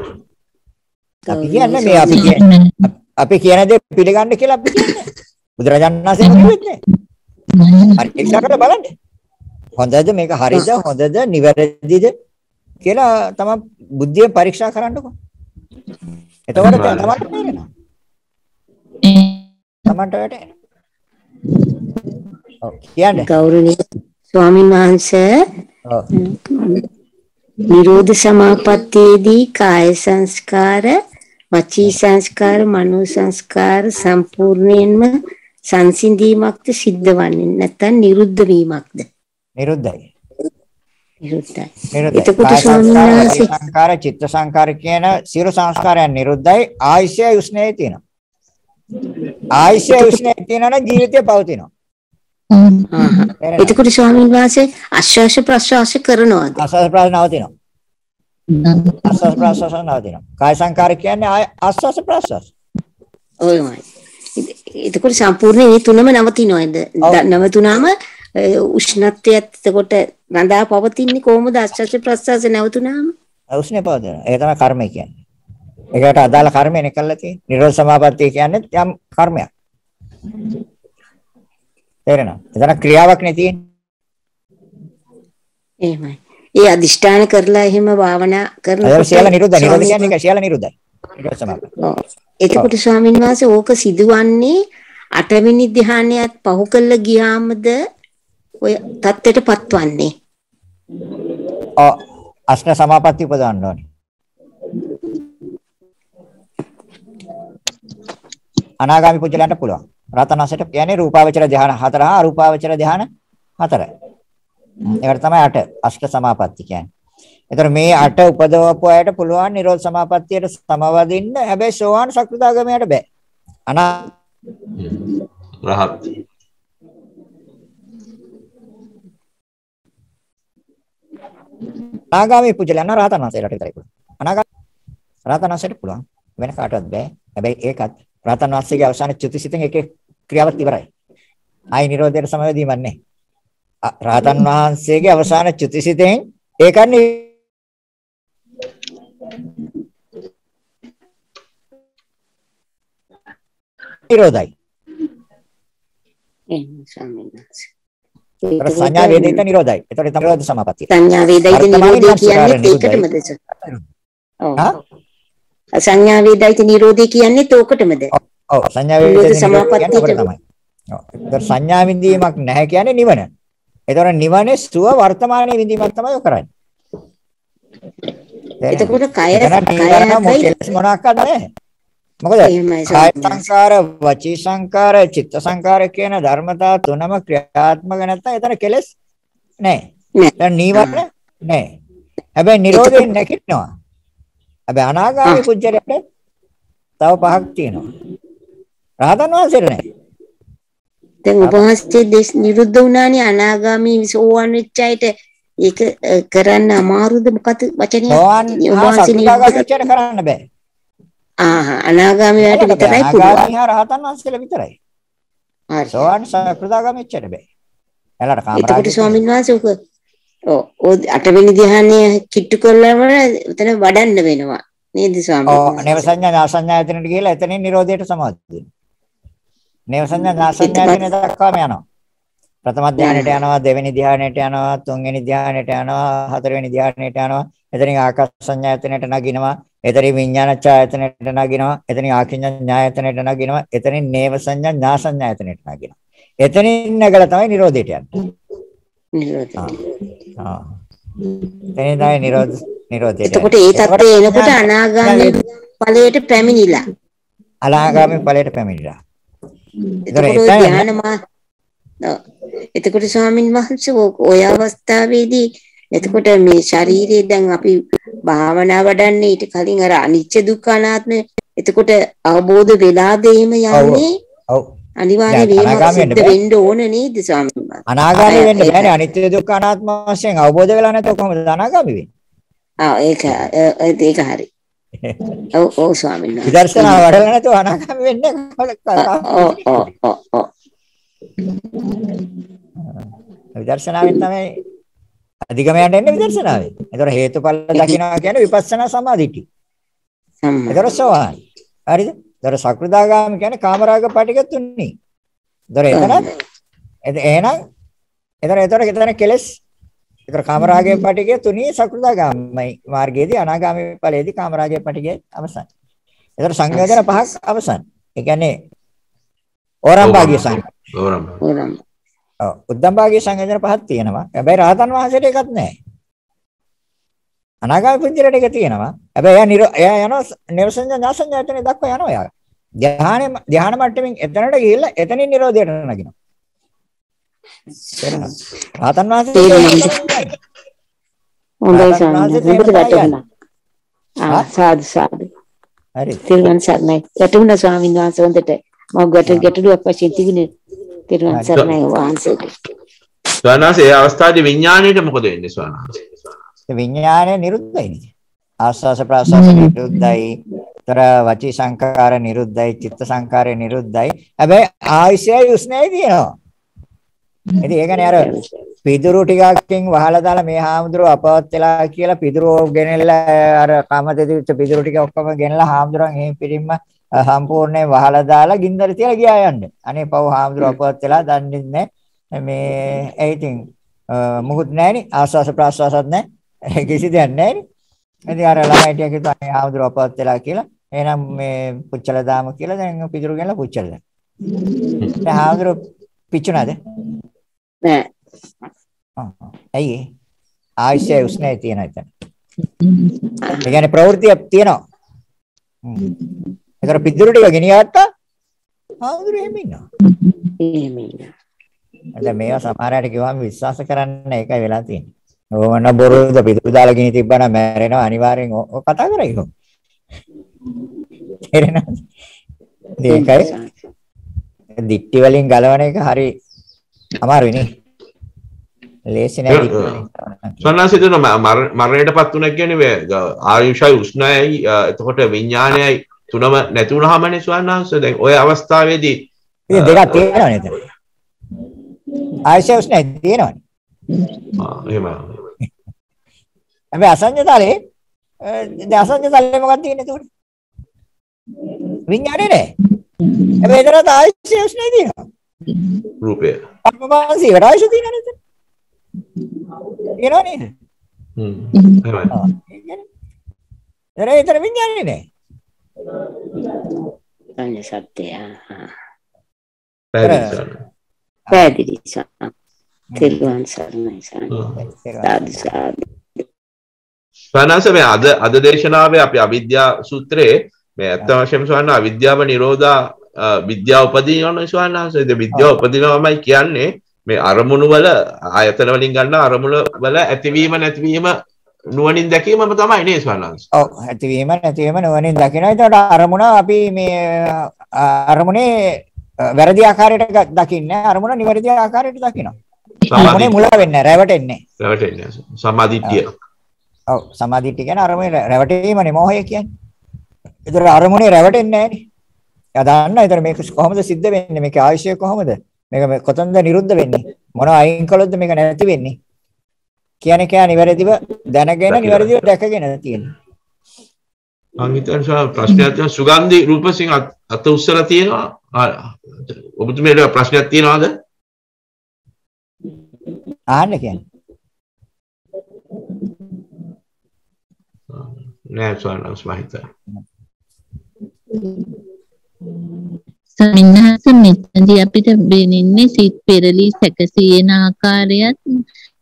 අපි කියන්නේ මේ අපි කියන්නේ අපි කියන දේ පිළිගන්න කියලා අපි කියන්නේ. බුදුරජාණන් වහන්සේ කිව්වෙත් නෑ. පරීක්ෂා කරලා බලන්න. හොඳද මේක හරිද හොඳද නිවැරදිද කියලා තමන් බුද්ධියෙන් පරීක්ෂා කරන්නකෝ. එතකොට දැන් තමන්ට තේරෙනවා. තමන්ට වැටෙනවා. ඔව් කියන්නේ. ගෞරවනීය ස්වාමින් වහන්සේ. නිරෝධ සමාපත්තියේදී කාය සංස්කාර වචී සංස්කාර මනෝ සංස්කාර සම්පූර්ණයෙන්ම සංසිඳීමක්ද සිද්ධ වන්නේ නැත්නම් නිරුද්ධ වීමක්ද නිරුද්ධයි. නිරුද්ධයි. එතකොට ස්වාමීන් වහන්සේ- සංස්කාර, චිත්ත සංස්කාර කියන සියලු සංස්කාරයන් නිරුද්ධයි. ආයශය උස්නේ තියෙනවා. ආයශය උස්නේ තියෙනවා නම් ජීවිතය පවතිනවා. එතකොට ස්වාමින් වහන්සේ ආශ්වාස ප්‍රශ්වාස කරනවද ආස්වාද ප්‍රාස නවතිනවා. ආස්වාද ප්‍රාසස නවතිනවා. කාය සංස්කාර කියන්නේ ආස්වාද ප්‍රාසස. ඔයමයි එතකොට සම්පූර්ණයෙන් මේ තුනම නවතිනවද නවතුනාම උෂ්ණත්වයත් එතකොට රඳා පවතින්නේ කොහොමද ආශ්වාස ප්‍රශ්වාස නැවතුනාම උස්නේ පවතිනවා. ඒක තමයි කර්මය කියන්නේ. ඒකට අදාළ කර්මයනේ කළා තියෙන්නේ. නිරෝධ සමාපත්තිය කියන්නේ යම් කර්මයක්. තේරෙනවද? එතන ක්‍රියාවක් නේ තියෙන්නේ. එහෙමයි. ඒ අදිෂ්ඨාන කරලා එහෙම භාවනා කරනකොට ඒක සියල්ල නිරුද්ධයි. නිරෝධ කියන්නේ ඒක සියල්ල නිරුද්ධයි. නිරෝධ සමාපත්තිය. එතකොට ස්වාමින් වහන්සේ ඕක සිදුවන්නේ අටවෙනි ධ්‍යානයත් පහු කළ ගියාමද ඔය தත්ත්වයටපත් වන්නේ. ඔව් අෂ්ට සමාපatti උපදවන්න ඕනේ. අනාගාමි පුජලන්ට පුළුවන්. රතනසට කියන්නේ රූපාවචර ධ්‍යාන හතර හා අරූපාවචර ධ්‍යාන හතර. ඒකට තමයි අට අෂ්ට සමාපatti කියන්නේ. ඒතර මේ අට උපදවපු අයට පුළුවන් නිරෝධ සමාපත්තියට සමවදින්න. හැබැයි සෝවාන් සකෘදාගමයට බෑ. අනා රහත් අනාගාමී පුජලයන් රහතන් වහන්සේලාට විතරයි පුළුවන්. අනාගාමී රහතන් වහන්සේට පුළුවන්. වෙන කාටවත් බෑ. හැබැයි ඒකත් රහතන් වහන්සේගේ අවසාන චුතිසිතෙන් එකේ ක්‍රියාවක් ඉවරයි. ආයි නිරෝධයට සමවැදීමක් නැහැ. අ- රහතන් වහන්සේගේ අවසාන චුතිසිතෙන් ඒකන්නේ නිරෝධයි. එහෙනම් ස්වාමීන් වහන්සේ. ඒතර සංඥා වේදිත නිරෝධයි. ඒතර තමයි නිරෝධ සමාපත්තිය. සංඥා වේදිත වර්තමාන නිරෝධය සංස්කාර කියන්නේ නිරෝධයි. ඒකටමද සර්? ඔව්. සංඥා වේදිත නිරෝධය කියන්නේ තෝකටමද? ඔව් සංඥා වේදිත සමාපත්තියට- තමයි. ඔව්. සංඥා විඳීමක් නැහැ කියන්නේ නිවන. ඒතර නිවනේ සුව වර්තමානයේ විඳීමක් තමයි කරන්නේ. එතකොට කය කය නිවන මොනක්වත් නැහැ. මොකද කාය. සංකාර, වචී සංකාර, චිත්ත සංකාර කියන ධර්මතා තුනම ක්‍රියාත්මක නැත්නම් එතන කෙලෙස් නැහැ. දැන් නීවරණ නැහැ. හැබැයි නිරෝධයෙන් නැකිනවා. හැබැයි අනාගාමී පුජ්‍යලයට තව පහක් තියෙනවා. රහතන් වහන්සේට නැහැ. දැන් ඔබ වහන්සේ දේශ නිරුද්ධ වුණානේ අනාගාමී සෝවන් වෙච්ච අයට ඒක කරන්න අමාරුද මොකද වචනය? ඔබ වහන්සේ නිරුද්ධ- කරන්න බෑ. ආහා අනාගාමී වලට විතරයි පුළුවන්. අනාගාමී හා රහතන් වහන්සේලා විතරයි. හරි. සෝවාන් සකෘදාගාමී වෙච්චට බෑ. එයාලට එතකොට කාමරාගය ස්වාමීන් වහන්සේ ඔක ඔව් අටවෙනි ධ්‍යානය කිට්ටු කරලාම එතන වඩන්න වෙනවා. නේද ස්වාමීන් ඔව්? නේව සංඥා නා සංඥා ඇතනට ගිහලා එතනින් නිරෝධයට සමවද වෙනවා. නේව සංඥා නා සංඥා ඇතන දක්වාම යනවා. ප්‍රථම ධානයට යනවා දෙවෙනි ධානයට යනවා තුන්වෙනි ධානයට යනවා හතරවෙනි ධානයට යනවා එතනින් ආකාශ සංඥායතනයට නගිනවා එතනින් විඥාන ඡායතනයට නගිනවා එතනින් ආකින්ඥායතනයට නගිනවා එතනින් නේව සංඥා ඥා සංඥායතනයට නගිනවා එතනින් නැගලා තමයි නිරෝධයට යන්නේ නිරෝධය. ආ එතනින් තමයි නිරෝධ නිරෝධයට එතකොට ඒ தත්ත්වය එනකොට අනාගාමී ඵලයට පැමිණිලා. අනාගාමී ඵලයට පැමිණිලා එතකොට ධානමා. එතකොට ස්වාමින් වහන්සේ ඔය අවස්ථාවේදී එතකොට මේ ශරීරයේ දැන් අපි භාවනා වඩන්නේ ඊට කලින් අර අනිච්ච දුක්ඛ අනාත්ම එතකොට අවබෝධ වෙලාද එහෙම යන්නේ ඔව් අනිවාර්ය වීමක් සිද්ධ. වෙන්න ඕන නේද ස්වාමීන් වහන්සේ? අනාගාමී වෙන්න බෑනේ අනිත්‍ය දුක්ඛ අනාත්ම වශයෙන් අවබෝධ වෙලා නැත්නම් කොහොමද අනාගාමී වෙන්නේ ආ ඒක ඒක හරි. ඔව් ඔව් ස්වාමීන් වහන්සේ. විදර්ශනා වඩලා නැතුව අනාගාමී වෙන්නේ ඔව් ඔව් ඔව් ඔව්. විදර්ශනාවෙන් තමයි අධිගමයන්ට එන්නේ විදර්ශනාවෙන්. ඒතර හේතුඵල දකිනවා කියන්නේ විපස්සනා සමාධිටි. සම්මා. ඒතර සෝවාන්. හරිද? ඒතර සකෘදාගාමී කියන්නේ කාමරාග පටික තුන්නේ. ඒතර එතන එත- එහෙනම් ඒතර ඒතර එතන කෙලස් ඒතර කාමරාගයේ පටිකය තුනී සකෘදාගාමී මාර්ගයේදී අනාගාමී ඵලයේදී කාමරාගයේ පටිකය අවසන්. ඒතර සංයෝජන පහක් අවසන්. ඒ කියන්නේ ඕරම් භාග්‍ය සංයෝජන. ඕරම් ඕනම්. ඔව් උද්දම් භාගයේ සංයෝජන පහක් තියෙනවා. හැබැයි රහතන් වහන්සේට එකක් නැහැ. අනාගාමී පුජ්‍යලට එක තියෙනවා. හැබැයි එයා එයා යනවා නිරසංජ ඥාසංජායතනෙ දක්වා යනවා එයා. ධ්‍යානෙ ධ්‍යාන මට්ටමින් එතනට ගිහිල්ලා එතනින් නිරෝධයට නගිනවා. තේරෙනවද? රහතන් වහන්සේ තේරෙනවා. හොඳයි ස්වාමීන් වහන්සේ වහන්සේ. සාදු සාදු. හරි. තිරුවන් සරණයි. වැටුණා ස්වාමීන් වහන්සේ හොඳට. මම ගැට ගැටලුවක් වශයෙන් තිබුණේ තිරුවන්. සරණයි වහන්සේට. ස්වාමීන් ඒ අවස්ථාවේ විඥාණයට මොකද වෙන්නේ ස්වාමීන් ඒ විඥානය නිරුද්ධයි නේ. ආස්වාස ප්‍රාස්වාස නිරුද්ධයි. තර වචී සංකාර නිරුද්ධයි, චිත්ත සංකාරය නිරුද්ධයි. හැබැයි ආයශයයි උස්නේයි තියෙනවා. ඉතින් ඒකනේ අර පිදුරු ටිකකින් වහලා දාලා මේ හාමුදුරුව අපවත් වෙලා කියලා පිදුරු ගෙනෙල්ලා අර කමතෙදිච්ච පිදුරු ටික ඔක්කොම ගෙනලා හාමුදුරන් එහෙම පිටින්ම අ, සම්පූර්ණයෙන් වහලා දාලා ගින්දර තියලා ගියා යන්න. අනේ පව් හාමුදුරුව අපවත් වෙලා දන්නේ නැහැ. මේ ඒ ඉතින් අ, මුකුත් නැහෙනි ආස්වාස ප්‍රාස්වාසත් නැහැ. කිසි දෙයක් නැහෙනි. ඉතින් අර ළමයි ටික කිව්වා අනේ හාමුදුරුව අපවත් වෙලා කියලා. එහෙනම් මේ පුච්චලා දාමු කියලා දැන් පිදුරු ගෙනලා පුච්චලා දැන්. දැන් හාමුදුරුව පිච්චුණාද? නෑ. ඇයි? ආයශය උස්නේ තියෙන එතන. ඒ කියන්නේ ප්‍රවෘත්තියක් තියෙනවා. ඒතර පිදුරු ටික ගෙනියන්න ආවුරු එහෙම ඉන්නවා. එහෙම ඉන්න. දැන් මේවා සමහර අයට කිව්වම විශ්වාස කරන්න ඒකයි වෙලා තියෙන්නේ. ඕවන බොරුද පිදුරු දාලා ගිනි තිබ්බනම් මැරෙනවා අනිවාර්යෙන් කතා කරයි කොහොමද? තේරෙනවද? ඒකයි දික්ටි වලින් ගලවන එක හරි අමාරුයි නේ. ලේසි නෑ දික්ටි වලින්. ස්වර්ණාසිතන මරණයටපත් වුණා කියන්නේ ආයුෂයි උෂ්ණයයි එතකොට විඥානයයි තුනම නැති වුණාමනේ ස්වර්ණාංශ දැන් ওই අවස්ථාවේදී ඉතින් දෙකක් තියෙනවනේ එතන. ආයශය උස්නේ තියෙනවනේ. ආ, එහෙම හැබැයි අසඤ්ඤතලේ දැන් අසඤ්ඤතලේ මොකක්ද තියෙන්නේ එතකොට? විඥානේ නෑ. හැබැයි එතනත් ආයශය උස්නේ තියෙනවා. රූපය කර්මවාසීකට ආයශය තියෙනවනේ එතන. තියෙනව නේද? හ්ම් එහෙමයි ආ, ඒ කියන්නේ. එතන එතන විඥානේ නෑ. අනේ සත්‍යය. පැහැදිලි ස්වාමීන්. සාම. තිරුවන් සරණයි. ආ. සාදු සාදු. ස්වර්ණාංශ මේ අද අද දේශනාවේ අපි අවිද්‍යා සූත්‍රයේ මේ ඇත්ත වශයෙන්ම ස්වර්ණ අවිද්‍යාව නිරෝධා විද්‍යාව උපදිනවනේ ස්වර්ණාංශ ඒ විද්‍යාව උපදිනවමයි කියන්නේ මේ අරමුණු වල ආයතන වලින් ගන්න අරමුණු වල ඇතිවීම නැතිවීම නුවණින් දැකීමම තමයි නේ ස්වර්ණාංශ ඔව් ඇතිවීම නැතිවීම නුවණින් දකිනවා. ඒතකොට අරමුණ අපි මේ අරමුණේ වැරදි ආකාරයට දකින්නේ අරමුණ නිවැරදි ආකාරයට දකිනවා. අරමුණේ සමාධි මුල වෙන්නේ රැවටෙන්නේ. රැවටෙන්නේ සමාධිත්‍ය ඔව් සමාධිත්‍ය කියන්නේ අරමුණේ රැවටීමනේ මොහය කියන්නේ. ඒතර අරමුණේ රැවටෙන්නේ නැහනේ. එයා දන්නා ඒතර මේක කොහොමද සිද්ධ වෙන්නේ? මේක ආයශය කොහොමද? මේක කොතනද නිරුද්ධ වෙන්නේ? මොන අයින් කළොත්ද මේක නැති වෙන්නේ? කියන්නේ කෑ නිවැරදිව දැනගෙන නිවැරදිව දැකගෙන තියෙනවා. හිතන්නේ ස්වාමීන් ප්‍රශ්නයක් තියෙනවා සුගන්ධි රූපසිංහ අත්- උස්සලා තියෙනවා ඔබතුමීට ප්‍රශ්නයක් තියෙනවද ආන්න කියන්නේ. නෑ ස්වාමීන් වහන්සේ සමින්හස මෙතනදී අපිට වෙනින්නේ සිත් පෙරලි සැකසීන ආකාරයත්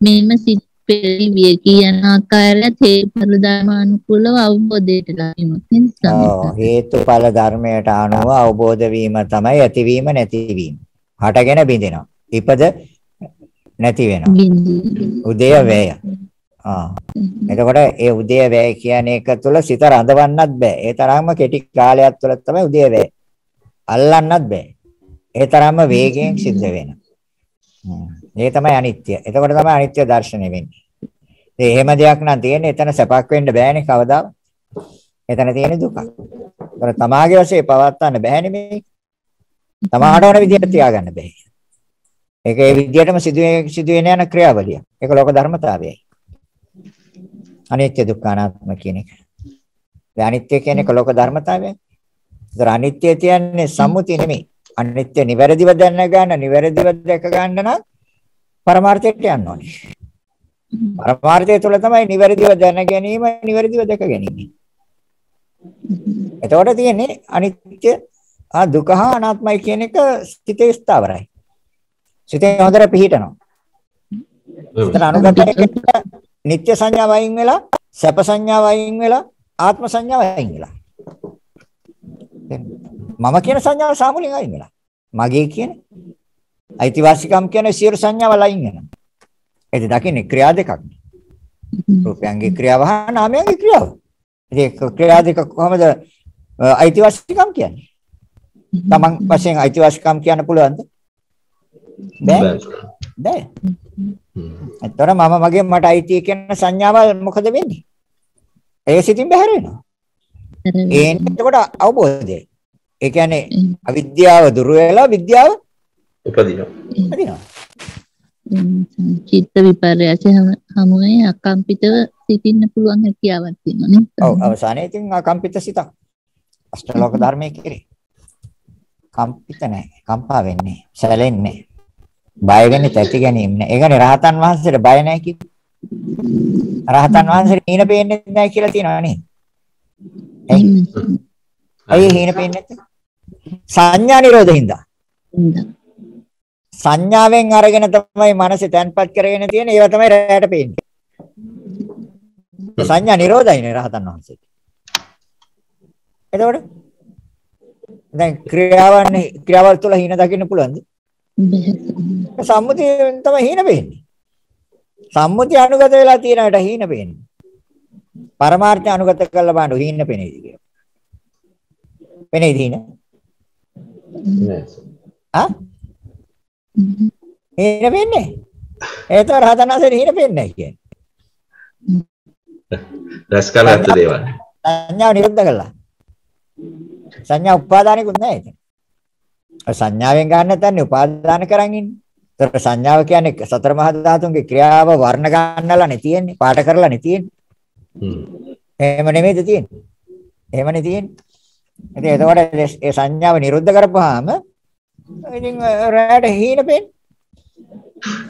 මෙම සිත් පෙරලි විය කියන ආකාරයත් හේතුඵල ධර්මානුකූලව අවබෝධයට ලැබීමක් නිසා හේතුඵල ධර්මයට අනුව අවබෝධ වීම තමයි ඇතිවීම නැතිවීම. හටගෙන බිඳෙනවා. ඉපද නැති වෙනවා. උදය වේය. ආ. එතකොට ඒ උදය වේය කියන එක තුළ සිත රඳවන්නත් බෑ. ඒ තරම්ම කෙටි කාලයක් තුළ තමයි උදය වේය. අල්ලන්නත් බෑ. ඒ තරම්ම වේගයෙන් සිද්ධ වෙනවා. ඒ තමයි අනිත්‍ය. එතකොට තමයි අනිත්‍ය දර්ශනය වෙන්නේ. ඒ එහෙම දෙයක් නම් තියෙන්නේ එතන සැපක් වෙන්න බෑනේ කවදාවත්. එතන තියෙන දුක. ඒතර තමාගේ වශයෙන් පවත්වන්න බෑනේ මේක. තමාට ඕන විදිහට තියාගන්න බෑ. ඒක ඒ විදිහටම සිදුවේ සිදුවෙන යන ක්‍රියාවලිය. ඒක ලෝක ධර්මතාවයයි. අනිත්‍ය දුක්ඛ අනාත්ම කියන එක. ඒ අනිත්‍ය කියන්නේ ලෝක ධර්මතාවයයි. ඒතර අනිත්‍ය කියන්නේ සම්මුතිය නෙමෙයි. අනිත්‍ය නිවැරදිව දැන ගන්න, නිවැරදිව දැක ගන්න නම් පරමාර්ථයට යන්න ඕනේ. පරමාර්ථය තුළ තමයි නිවැරදිව දැන ගැනීම, නිවැරදිව දැක ගැනීම. එතකොට තියෙන්නේ අනිත්‍ය ආ දුක හා අනාත්මයි කියන එක සිතේ ස්ථාවරයි. සිතේ හොඳට පිහිටනවා. එතන අනුගතය නිත්‍ය සංඥාව අයින් වෙලා, සැප සංඥාව අයින් වෙලා, ආත්ම සංඥාව අයින් වෙලා. මම කියන සංඥාව සාමුලින් අයින් වෙලා. මගේ කියන අයිතිවාසිකම් කියන සියලු සංඥාවල් අයින් වෙනවා. ඒක දකින්නේ ක්‍රියා දෙකක්. රූපයන්ගේ ක්‍රියාව හා නාමයන්ගේ ක්‍රියාව. ඒක ක්‍රියා දෙක කොහොමද අයිතිවාසිකම් කියන්නේ? Taman වශයෙන් අයිතිවාසිකම් කියන්න පුළුවන්ද? බෑ. බෑ. එතකොට මම මගේ මට අයිති කියන සංඥාවල් මොකද වෙන්නේ? ඒ සිතින් බැහැර වෙනවා. ඒ එතකොට අවබෝධය. ඒ කියන්නේ අවිද්‍යාව දුර වෙලා විද්‍යාව උපදිනවා. උපදිනවා. චිත්ත විපර්යාස හමුවේ අකම්පිතව සිටින්න පුළුවන් හැකියාවක් තියෙනවා නේද? ඔව් අවසානයේ ඉතින් අකම්පිත සිතක්. අෂ්ටලෝක ධර්මයේ කෙරේ. කම්පිත නැහැ. කම්පා වෙන්නේ. සැලෙන්නේ. බය වෙන්නේ තැති ගැනීම නෑ. ඒකනේ රහතන් වහන්සේට බය නැහැ කිව්වේ. රහතන් වහන්සේට හීන පේන්නේ නැහැ කියලා තියෙනවා නේද? ඇයි? ඇයි හීන පේන්නේ නැත්තේ? සංඥා නිරෝධින්දා. සංඥාවෙන් අරගෙන තමයි මනස තැන්පත් කරගෙන තියෙන ඒවා තමයි රැයට පේන්නේ. සංඥා නිරෝධයිනේ රහතන් වහන්සේට. එතකොට දැන් ක්‍රියාවන් ක්‍රියාවල් තුළ හීන දකින්න පුළුවන්ද? සම්මුතියෙන් තමයි හීන වෙන්නේ. සම්මුතිය අනුගත වෙලා තියෙනකට හීන වෙන්නේ. පරමාර්ථය අනුගත කරලා බලන්න හීන පෙනේද කියලා. පෙනේද හීන? නෑ. ආ? හීන වෙන්නේ. ඒතර රහතනසෙන් හීන වෙන්නේ නැහැ කියන්නේ. රැස් කරගත්ත දේවල්. සංඥාව නිරුද්ධ කළා. සංඥා උපාදානිකුත් නැහැ ඉතින්. සංඥාවෙන් ගන්න නැත්නම් උපාදාන කරන් ඉන්නේ. ඒතර සංඥාව කියන්නේ සතර මහා ධාතුන්ගේ ක්‍රියාව වර්ණ ගන්නලානේ තියෙන්නේ. පාට කරලානේ තියෙන්නේ. හ්ම්. එහෙම නෙමෙයිද තියෙන්නේ? එහෙමනේ තියෙන්නේ. ඉතින් එතකොට ඒ සංඥාව නිරුද්ධ කරපුවාම ඉතින් රැයට හීන පෙන්නේ.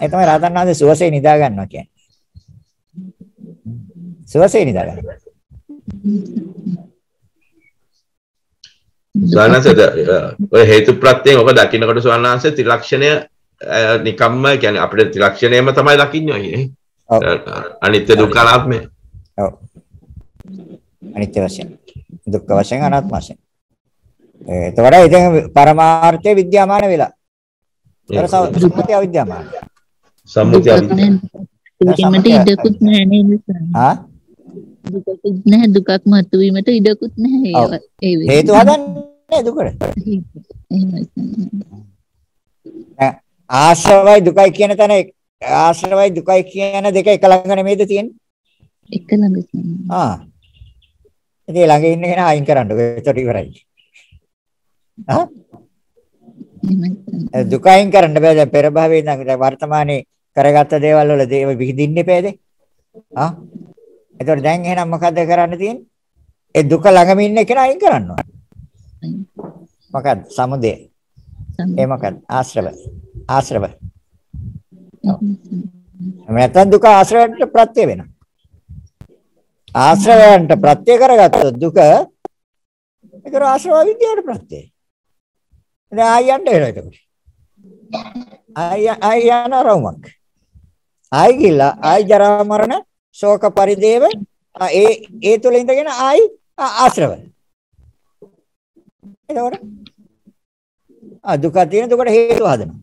ඒ තමයි රහතන් වහන්සේ සුවසේ නිදා ගන්නවා කියන්නේ. සුවසේ නිදා ගන්නවා. ස්වාමීන් ඔය හේතු ප්‍රත්‍යයෙන් ඔබ දකින්නකොට ත්‍රිලක්ෂණය අ, නිකම්ම කියන්නේ අපිට ත්‍රිලක්ෂණයම තමයි දකින්නේ ඔය. අනිත්‍ය දුක්ඛ අනාත්මය. ඔව්. අනිත්‍ය වශයෙන්. දුක්ඛ වශයෙන් අනාත්ම වශයෙන්. එතකොට ඉතින් පරමාර්ථය විද්‍යාමාන වෙලා. ඒතර සම්මුතිය අවිද්‍යාමාන. සම්මුතිය දුකීමට ඉඩකුත් නැහැ නේද? ආ දුකකුත් නැහැ දුකක් මතුවීමට ඉඩකුත් නැහැ. ඒ. හේතු හදන්නේ දුකට. ආශ්‍රවයි දුකයි කියන තැන ආශ්‍රවයි දුකයි කියන දෙක එක ළඟ නෙමෙයිද තියෙන්නේ? එක ළඟ සර්. ආ. ඉතින් ළඟ ඉන්න කෙනා අයින් කරන්නකො. ඒකට ඉවරයි. ආ එහෙමයි සර්. දුක අයින් කරන්න බෑ දැන් පෙර භවයේ ඉඳන් දැන් වර්තමානයේ කරගත්ත දේවල් වල දේව විහිදින්නේ පෑදේ. ආ. එතකොට දැන් එහෙනම් මොකද්ද කරන්න තියෙන්නේ? ඒ දුක ළඟම ඉන්න කෙනා අයින් කරන්න ඕන. මොකක්ද? සමුදය. ඒ මොකක්ද? ආශ්‍රව. ආශ්‍රව. නැත්නම් දුක ආශ්‍රයයට ප්‍රත්‍ය වෙනවා. ආශ්‍රයයන්ට ප්‍රත්‍ය කරගත්තොත් දුක ඒක ආශ්‍රව විද්‍යාවට ප්‍රත්‍යය. දැන් ආයයන්ට එනවා එතකොට. ආය ආය යන රවුමක්. ආයි ගිලා ආයි ජරා මරණ ශෝක පරිදේව ඒ ඒ තුල ඉඳගෙන ආයි ආශ්‍රව. එතකොට ආ දුක තියෙන දුකට හේතු හදනවා.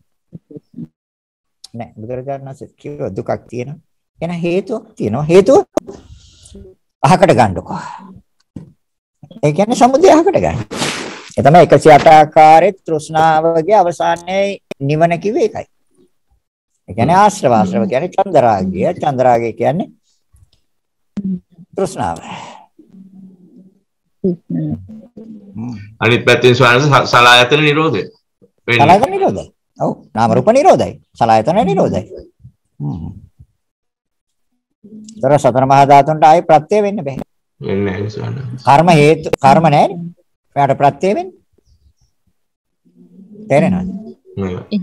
නෑ බුදුරජාණන් වහන්සේ කිව්ව දුකක් තියෙනවා. එන හේතුවක් තියෙනවා. හේතුව අහකට ගන්නකො. ඒ කියන්නේ සමුදය අහකට ගන්න. ඒ තමයි 108 ආකාරයේ තෘෂ්ණාවගේ අවසානයේ නිවන කිව්වේ ඒකයි. ඒ කියන්නේ ආශ්‍රව ආශ්‍රව කියන්නේ චන්දරාගය. චන්දරාගය කියන්නේ තෘෂ්ණාව. අනිත් පැත්තෙන් ස්වාමීන් සලායතන නිරෝධය. වෙන්නේ. සලආයතන නිරෝධයි. ඔව්. නාම රූප නිරෝධයි. සලආයතන නිරෝධයි. හ්ම්. ତර සතර මහා ධාතුන්ට ආයි ප්‍රත්‍ය වෙන්න බෑ. වෙන්නේ නැහැ ස්වාමීන්. කර්ම හේතු කර්ම නැහැනේ. එයාට ප්‍රත්‍ය වෙන්නේ. තේරෙනවද?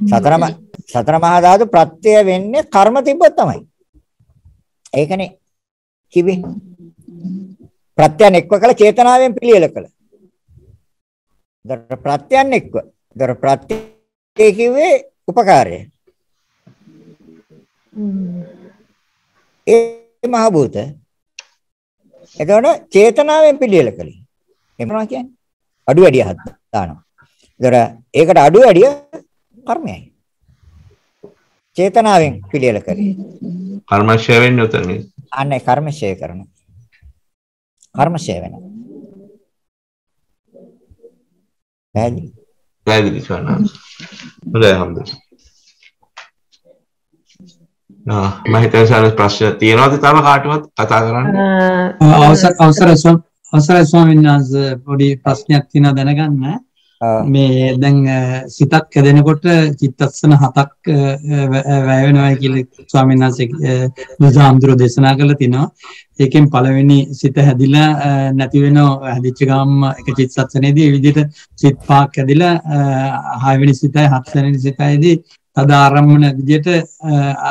සතර ම- සතර මහා ධාතු ප්‍රත්‍ය වෙන්නේ කර්ම තිබ්බොත් තමයි. ඒකනේ කිව්වේ. ප්‍රත්‍යයන් එක්ව කළ චේතනාවෙන් පිළියෙල කළ. දර ප්‍රත්‍යයන් එක්ව. දර ප්‍රත්‍ය කිව්වේ උපකාරය. ඒ මහ භූත. එතකොට චේතනාවෙන් පිළියෙල කළේ. එහෙම මොනවා කියන්නේ? අඩු වැඩි හත් දානවා. ඒතර ඒකට අඩු වැඩි කර්මයයි. චේතනාවෙන් පිළියෙල කරේ. කර්මශය වෙන්නේ උතන. අනේ කර්මශය කරනවා. කර්මශය වෙනවා. පැහැදිලි. පැහැදිලි ස්වාමීන්. හොඳයි හම්බුනේ. ආ මම හිතන්නේ ස්වාමීන් ප්‍රශ්න තියෙනවද තව කාටවත් කතා කරන්න? අවසර අවසර අවසරයි ස්වාමීන් වහන්සේ පොඩි ප්‍රශ්නයක් තියෙනවා දැනගන්න. මේ දැන් සිතක් හැදෙනකොට චිත්තස්සන හතක් වැය වෙනවා කියලා ස්වාමීන් වහන්සේ අ, බුදුහාමුදුරුවෝ දේශනා කළා තිනවා. ඒකෙන් පළවෙනි සිත හැදිලා නැති වෙනව හැදිච්ච ගාම එක චිත්තස්සනේදී ඒ විදිහට සිත් පහක් හැදිලා අ, හයවෙනි සිතයි හත්වෙනි සිතයිදී තද ආරම්මන විදිහට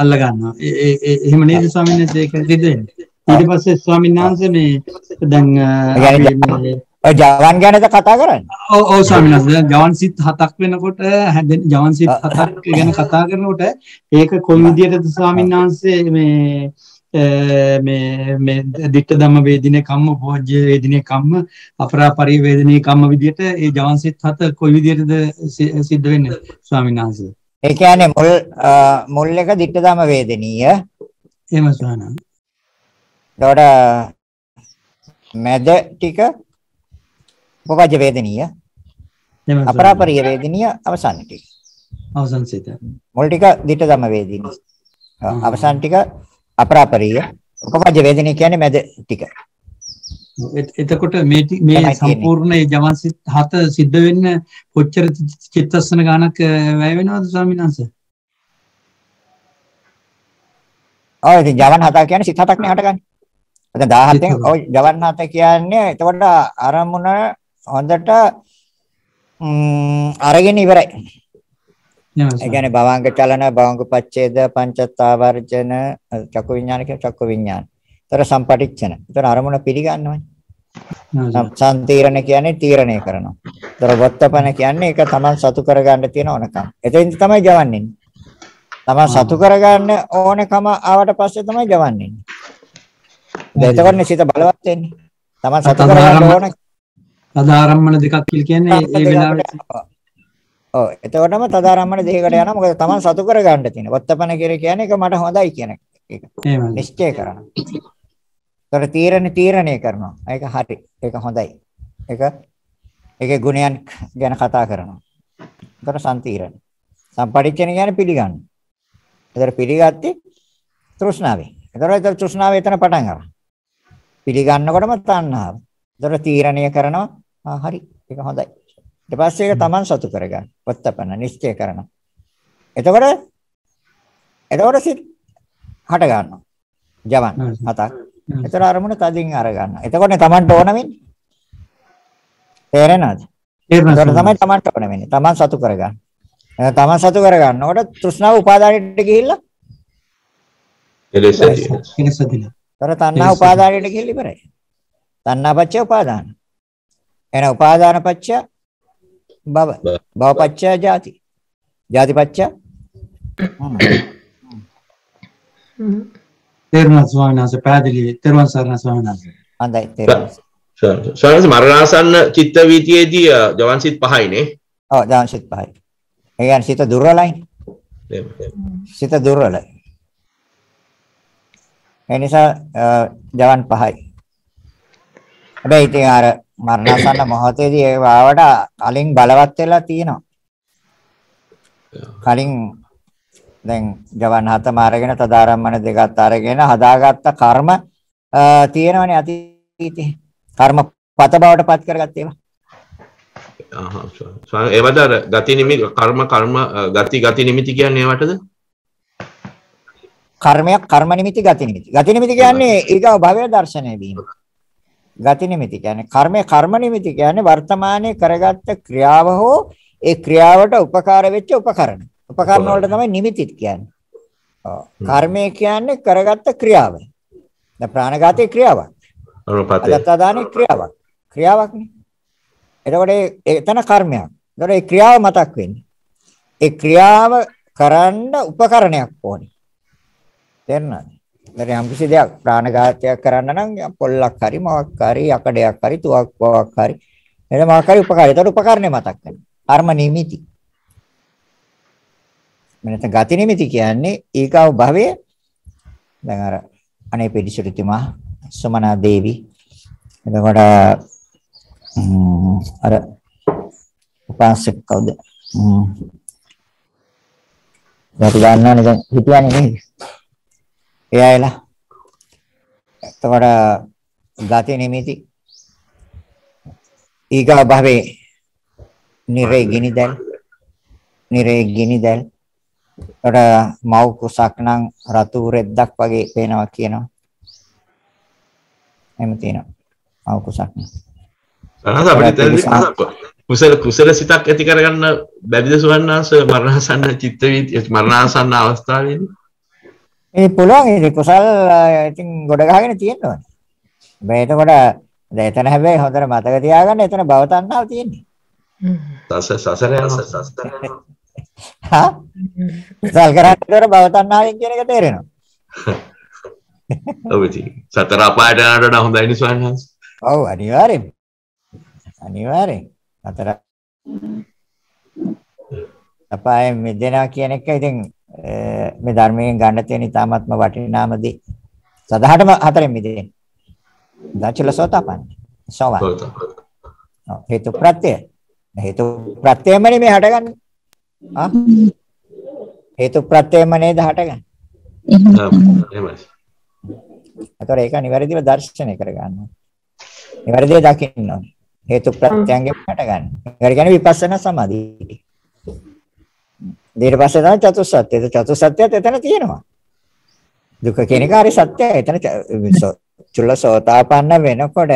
අල්ල ගන්නවා. ඒ- එහෙම නේද ස්වාමීන් වහන්සේ ඒක? ඊට පස්සේ ස්වාමීන් වහන්සේ මේ දැන් ජවන් ගැනද කතා කරන්නේ? ඔව් ඔව් ස්වාමීන් වහන්සේ දැන් ජවන් සිත් හතක් වෙනකොට ජවන් සිත් හතක් ගැන කතා කරනකොට ඒක කොයි විදිහටද ස්වාමීන් වහන්සේ මේ මේ මේ ditta ධම්ම වේදිනේ කම්ම භෝජ්‍ය වේදිනේ කම්ම අපරාපරි වේදිනේ කම්ම විදිහට ඒ ජවන් සිත් හත කොයි විදිහටද සිද්ධ වෙන්නේ ස්වාමීන් වහන්සේ ඒ කියන්නේ මුල් මුල් එක dittadama වේදනීය. එහෙම ස්වාමීන් එතකොට මැද ටික උපපජ්ජ වේදනීය. අපරාපරිය වේදනීය අවසාන ටික. අවසන් සිත මුල් ටික dittadama වේදිනී. ඔව්, හ්ම්. අවසාන ටික අපරාපරිය. උපපජ්ජ වේදනීය කියන්නේ මැද ටික. එත- එතකොට මේ මේ. සම්පූර්ණ ඒ ජවන් සිත් හත සිද්ධ වෙන්න කොච්චර චිත්තස්සන ගානක් වැය වෙනවද ස්වාමීන් වහන්සේ ඔය ඉතින් ජවන් හත කියන්නේ සිත හතක් නේ හටගන්නේ. එතන 17න් සිත හත. ඔය ජවන් හත කියන්නේ එතකොට අරමුණ හොඳට අරගෙන ඉවරයි. ඒ කියන්නේ භවංග චලන භවංග පච්ඡේද පංචත්තාවර්ජන චක්කු විඥාන කියන චක්කු විඥාන. ඒතර සම්පටිච්ඡන. ඒතර අරමුණ පිළිගන්නවනේ. සම්තීරණ කියන්නේ තීරණය කරනවා. ඒතර වත්තපන කියන්නේ ඒක තමන් සතු කරගන්න තියෙන ඕනකම. එතෙන් තමයි ජවන්නේ. තමන් සතු කරගන්න ඕනකම ආවට පස්සේ තමයි ජවන්නේ. එතකොටනේ සිත බලවත් වෙන්නේ. තමන් සතු කරගන්න ඕන සදාරම්මන දෙකක් කියලා කියන්නේ ඒ වෙලාවේ ඔව් එතකොටම තදාරම්මන දෙකකට යනවා මොකද තමන් සතු කරගන්න තියෙන. වත්තපන කිර කියන්නේ ඒක මට හොඳයි කියන එක. නිශ්චය කරනවා. ඒතර තීරණ තීරණය කරනවා. ඒක හරි. ඒක හොඳයි. ඒක ඒකේ ගුණයන් ගැන කතා කරනවා. ඒතර සම්තීරණ. සම්පටිච්ඡන කියන්නේ පිළිගන්න. ඒතර පිළිගත්තේ තෘෂ්ණාවෙන්. ඒතර ඒතර තෘෂ්ණාව එතන පටන් ගන්නවා. පිළිගන්නකොටම තණ්හාව. ඒතර තීරණය කරනවා. ආ හරි. ඒක හොඳයි. ඊට පස්සේ ඒක Taman සතු කරගන්න. වත්තපන නිශ්චය කරනවා. එතකොට එතකොට සිත් හට ගන්නවා. ජවන් හතක්. එතකොට අරමුණ තදින් අර ගන්නවා. එතකොටනේ Tamanට ඕන වෙන්නේ. තේරෙනවද? තේරුණා එතකොට තමයි Tamanට ඕන වෙන්නේ. Taman සතු කරගන්න. Taman සතු කරගන්නකොට තෘෂ්ණාව උපාදානයට ගිහිල්ලා කෙලෙස් ඇති වෙනවා. කෙලස් ඇතිලා. තර තණ්හා උපාදානයට ගිහින් ඉවරයි. තණ්හා පච්චය උපාදාන. එන උපාදාන පච්චය භව. භව පච්චය ජාති. ජාති පච්චය තේරුණා ස්වාමීන් වහන්සේ පැහැදිලි තෙරුවන් සරණ ස්වාමීන් වහන්සේ. හොඳයි තේරුණා. ස්වාමීන් මරණාසන්න චිත්ත වීතියේදී අ, ජවන් සිත් පහයිනේ. ඔව් දාන්සිත පහයි. ඒ කියන්නේ සිත දුර්වලයි. සිත දුර්වලයි. ඒ නිසා ජවන් පහයි. හැබැයි ඉතින් අර මරණසන්න මොහොතේදී ඒ වාවට කලින් බලවත් වෙලා තියෙනවා. කලින් දැන් ජවන් හතම අරගෙන තදාරම්මන දෙකත් අරගෙන හදාගත්ත කර්ම තියෙනවනේ අතීතේ. කර්ම පත බවට පත් කරගත්ත ඒවා. ආහා, ස්වාමී. ඒවද අර ගති නිමිති කර්ම කර්ම ගති ගති නිමිති කියන්නේ ඒවටද? කර්මයක් කර්ම නිමිති ගති නිමිති. ගති නිමිති කියන්නේ ඊගව භවය දර්ශනය වීම. ගති නිමිති කියන්නේ කර්මය කර්ම නිමිති කියන්නේ වර්තමානයේ කරගත්ත ක්‍රියාව හෝ ඒ ක්‍රියාවට උපකාර වෙච්ච උපකරණ. උපකරණ වලට තමයි නිමිතිත් කියන්නේ. ඔව්. කර්මය කියන්නේ කරගත්ත ක්‍රියාව. දැන් ප්‍රාණඝාතයේ ක්‍රියාවක්. අනුපතේ. අදත්තාදානේ ක්‍රියාවක්. ක්‍රියාවක්නේ. එතකොට එතන කර්මයක්. එතකොට ඒ ක්‍රියාව මතක් වෙන්නේ. ඒ ක්‍රියාව කරන්න උපකරණයක් ඕනේ. තේරුණාද? දැන් යම් කිසි දෙයක් ප්‍රාණඝාතයක් කරන්න නම් පොල්ලක් හරි මොකක් හරි යකඩයක් හරි තුවක්කුවක් හරි එන මොකක් හරි උපකාරය. ඒතකොට උපකරණය මතක් වෙනවා. කර්ම නිමිති. මෙන්න ගති නිමිති කියන්නේ ඊගාව භවයේ දැන් අර අනේ පිටිසුරිතුමා සුමනා දේවි එතකොට ම්ම්, අර උපාසක කවුද ම්ම්. දැන් දන්නවනේ දැන් හිටියන්නේ නේද එයාලා එතකොට ගති නිමිති. ඊගා භවේ නිරේ ගිනිදල් නිරේ ගිනිදල් එතකොට මව් කුසක් නම් රතු රෙද්දක් වගේ පේනවා කියනවා. එහෙම තියෙනවා. මව් කුසක් නම්. අනහස අපිට කුසල කුසල සිතක් ඇති කරගන්න බැරිද සුවන්නාස මරණාසන්න චිත්ත වීති මරණාසන්න අවස්ථාවේදී? ඒ පුළුවන් ඒ කුසල් ඉතින් ගොඩ ගහගෙන තියෙනවා. හැබැයි එතකොට දැන් එතන හැබැයි හොඳට මතක තියාගන්න එතන භව තණ්හාව තියෙන්නේ. සස සසර යනවා. හා? කුසල් කරන්නේ භව තණ්හාවෙන් කියන එක තේරෙනවා. ඔව් ඉතින් සතර අපායට යනට වඩා හොඳයි නේ සුවන්නාස. ඔව් අනිවාර්යෙන්. අනිවාර්යෙන්. අතර අපායෙන් මිදෙනවා කියන එක ඉතින් මේ ධර්මයෙන් ගන්න තියෙන ඉතාමත්ම වටිනාම දේ. සදාහටම හතරෙන් මිදෙන්නේ. දචලසෝතපන්න. සෝවන්. ඔව් තමයි. ඔව්, හේතු ප්‍රත්‍ය. හේතු ප්‍රත්‍යයමනේ මේ හටගන්නේ. ආ? හේතු ප්‍රත්‍යයම නේද හටගන්නේ. එහෙම ආ, තමයි. එහෙමයි. ඒතකොට ඒක නිවැරදිව දර්ශනය කරගන්න ඕනේ. නිවැරදිව දකින්න ඕනේ. හේතු ප්‍රත්‍යයෙන් හටගන්නේ. ඒකට කියන්නේ විපස්සනා සමාධිය. ඊට පස්සේ තමයි චතුස්සත්‍ය. ඒ චතුස්සත්‍යත් එතන තියෙනවා. දුක කියන එක හරි සත්‍යයි. එතන චුල්ලසෝතාපන්න වෙනකොට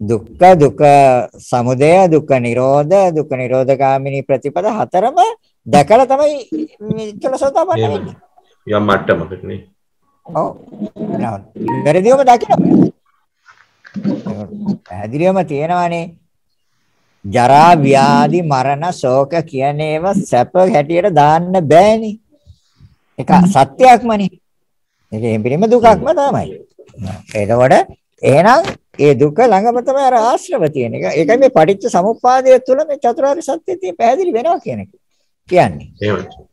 දුක්ඛ දුක්ඛ සමුදය දුක්ඛ නිරෝධ දුක්ඛ නිරෝධගාමිනී ප්‍රතිපද හතරම දැකලා තමයි චුල්ලසෝතාපන්න. වෙන්නේ. යම් මට්ටමකට නේ. ඔව්. නෑ. වැරදිවම දකිනවා. පැහැදිලිවම තියෙනවානේ. ජරා ව්‍යාධි මරණ ශෝක කියන ඒවා සැප හැටියට දාන්න බෑනේ. ඒක සත්‍යයක්මනේ. ඒක එම්පිරිම දුකක්ම තමයි. එතකොට එහෙනම් ඒ දුක ළඟම තමයි අර ආශ්‍රව තියෙන එක. ඒකයි මේ පටිච්ච සමුප්පාදය තුළ මේ චතුරාර්ය සත්‍ය තියෙන පැහැදිලි වෙනවා කියන එක. කියන්නේ. එහෙමයි.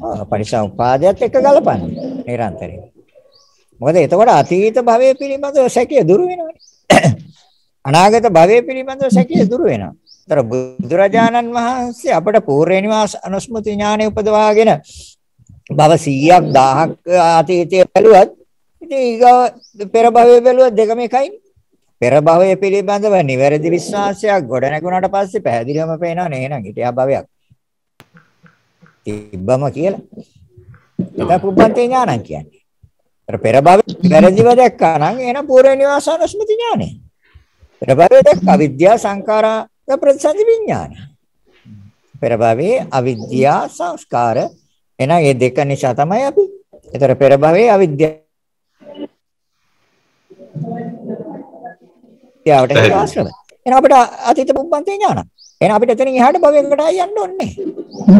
ඔව් පරිසම්පාදයට එක ගලපන්නේ නිරන්තරයෙන්. මොකද එතකොට අතීත භවයේ පිළිබඳව සැකය දුරු වෙනවනේ. අනාගත භවයේ පිළිබඳව සැකය දුරු වෙනවා. ඒතර බුදුරජාණන් වහන්සේ අපට පූර්ව නිවාස අනුස්මෘති ඥානය උපදවාගෙන භව 100ක් 1000ක් අතීතයේ බැලුවත් ඉතින් ඊගව පෙර භවයේ බැලුවත් දෙකම එකයි. පෙර භවයේ පිළිබඳව නිවැරදි විශ්වාසයක් ගොඩ නැගුණාට පස්සේ පැහැදිලිවම පේනවා නේ එහෙනම් හිටියා භවයක්. තිබ්බම කියලා. ඒක පුබ්බන්තේ ඥානං කියන්නේ. අර පෙර භවයේ වැරදිව දැක්කා නම් එහෙනම් පූර්ව නිවාසන ස්මෘති ඥානය. පෙර භවයේ දැක්ක අවිද්‍යා සංඛාරා ප්‍රතිසන්දි විඥානය. පෙර භවයේ අවිද්‍යා සංස්කාර එහෙනම් මේ දෙක නිසා තමයි අපි ඒතර පෙර භවයේ අවිද්‍යාව ත්‍යාවට හේතු ආශ්‍රව. එහෙනම් අපිට අතීත පුබ්බන්තේ ඥාන. එහෙනම් අපිට එතනින් එහාට භවයකට ආය යන්න ඕනේ.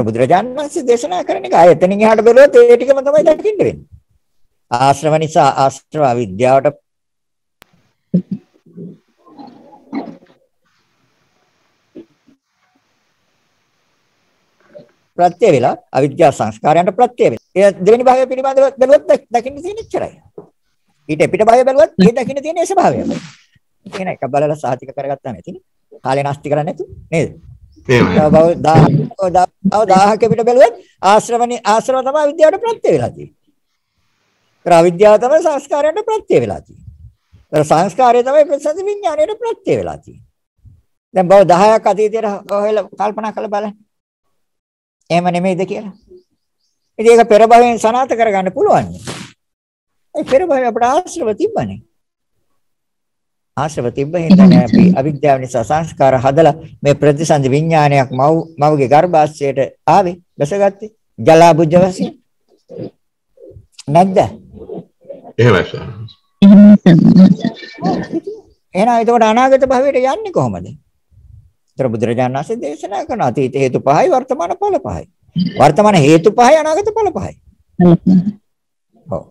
බුදුරජාණන් වහන්සේ දේශනා කරන එක ආය එතනින් එහාට බැලුවොත් ඒ ටිකම තමයි දකින්න වෙන්නේ. ආශ්‍රව නිසා ආශ්‍රව අවිද්‍යාවට ප්‍රත්‍ය වේලා අවිද්‍යා සංස්කාරයන්ට ප්‍රත්‍ය වේලා. ඒ දෙවෙනි භාවය පිළිබඳව බැලුවොත් දකින්න තියෙන ඉච්චරයි. ඊට පිට භාවය බැලුවොත් ඒ දකින්න තියෙන ඒ ස්වභාවය. කියන එක බලලා සාතික කරගත්තා නැතිනේ. කාලේ නාස්ති කරන්නේ නැතු නේද? එහෙමයි. තව 1000ක පිට බැලුවොත් ආශ්‍රවණි ආශ්‍රව තමයි විද්‍යාවට ප්‍රත්‍ය වෙලා තියෙන්නේ. ඒතර අවිද්‍යාව තමයි සංස්කාරයට ප්‍රත්‍ය වෙලා තියෙන්නේ. ඒතර සංස්කාරය තමයි ප්‍රසන්න විඥාණයට ප්‍රත්‍ය වෙලා තියෙන්නේ. දැන් බව 10ක් අතීතයට හොයලා කල්පනා කරලා බලන්න. එහෙම නෙමෙයිද කියලා. ඉතින් ඒක පෙර භවයෙන් සනාත කරගන්න පුළුවන්. ඒ පෙර භවය අපට ආශ්‍රව තිබ්බනේ. ආශ්‍රව තිබ්බ හින්දානේ අපි අවිද්‍යාව නිසා සංස්කාර හදලා මේ ප්‍රතිසන්දි විඥානයක් මව් මවගේ ගර්භාෂයට ආවේ දැසගත්තේ ජලා බුද්ධ වශයෙන් නැද්ද එහෙමයි සම්මාස. එහෙනම් එතකොට අනාගත භවයට යන්නේ කොහොමද? ඒතර බුදුරජාණන් වහන්සේ දේශනා කරන අතීත හේතු පහයි වර්තමාන ඵල පහයි. වර්තමාන හේතු පහයි අනාගත ඵල පහයි. ඔව්.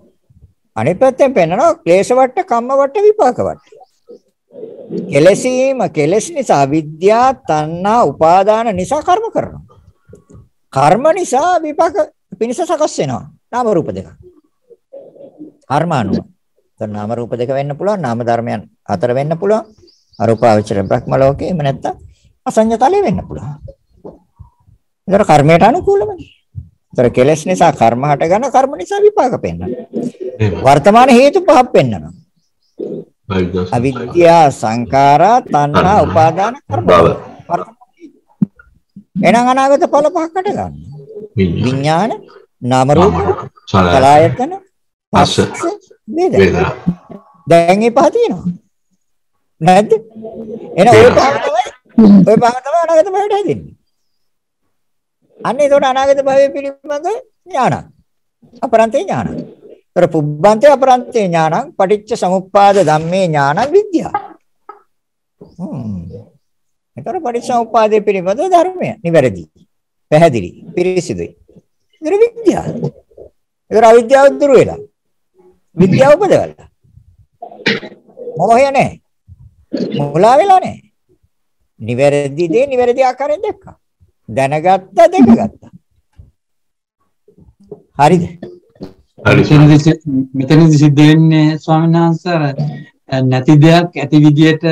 අනිත් පැත්තෙන් පෙන්නනවා ක්ලේශ වට, කම්ම වට, විපාක වට. කෙලසීම කෙලස් නිසා විද්‍යා, තණ්හා, උපාදාන නිසා කර්ම කරනවා. කර්ම නිසා විපාක පිනිස සකස් වෙනවා. නාම රූප දෙක. කර්ම අනුව. දැන් නාම රූප දෙක වෙන්න පුළුවන්, නාම ධර්මයන් හතර වෙන්න පුළුවන්. අරූපාවචර බ්‍රහ්ම ලෝකේ එහෙම නැත්තම් අසඤ්ඤතලේ වෙන්න පුළුවන්. ඒතර කර්මයට අනුකූලමනේ. ඒතර කෙලස් නිසා කර්ම හට ගන්න කර්ම නිසා විපාක පෙන්වනවා. වර්තමාන හේතු පහක් පෙන්වනවා. අවිද්‍යා සංඛාරා තණ්හා උපාදාන කර්ම. එහෙනම් අනාගත ඵල පහකට ගන්න. විඥාන, නාම රූප, කලායතන, පස්ස. වේදනා. දැන් මේ පහ තියෙනවා. නැද්ද? එහෙනම් ওই පහ තමයි ওই පහ තමයි අනාගත භවයට හැදෙන්නේ. අන්න ඒකට අනාගත භවය පිළිබඳ ඥාන. අපරන්තේ ඥාන. ඒතර පුබ්බන්තේ අපරන්තේ ඥානං පටිච්ච සමුප්පාද ධම්මේ ඥානං විද්‍යා. හ්ම්. ඒතර පටිච්ච සමුප්පාදේ පිළිබඳ ධර්මය නිවැරදි. පැහැදිලි. පිරිසිදුයි. ඒතර විද්‍යාව. ඒතර අවිද්‍යාව දුර වෙලා. විද්‍යාව උපදවලා. මොහය නැහැ. මුලා වෙලා නැහැ. නිවැරදි දේ නිවැරදි ආකාරයෙන් දැක්කා. දැනගත්ත දැකගත්තා. හරිද? හරි මෙතනදි සිද්ධ වෙන්නේ ස්වාමීන් වහන්සේ නැති දෙයක් ඇති විදියට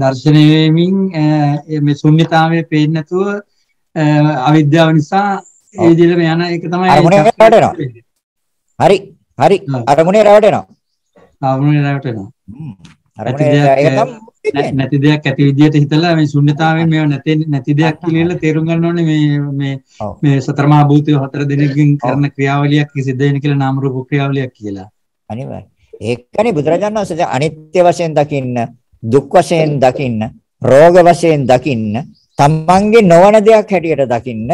දර්ශනය වෙමින් මේ ශුන්්‍යතාවය පේන්නේ නැතුව අවිද්‍යාව නිසා ඒ විදිහටම යන එක තමයි අරමුණේ රැවටෙනවා. හරි. හරි. අරමුණේ රැවටෙනවා. ආවරණය රැවටෙනවා. අරමුණේ ඒක තමයි නැති දෙයක් ඇති විදියට හිතලා මේ ශුන්්‍යතාවයෙන් මේව නැති නැති දෙයක් කියලා තේරුම් ගන්න ඕනේ මේ මේ. මේ සතර මහා භූතය හතර දෙනෙක්ගෙන් කරන ක්‍රියාවලියක් සිද්ධ වෙන කියලා නාම රූප ක්‍රියාවලියක් කියලා. අනිවාර්යයෙන්. ඒකනේ බුදුරජාණන් වහන්සේ අනිත්‍ය වශයෙන් දකින්න, දුක් වශයෙන් දකින්න, රෝග වශයෙන් දකින්න, තමන්ගේ නොවන දෙයක් හැටියට දකින්න,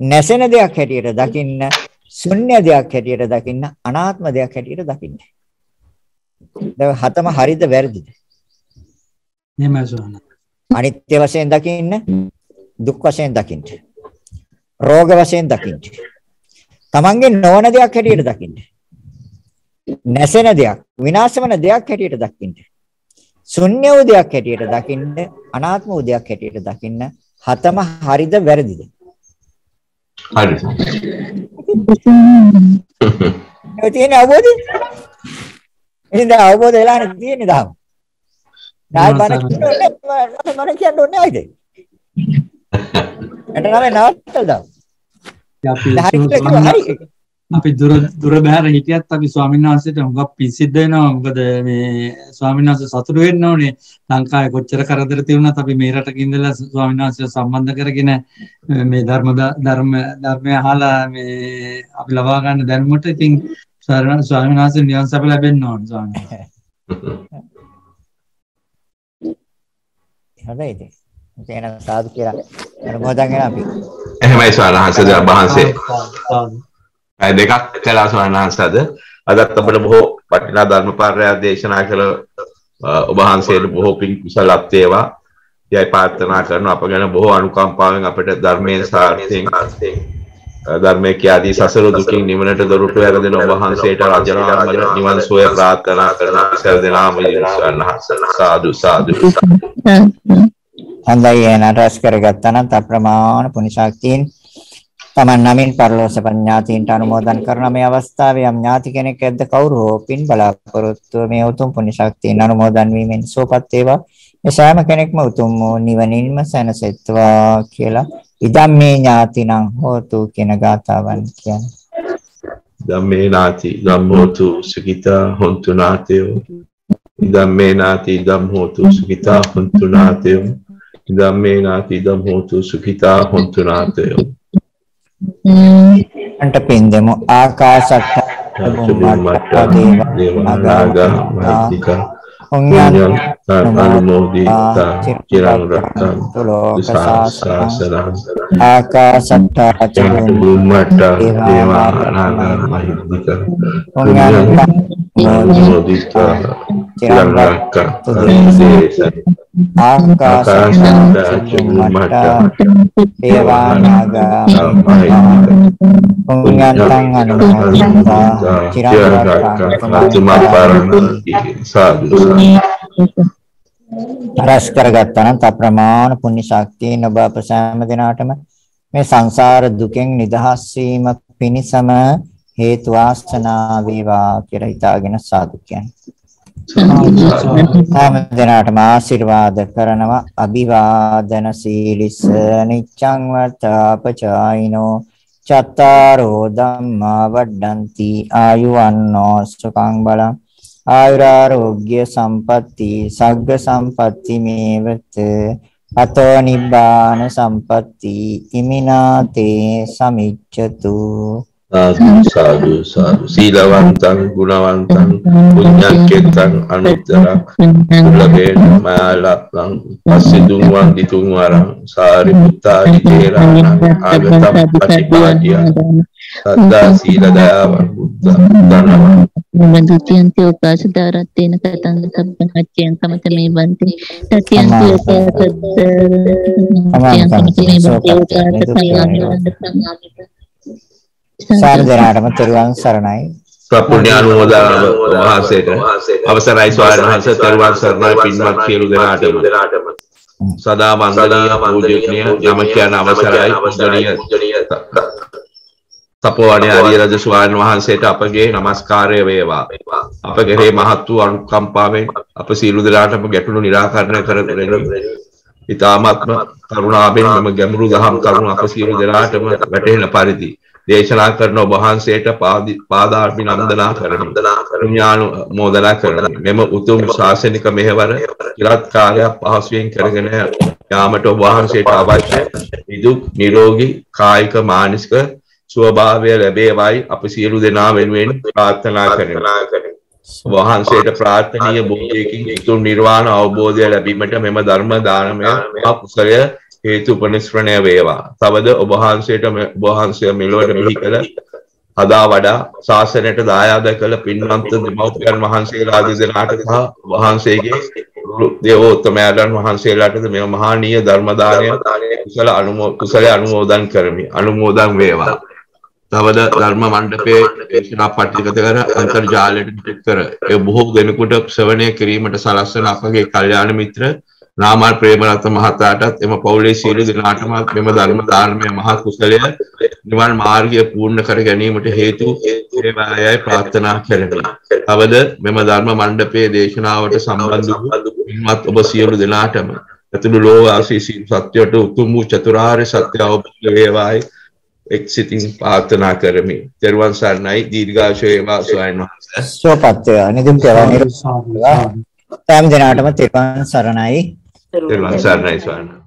නැසෙන දෙයක් හැටියට දකින්න, ශුන්‍ය දෙයක් හැටියට දකින්න, අනාත්ම දෙයක් හැටියට දකින්න. දැන් හතම හරිද වැරදිද? එහෙමයි ස්වාමීන් අනිත්‍ය වශයෙන් දකින්න, දුක් වශයෙන් දකින්න, රෝග වශයෙන් දකින්න. තමන්ගේ නොවන දෙයක් හැටියට දකින්න. නැසෙන දෙයක්, විනාශ වෙන දෙයක් හැටියට දකින්න. ශුන්‍ය වූ දෙයක් හැටියට දකින්න, අනාත්ම වූ දෙයක් හැටියට දකින්න. හතම හරිද වැරදිද? හරි ඒ තියෙන අවබෝධය. ඉතින් දැන් අවබෝධ වෙලානේ තියෙන්නේ දාම. ඩාල් බන කියන්නේ මම කියන්නේ ඕනේ නැයිද? එතන නම නවත්තලා දාමු. අපි දුර දුර බැහැර හිටියත් අපි ස්වාමීන් වහන්සේට හුඟක් පිසිද්ද වෙනවා මොකද මේ ස්වාමීන් වහන්සේ සතුටු වෙන්න ඕනේ ලංකාවේ කොච්චර කරදර තියුණත් අපි මේ රටක ඉඳලා ස්වාමීන් වහන්සේව සම්බන්ධ කරගෙන මේ ධර්ම ධර්ම ධර්මය අහලා මේ අපි ලබා ගන්න දැනුමට ඉතින් ස්වාමීන් වහන්සේ නිවන් සප ලැබෙන්න ඕනේ ස්වාමීන් වහන්සේ. හරිද? එහෙනම් සාදු කියලා අනුමෝදන් වෙනවා අපි. එහෙමයි ස්වාමීන් වහන්සේ වහන්සේ. පැය දෙකක් කළා ස්වාමීන් අද අදත් අපිට බොහෝ වටිනා ධර්ම පාරයක් දේශනා කළ ඔබ වහන්සේට බොහෝ පින් කුසලත් වේවා. යයි ප්‍රාර්ථනා කරනවා අප ගැන බොහෝ අනුකම්පාවෙන් අපිට ධර්මයේ සාර්ථයෙන් ධර්මයේ කියාදී සසර දුකින් නිවනට දොරටු ඇර දෙන ඔබ වහන්සේට රජනාමල නිවන් සුවය ප්‍රාර්ථනා කරන ඉසල් දෙනාම සාදු සාදු. හොඳයි එහෙනම් රැස් කරගත්තා නම් අප්‍රමාණ පුණ්‍ය ශක්තියින් තමන් නමින් පරලෝස පඤ්ඤාතීන්ට අනුමෝදන් කරන මේ අවස්ථාවේ යම් ඥාති කෙනෙක් ඇද්ද කවුරු හෝ පින් බලාපොරොත්තු මේ උතුම් පුණ්‍ය ශක්තියින් අනුමෝදන් වීමෙන් සෝපත් වේවා. මේ සෑම කෙනෙක්ම උතුම් වූ නිවනින්ම සැනසෙත්වා කියලා ඉදම්මේ ඥාතිනම් හෝතු කියන ගාතාවන් කියන්නේ. ධම්මේ නාති ධම්මෝතු සුඛිතා හොන්තු නාතයෝ. ඉදම්මේ නාති ධම්මෝතු සුඛිතා හොන්තු නාතයෝ. ඉදම්මේ නාති ධම්මෝතු සුඛිතා හොන්තු නාතයෝ. අන්ට පින්දෙමු. ආකාශට්ට බුම්මට්ට දේවානාගා මහිත්‍තිකා පුඤ්ඤං Ongyang Namuhita Kirang Rata Sasa Sara Aka Sabda Bumata Dewa Raga Mahindika Ongyang Namuhita චුම්මට්ට දේවානාගා පුඤ්ඤං අනුමෝදිතා චිරං රක්ඛන්තු සාදු රැස් කරගත්තා නම් අප්‍රමාණ පුණ්‍ය ශක්තියෙන් ඔබ අප සෑම දිනාටම මේ සංසාර දුකෙන් නිදහස් වීම පිණිසම හේතු වාසනා වේවා කියලා හිතාගෙන සාදු කියන්නේ. සෑම දිනාටම ආශිර්වාද කරනවා. අභිවාදන සීලිස නිච්ඡං වත්තාපචායිනෝ චත්තාරෝ ධම්මා වඩ්ඩಂತಿ. ආයුවන්නෝ සුඛං බලං. ආයුරාෝග්‍ය සම්පatti. සග්ග සම්පatti මේවත. අතෝ නිබ්බාන සම්පatti. ඉමිනාතේ සමිච්ඡතු. Sadu, sadu, sadu. Silawantang, punya punyakitang, anutarang, sulagay na malapang, pasidungwang, ditungwarang, sariputta, itiranang, agatam, pasipadya, sada sila dayawang, buddha, dhanawang. Bantuti oka, sudarati, nakatang, sabanati, ang kamatami banti, tati ang tiyoka, banti, සාර දෙනාටම තෙරුවන් සරණයි. සපුණ්‍යානුමෝදන වහන්සේට අවසරයි ස්වාමීන් වහන්සේ තෙරුවන් සරණයි පින්වත් සියලු දෙනාටම. සදා වන්දනීය පූජනීය යමකයන් අවසරයි පූජනීය සපෝවණේ ආර්ය රජ ස්වාමීන් වහන්සේට අපගේ নমස්කාරය වේවා. අප කෙරෙහි මහත් වූ අනුකම්පාවෙන් අප සියලු දෙනාටම ගැටළු निराකරණය කර දෙනු. ඊ타මාත්ම කරුණාවෙන් මම ගැඹුරු දහම් කරුණ අප සියලු දෙනාටම වැටහෙන පරිදි දේශනා කරන ඔබ වහන්සේට පාදාර්පි නන්දනා කරන ඥාන මෝදනා කරන මෙම උතුම් ශාසනික මෙහෙවර ඉරත් කාලයක් පහසුවෙන් කරගෙන යාමට ඔබ වහන්සේට අවශ්‍ය නිදුක් නිරෝගී කායික මානසික ස්වභාවය ලැබේවයි අප සියලු දෙනා වෙනුවෙන් ප්‍රාර්ථනා කරනවා වහන්සේට ප්‍රාර්ථනීය භෝගයකින් උතුම් නිර්වාණ අවබෝධය ලැබීමට මෙම ධර්ම දානමය කුසලය හේතු උපනිස්්‍රණය වේවා. තවද ඔබ වහන්සේට ඔබ වහන්සේ මෙලොවට මෙහි කළ හදා වඩා ශාසනයට දායාද කළ පින්වන්ත දෙමව්පියන් වහන්සේලා දෙදෙනාට සහ වහන්සේගේ දේවෝත්තමයන් වහන්සේලාටද මෙම මහානීය ධර්ම දානය කුසල අනුමෝ කුසල අනුමෝදන් කරමි. අනුමෝදන් වේවා. තවද ධර්ම මණ්ඩපයේ දේශනා පටිගත කර අන්තර්ජාලයට පිට කර ඒ බොහෝ දෙනෙකුට ශ්‍රවණය කිරීමට සලස්වන අපගේ කල්යාණ මිත්‍ර නාමල් ප්‍රේමරත්න මහතාටත් එම පවුලේ සියලු දෙනාටම මෙම ධර්ම දානමය මහා කුසලය නිවන් මාර්ගය පූර්ණ කර ගැනීමට හේතු වේවායයි ප්‍රාර්ථනා කරමි. තවද මෙම ධර්ම මණ්ඩපයේ දේශනාවට සම්බන්ධ වූ පින්වත් ඔබ සියලු දෙනාටම ඇතුළු ලෝවාසී සත්‍යයට උතුම් වූ චතුරාර්ය සත්‍ය අවබෝධ වේවායි එක්සිතින් ප්‍රාර්ථනා කරමි. ත්වන් සරණයි දීර්ඝාෂ වේවා ස්වාමීන් වහන්සේ. සෝපත් වේවා. නිදුක් වේවා නිරෝගී වේවා. සෑම දිනාටම තෙරුවන් සරණයි. ත්වන් සරණයි ස්වාමීන්